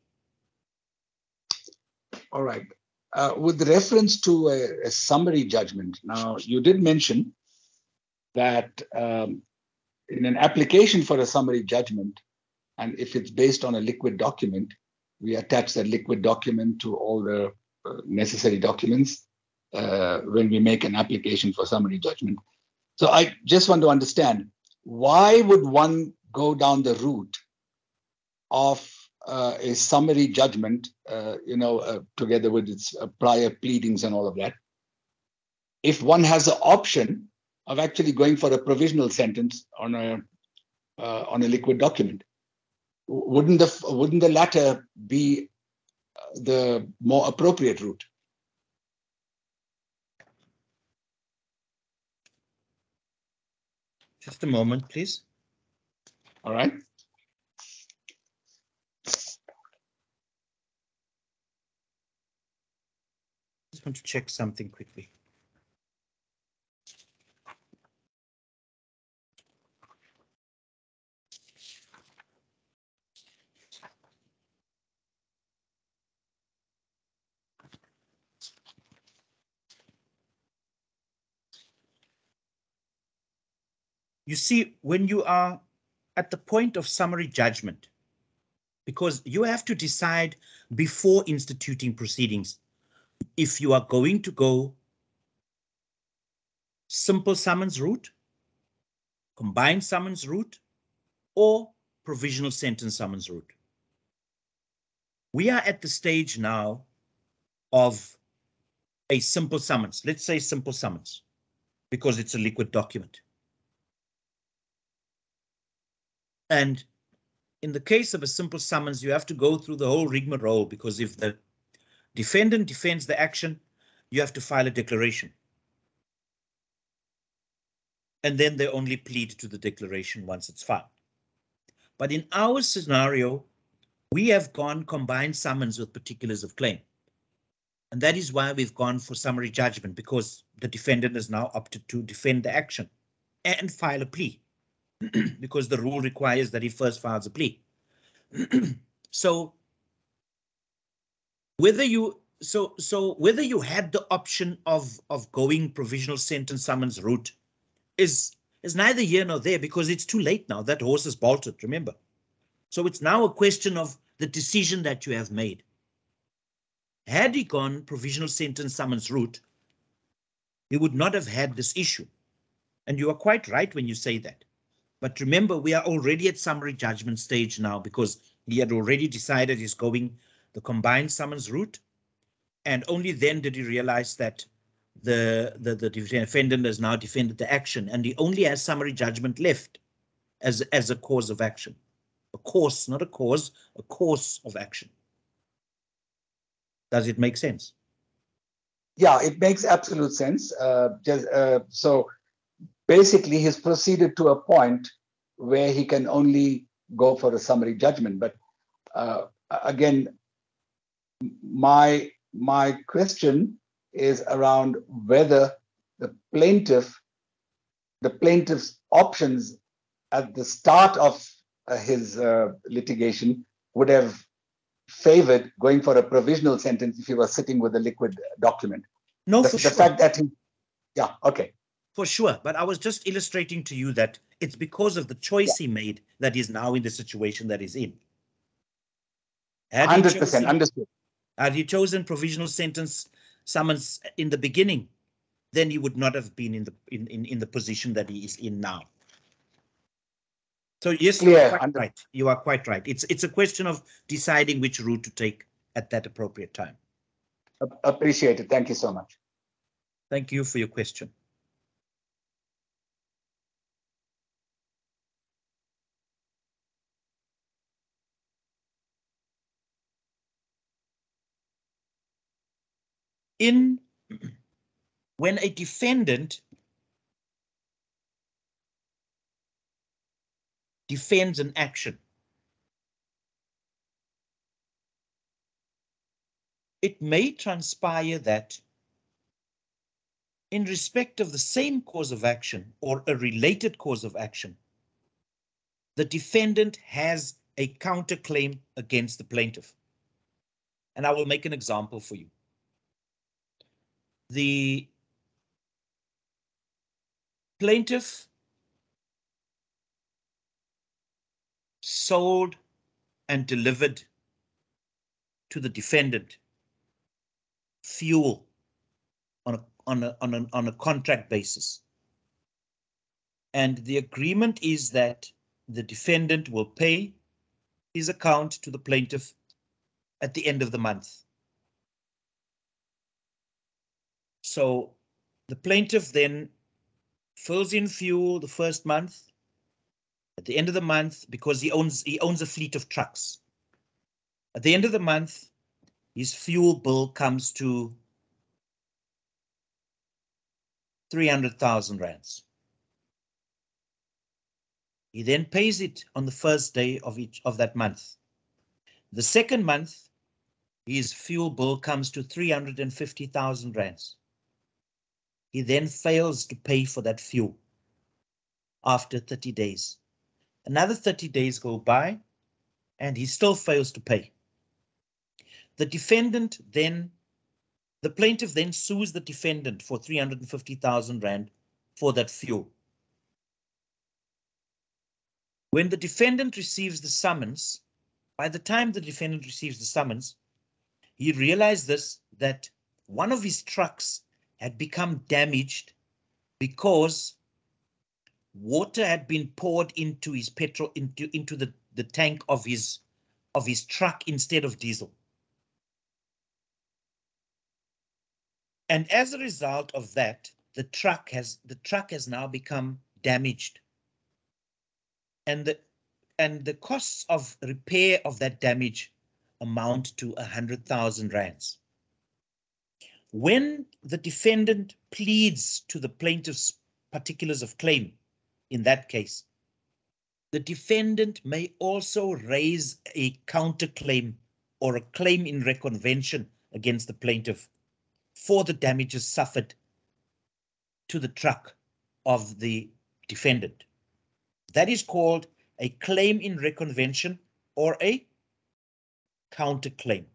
All right. Uh, with reference to a, a, summary judgment, now you did mention that um, in an application for a summary judgment, and if it's based on a liquid document, we attach that liquid document to all the uh, necessary documents uh, when we make an application for summary judgment. So I just want to understand why would one go down the route of uh, a summary judgment, uh, you know, uh, together with its uh, prior pleadings and all of that, if one has the option of actually going for a provisional sentence on a uh, on a liquid document. Wouldn't the wouldn't the latter be uh, the more appropriate route? Just a moment, please. All right. Just want to check something quickly. You see, when you are at the point of summary judgment, because you have to decide before instituting proceedings if you are going to go simple summons route, combined summons route, or provisional sentence summons route. We are at the stage now of a simple summons. Let's say simple summons because it's a liquid document. And in the case of a simple summons, you have to go through the whole rigmarole because if the defendant defends the action, you have to file a declaration. And then they only plead to the declaration once it's filed. But in our scenario, we have gone combined summons with particulars of claim. And that is why we've gone for summary judgment because the defendant is now opted to defend the action and file a plea. because the rule requires that he first files a plea. so whether you so so whether you had the option of of going provisional sentence summons route is is neither here nor there because it's too late now. That horse is bolted, remember. So it's now a question of the decision that you have made. Had he gone provisional sentence summons route, he would not have had this issue. And you are quite right when you say that. But remember, we are already at summary judgment stage now because he had already decided he's going the combined summons route. And only then did he realize that the, the, the defendant has now defended the action and he only has summary judgment left as, as a cause of action. A course, not a cause, a course of action. Does it make sense? Yeah, it makes absolute sense. Uh, just, uh, so basically, he's proceeded to a point where he can only go for a summary judgment. But uh, again, my my question is around whether the plaintiff, the plaintiff's options at the start of uh, his uh, litigation would have favored going for a provisional sentence if he was sitting with a liquid document. No, the, for the sure. fact that he, yeah, okay, For sure, but I was just illustrating to you that it's because of the choice he made that he's now in the situation that he's in. Had he hundred percent chosen- understood. Had he chosen provisional sentence summons in the beginning, then he would not have been in the in, in, in the position that he is in now. So yes, you Clear, are quite under- right. You are quite right. It's it's a question of deciding which route to take at that appropriate time. Appreciate it. Thank you so much. Thank you for your question. In when a defendant defends an action, it may transpire that in respect of the same cause of action or a related cause of action, the defendant has a counterclaim against the plaintiff. And I will make an example for you. The plaintiff sold and delivered to the defendant fuel on a on a on a on a contract basis. And the agreement is that the defendant will pay his account to the plaintiff at the end of the month. So the plaintiff then fills in fuel the first month. At the end of the month, because he owns he owns a fleet of trucks. At the end of the month, his fuel bill comes to 300,000 rands. He then pays it on the first day of each of that month. The second month, his fuel bill comes to 350,000 rands. He then fails to pay for that fuel after 30 days. Another 30 days go by and he still fails to pay. The defendant then the plaintiff then sues the defendant for 350,000 Rand for that fuel. When the defendant receives the summons, by the time the defendant receives the summons, he realized this that one of his trucks had become damaged because water had been poured into his petrol into into the, the tank of his of his truck instead of diesel. And as a result of that, the truck has the truck has now become damaged. And the and the costs of repair of that damage amount to a hundred thousand rands. When the defendant pleads to the plaintiff's particulars of claim, in that case, the defendant may also raise a counterclaim or a claim in reconvention against the plaintiff for the damages suffered to the truck of the defendant. That is called a claim in reconvention or a counterclaim.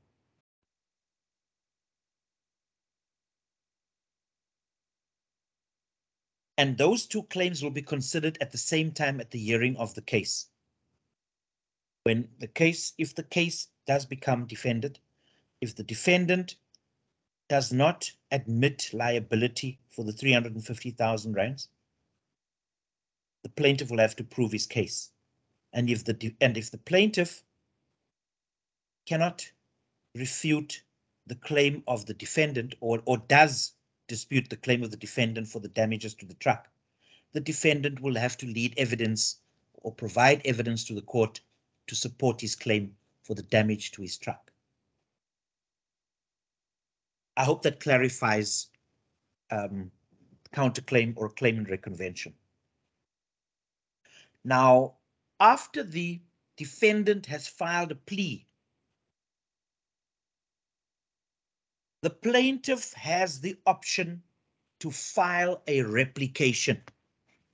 And those two claims will be considered at the same time at the hearing of the case. When the case, if the case does become defended, if the defendant does not admit liability for the 350,000 rands, the plaintiff will have to prove his case. And if the and if the plaintiff cannot refute the claim of the defendant or, or does dispute the claim of the defendant for the damages to the truck, the defendant will have to lead evidence or provide evidence to the court to support his claim for the damage to his truck. I hope that clarifies um, counterclaim or claim in reconvention. Now, after the defendant has filed a plea, the plaintiff has the option to file a replication.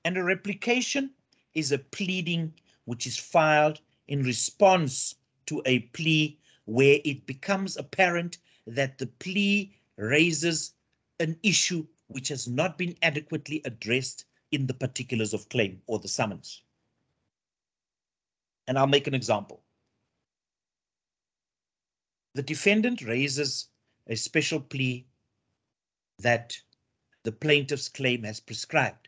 And a replication is a pleading which is filed in response to a plea where it becomes apparent that the plea raises an issue which has not been adequately addressed in the particulars of claim or the summons. And I'll make an example. The defendant raises a special plea that the plaintiff's claim has prescribed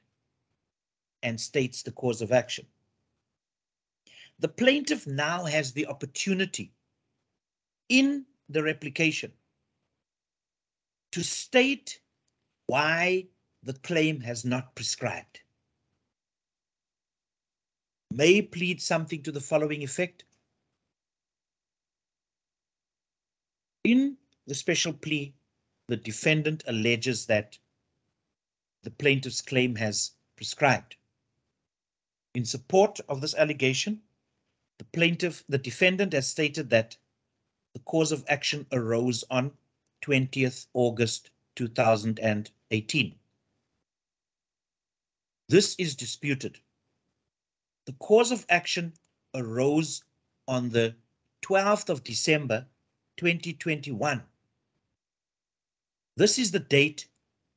and states the cause of action. The plaintiff now has the opportunity in the replication to state why the claim has not prescribed. May plead something to the following effect. In the special plea, the defendant alleges that the plaintiff's claim has prescribed. In support of this allegation, the plaintiff, the defendant has stated that the cause of action arose on 20th August 2018. This is disputed. The cause of action arose on the 12th of December 2021. This is the date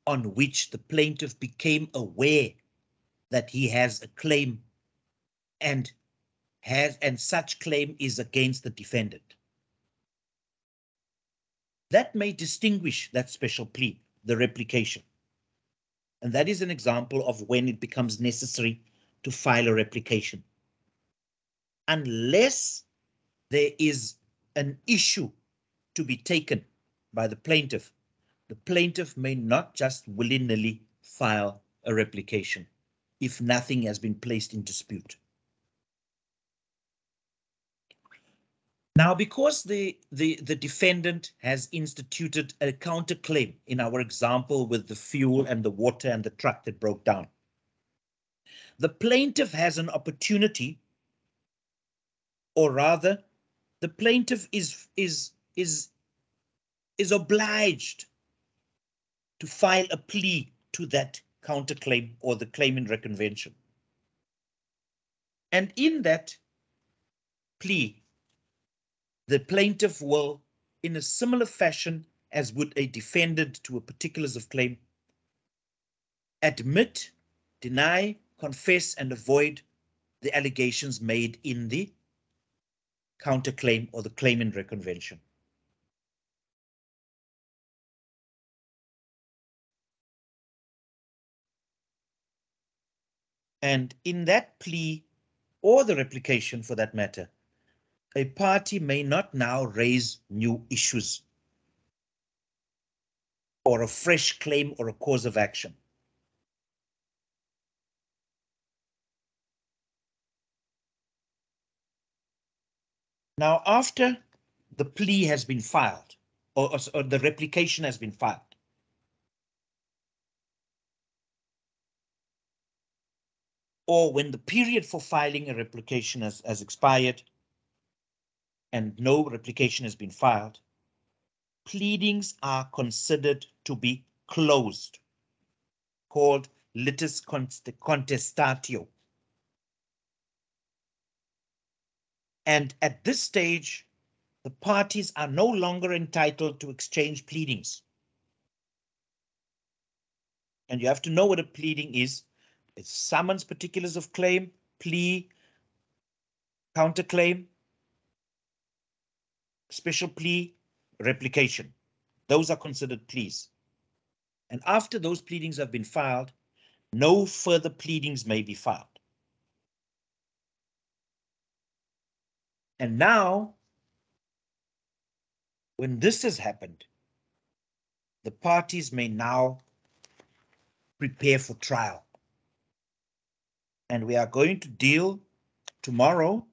on which the plaintiff became aware that he has a claim and has and such claim is against the defendant. That may distinguish that special plea, the replication. And that is an example of when it becomes necessary to file a replication. Unless there is an issue to be taken by the plaintiff, the plaintiff may not just willy-nilly file a replication if nothing has been placed in dispute. Now, because the, the, the defendant has instituted a counterclaim in our example with the fuel and the water and the truck that broke down, the plaintiff has an opportunity, or rather, the plaintiff is, is, is, is obliged to file a plea to that counterclaim or the claim in reconvention. And in that plea, the plaintiff will, in a similar fashion as would a defendant to a particulars of claim, admit, deny, confess, and avoid the allegations made in the counterclaim or the claim in reconvention. And in that plea, or the replication for that matter, a party may not now raise new issues or a fresh claim or a cause of action. Now, after the plea has been filed or, or the replication has been filed, or when the period for filing a replication has, has expired, and no replication has been filed, pleadings are considered to be closed, called litis contestatio. And at this stage, the parties are no longer entitled to exchange pleadings. And you have to know what a pleading is. It's summons particulars of claim, plea, counterclaim, special plea, replication. Those are considered pleas. And after those pleadings have been filed, no further pleadings may be filed. And now, when this has happened, the parties may now prepare for trial. And we are going to deal tomorrow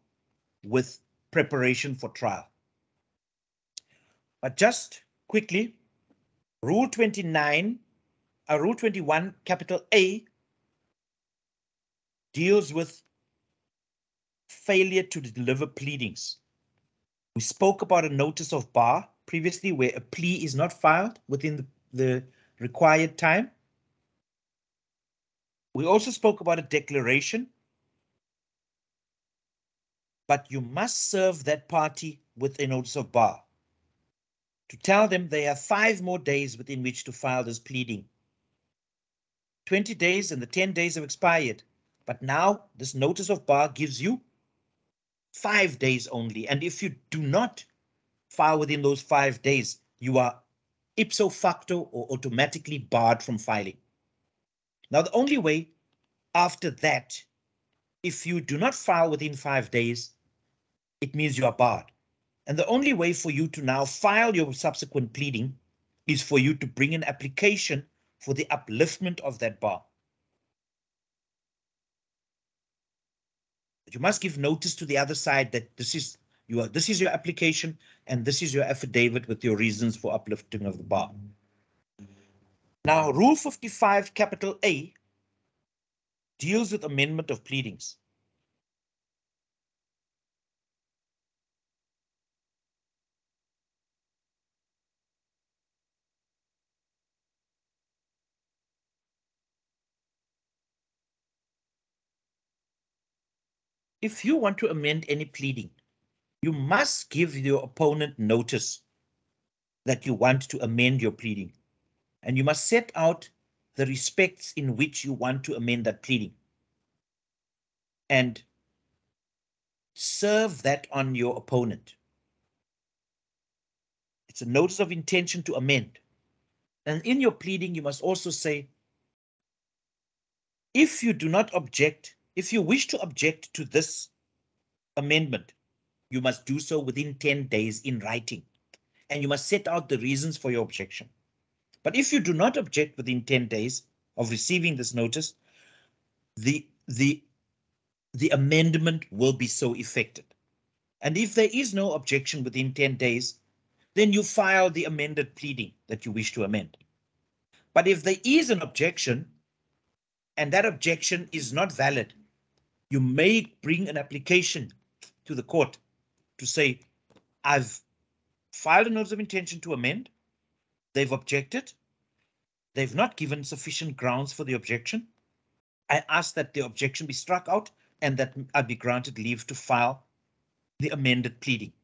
with preparation for trial. But just quickly, Rule 29, uh, Rule 21, capital A, deals with failure to deliver pleadings. We spoke about a notice of bar previously where a plea is not filed within the, the required time. We also spoke about a declaration, but you must serve that party with a notice of bar to tell them they have five more days within which to file this pleading. 20 days and the 10 days have expired, but now this notice of bar gives you five days only. And if you do not file within those five days, you are ipso facto or automatically barred from filing. Now, the only way after that, if you do not file within five days, it means you are barred. And the only way for you to now file your subsequent pleading is for you to bring an application for the upliftment of that bar. But you must give notice to the other side that this is your this is your application and this is your affidavit with your reasons for uplifting of the bar. Now, Rule 55, capital A, deals with amendment of pleadings. If you want to amend any pleading, you must give your opponent notice that you want to amend your pleading. And you must set out the respects in which you want to amend that pleading. And serve that on your opponent. It's a notice of intention to amend. And in your pleading, you must also say, if you do not object, if you wish to object to this amendment, you must do so within 10 days in writing, and you must set out the reasons for your objection. But if you do not object within 10 days of receiving this notice, the, the, the amendment will be so effected. And if there is no objection within 10 days, then you file the amended pleading that you wish to amend. But if there is an objection, and that objection is not valid, you may bring an application to the court to say, I've filed a notice of intention to amend. They've objected. They've not given sufficient grounds for the objection. I ask that the objection be struck out and that I be granted leave to file the amended pleading.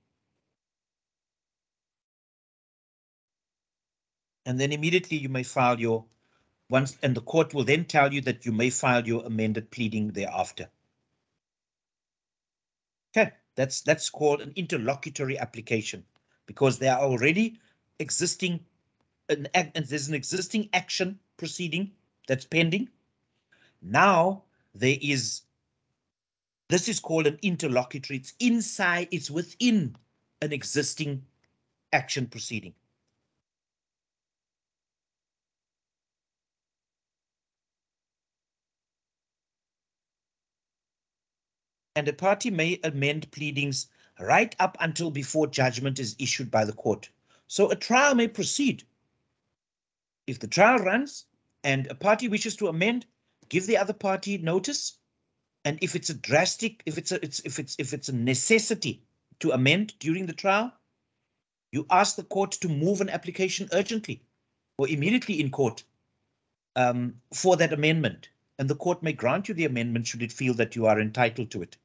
And then immediately you may file your once and the court will then tell you that you may file your amended pleading thereafter. Okay, that's that's called an interlocutory application because there are already existing an and there's an existing action proceeding that's pending. Now there is this is called an interlocutory. It's inside, it's within an existing action proceeding. and a party may amend pleadings right up until before judgment is issued by the court. So a trial may proceed. If the trial runs and a party wishes to amend, give the other party notice. And if it's a drastic, if it's a, it's, if it's, if it's a necessity to amend during the trial, you ask the court to move an application urgently or immediately in court um, for that amendment. And the court may grant you the amendment should it feel that you are entitled to it.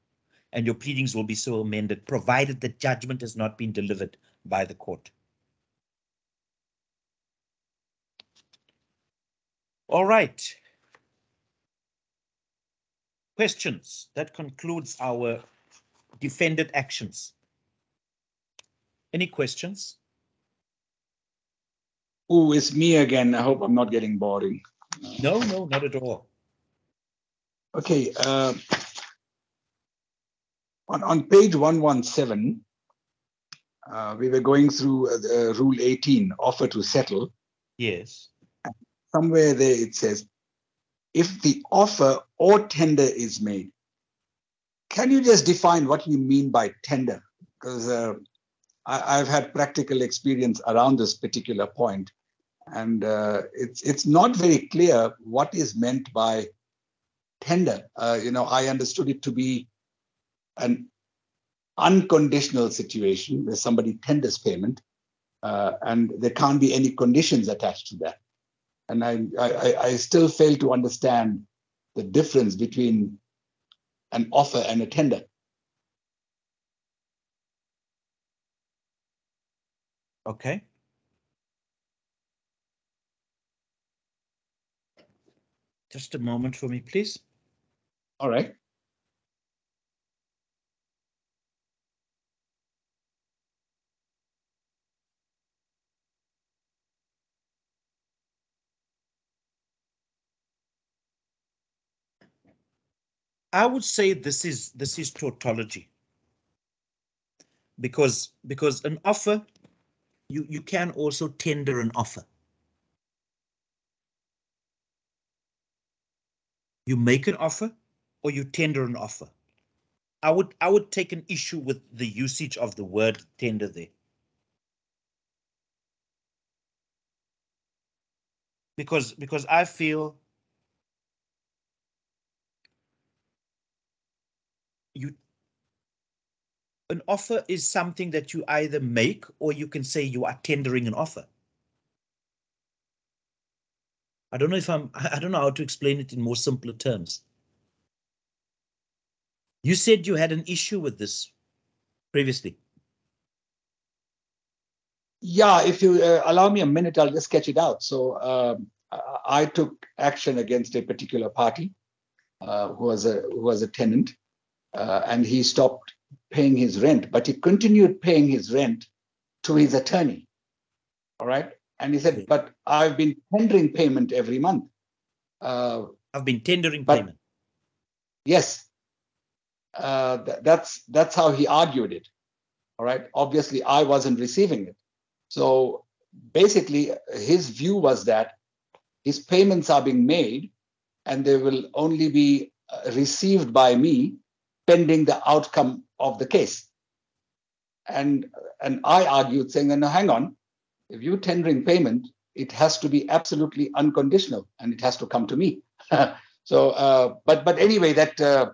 and your pleadings will be so amended, provided the judgment has not been delivered by the court. All right. Questions? That concludes our defended actions. Any questions? Oh, it's me again. I hope I'm not getting boring. No, no, not at all. Okay. Uh, on, on page 117, uh, we were going through uh, the, Rule 18, offer to settle. Yes. Somewhere there it says, if the offer or tender is made, can you just define what you mean by tender? Because uh, I, have had practical experience around this particular point, and uh, it's it's not very clear what is meant by tender. Uh, you know, I understood it to be an unconditional situation where somebody tenders payment, uh, and there can't be any conditions attached to that. And I, I, I still fail to understand the difference between an offer and a tender. Okay. Just a moment for me, please. All right. I would say this is this is tautology. Because because an offer, you, you can also tender an offer. You make an offer or you tender an offer. I would I would take an issue with the usage of the word tender there. Because because I feel you an offer is something that you either make or you can say you are tendering an offer. I don't know if I'm, I don't know how to explain it in more simpler terms. You said you had an issue with this previously. Yeah, if you uh, allow me a minute, I'll just sketch it out. So um, I took action against a particular party uh, who was a who was a tenant, uh, and he stopped paying his rent, but he continued paying his rent to his attorney. All right. And he said, but I've been tendering payment every month. Uh, I've been tendering but, payment. Yes. Uh, th- that's that's how he argued it. All right. Obviously, I wasn't receiving it. So basically, his view was that his payments are being made and they will only be uh, received by me pending the outcome of the case. And, and I argued saying, no, hang on, if you're tendering payment, it has to be absolutely unconditional and it has to come to me. so, uh, but but anyway, that uh,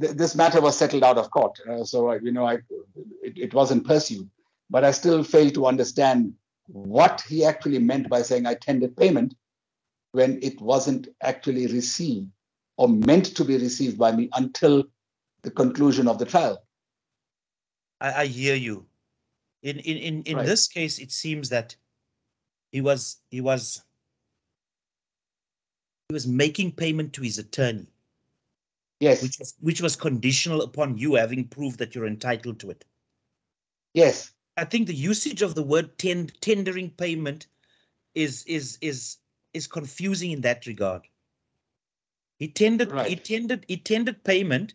th- this matter was settled out of court. Uh, so you know, I it, it wasn't pursued. But I still fail to understand what he actually meant by saying I tendered payment when it wasn't actually received or meant to be received by me until the conclusion of the trial. I, I hear you. In in in, in right. this case, it seems that he was he was he was making payment to his attorney. Yes. Which was which was conditional upon you having proved that you're entitled to it. Yes. I think the usage of the word tend, tendering payment is is is is confusing in that regard. He tendered right. he tendered he tendered payment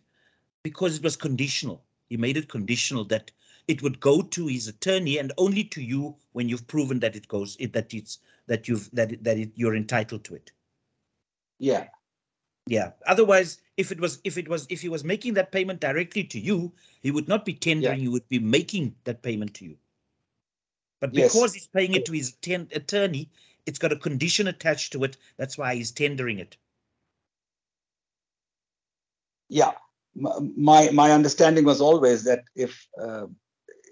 because it was conditional. He made it conditional that it would go to his attorney and only to you when you've proven that it goes that it's that you've that that it, you're entitled to it. Yeah. Yeah. Otherwise, if it was if it was if he was making that payment directly to you, he would not be tendering. Yeah. He would be making that payment to you. But because yes. he's paying it to his attorney, it's got a condition attached to it. That's why he's tendering it. Yeah, my my understanding was always that if uh,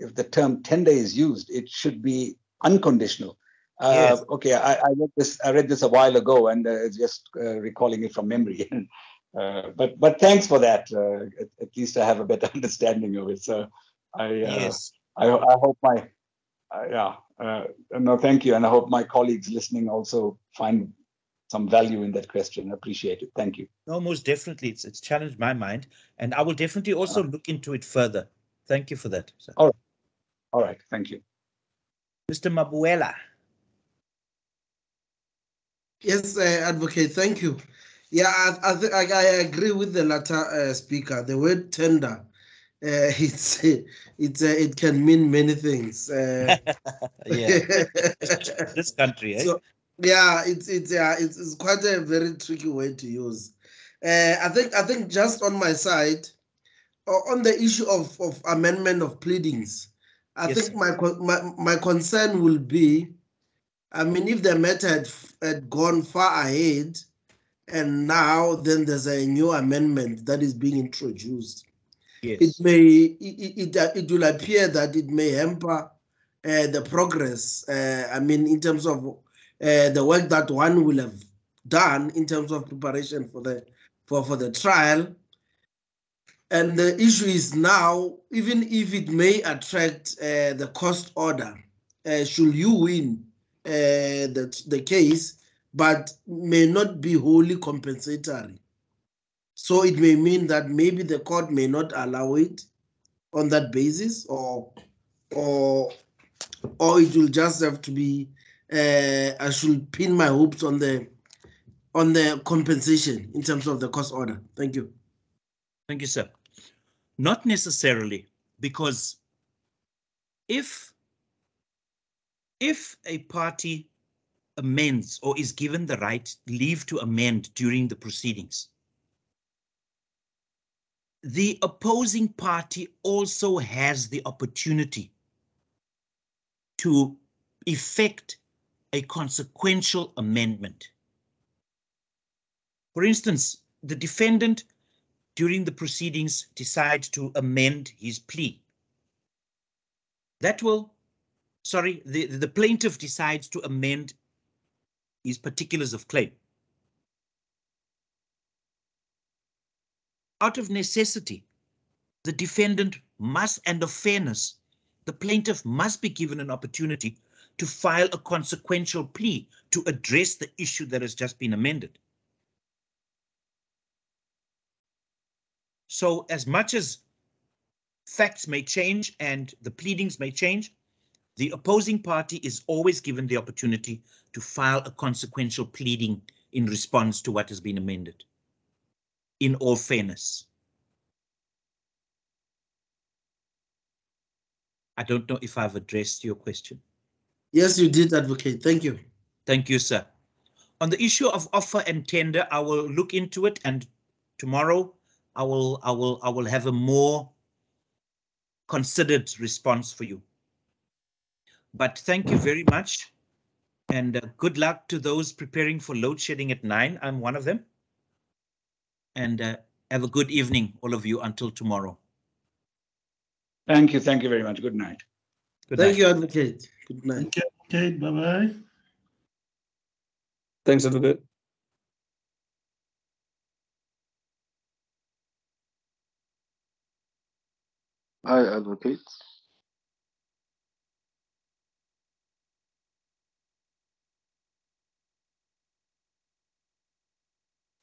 if the term tender is used, it should be unconditional. Uh, yes. Okay, I, I, read this. I read this a while ago, and uh, just uh, recalling it from memory. uh, but but thanks for that. Uh, at, at, least I have a better understanding of it. So I uh, yes. I, I hope my yeah uh, no thank you, and I hope my colleagues listening also find some value in that question. I appreciate it. Thank you. No, most definitely. It's it's challenged my mind, and I will definitely also look into it further. Thank you for that. Sir. All right. All right. Thank you. Mr. Mabuela. Yes, uh, Advocate, thank you. Yeah, I, I, I, I agree with the latter uh, speaker. The word tender, uh, it's it's uh, it can mean many things. Uh, yeah, this country, eh? So, yeah, it's it's yeah, it's, it's quite a very tricky way to use. Uh, I think I think just on my side, on the issue of of amendment of pleadings, I yes. think my my my concern will be I mean, if the matter had, had gone far ahead, and now then there's a new amendment that is being introduced, yes. it may it, it, it will appear that it may hamper uh, the progress. Uh, I mean, in terms of uh, the work that one will have done in terms of preparation for the for for the trial. And the issue is now, even if it may attract uh, the cost order, uh, should you win, uh, the, the case, but may not be wholly compensatory. So it may mean that maybe the court may not allow it on that basis, or or or it will just have to be. Uh, I should pin my hopes on the on the compensation in terms of the cost order. Thank you. Thank you, sir. Not necessarily, because if if a party amends or is given the right leave to amend during the proceedings, the opposing party also has the opportunity to effect a consequential amendment. For instance, the defendant during the proceedings decides to amend his plea. That will sorry, the, the plaintiff decides to amend his particulars of claim. Out of necessity, the defendant must, and of fairness, the plaintiff must be given an opportunity to file a consequential plea to address the issue that has just been amended. So as much as facts may change and the pleadings may change, the opposing party is always given the opportunity to file a consequential pleading in response to what has been amended. In all fairness. I don't know if I've addressed your question. Yes, you did, Advocate. Thank you. Thank you, sir. On the issue of offer and tender, I will look into it and tomorrow I will I will I will have a more considered response for you. But thank you very much. And uh, good luck to those preparing for load shedding at nine. I'm one of them. And uh, have a good evening, all of you, until tomorrow. Thank you. Thank you very much. Good night. Good Thank night. you, Advocate. Good night. Okay, okay bye-bye. Thanks, Advocate. Hi, Advocate.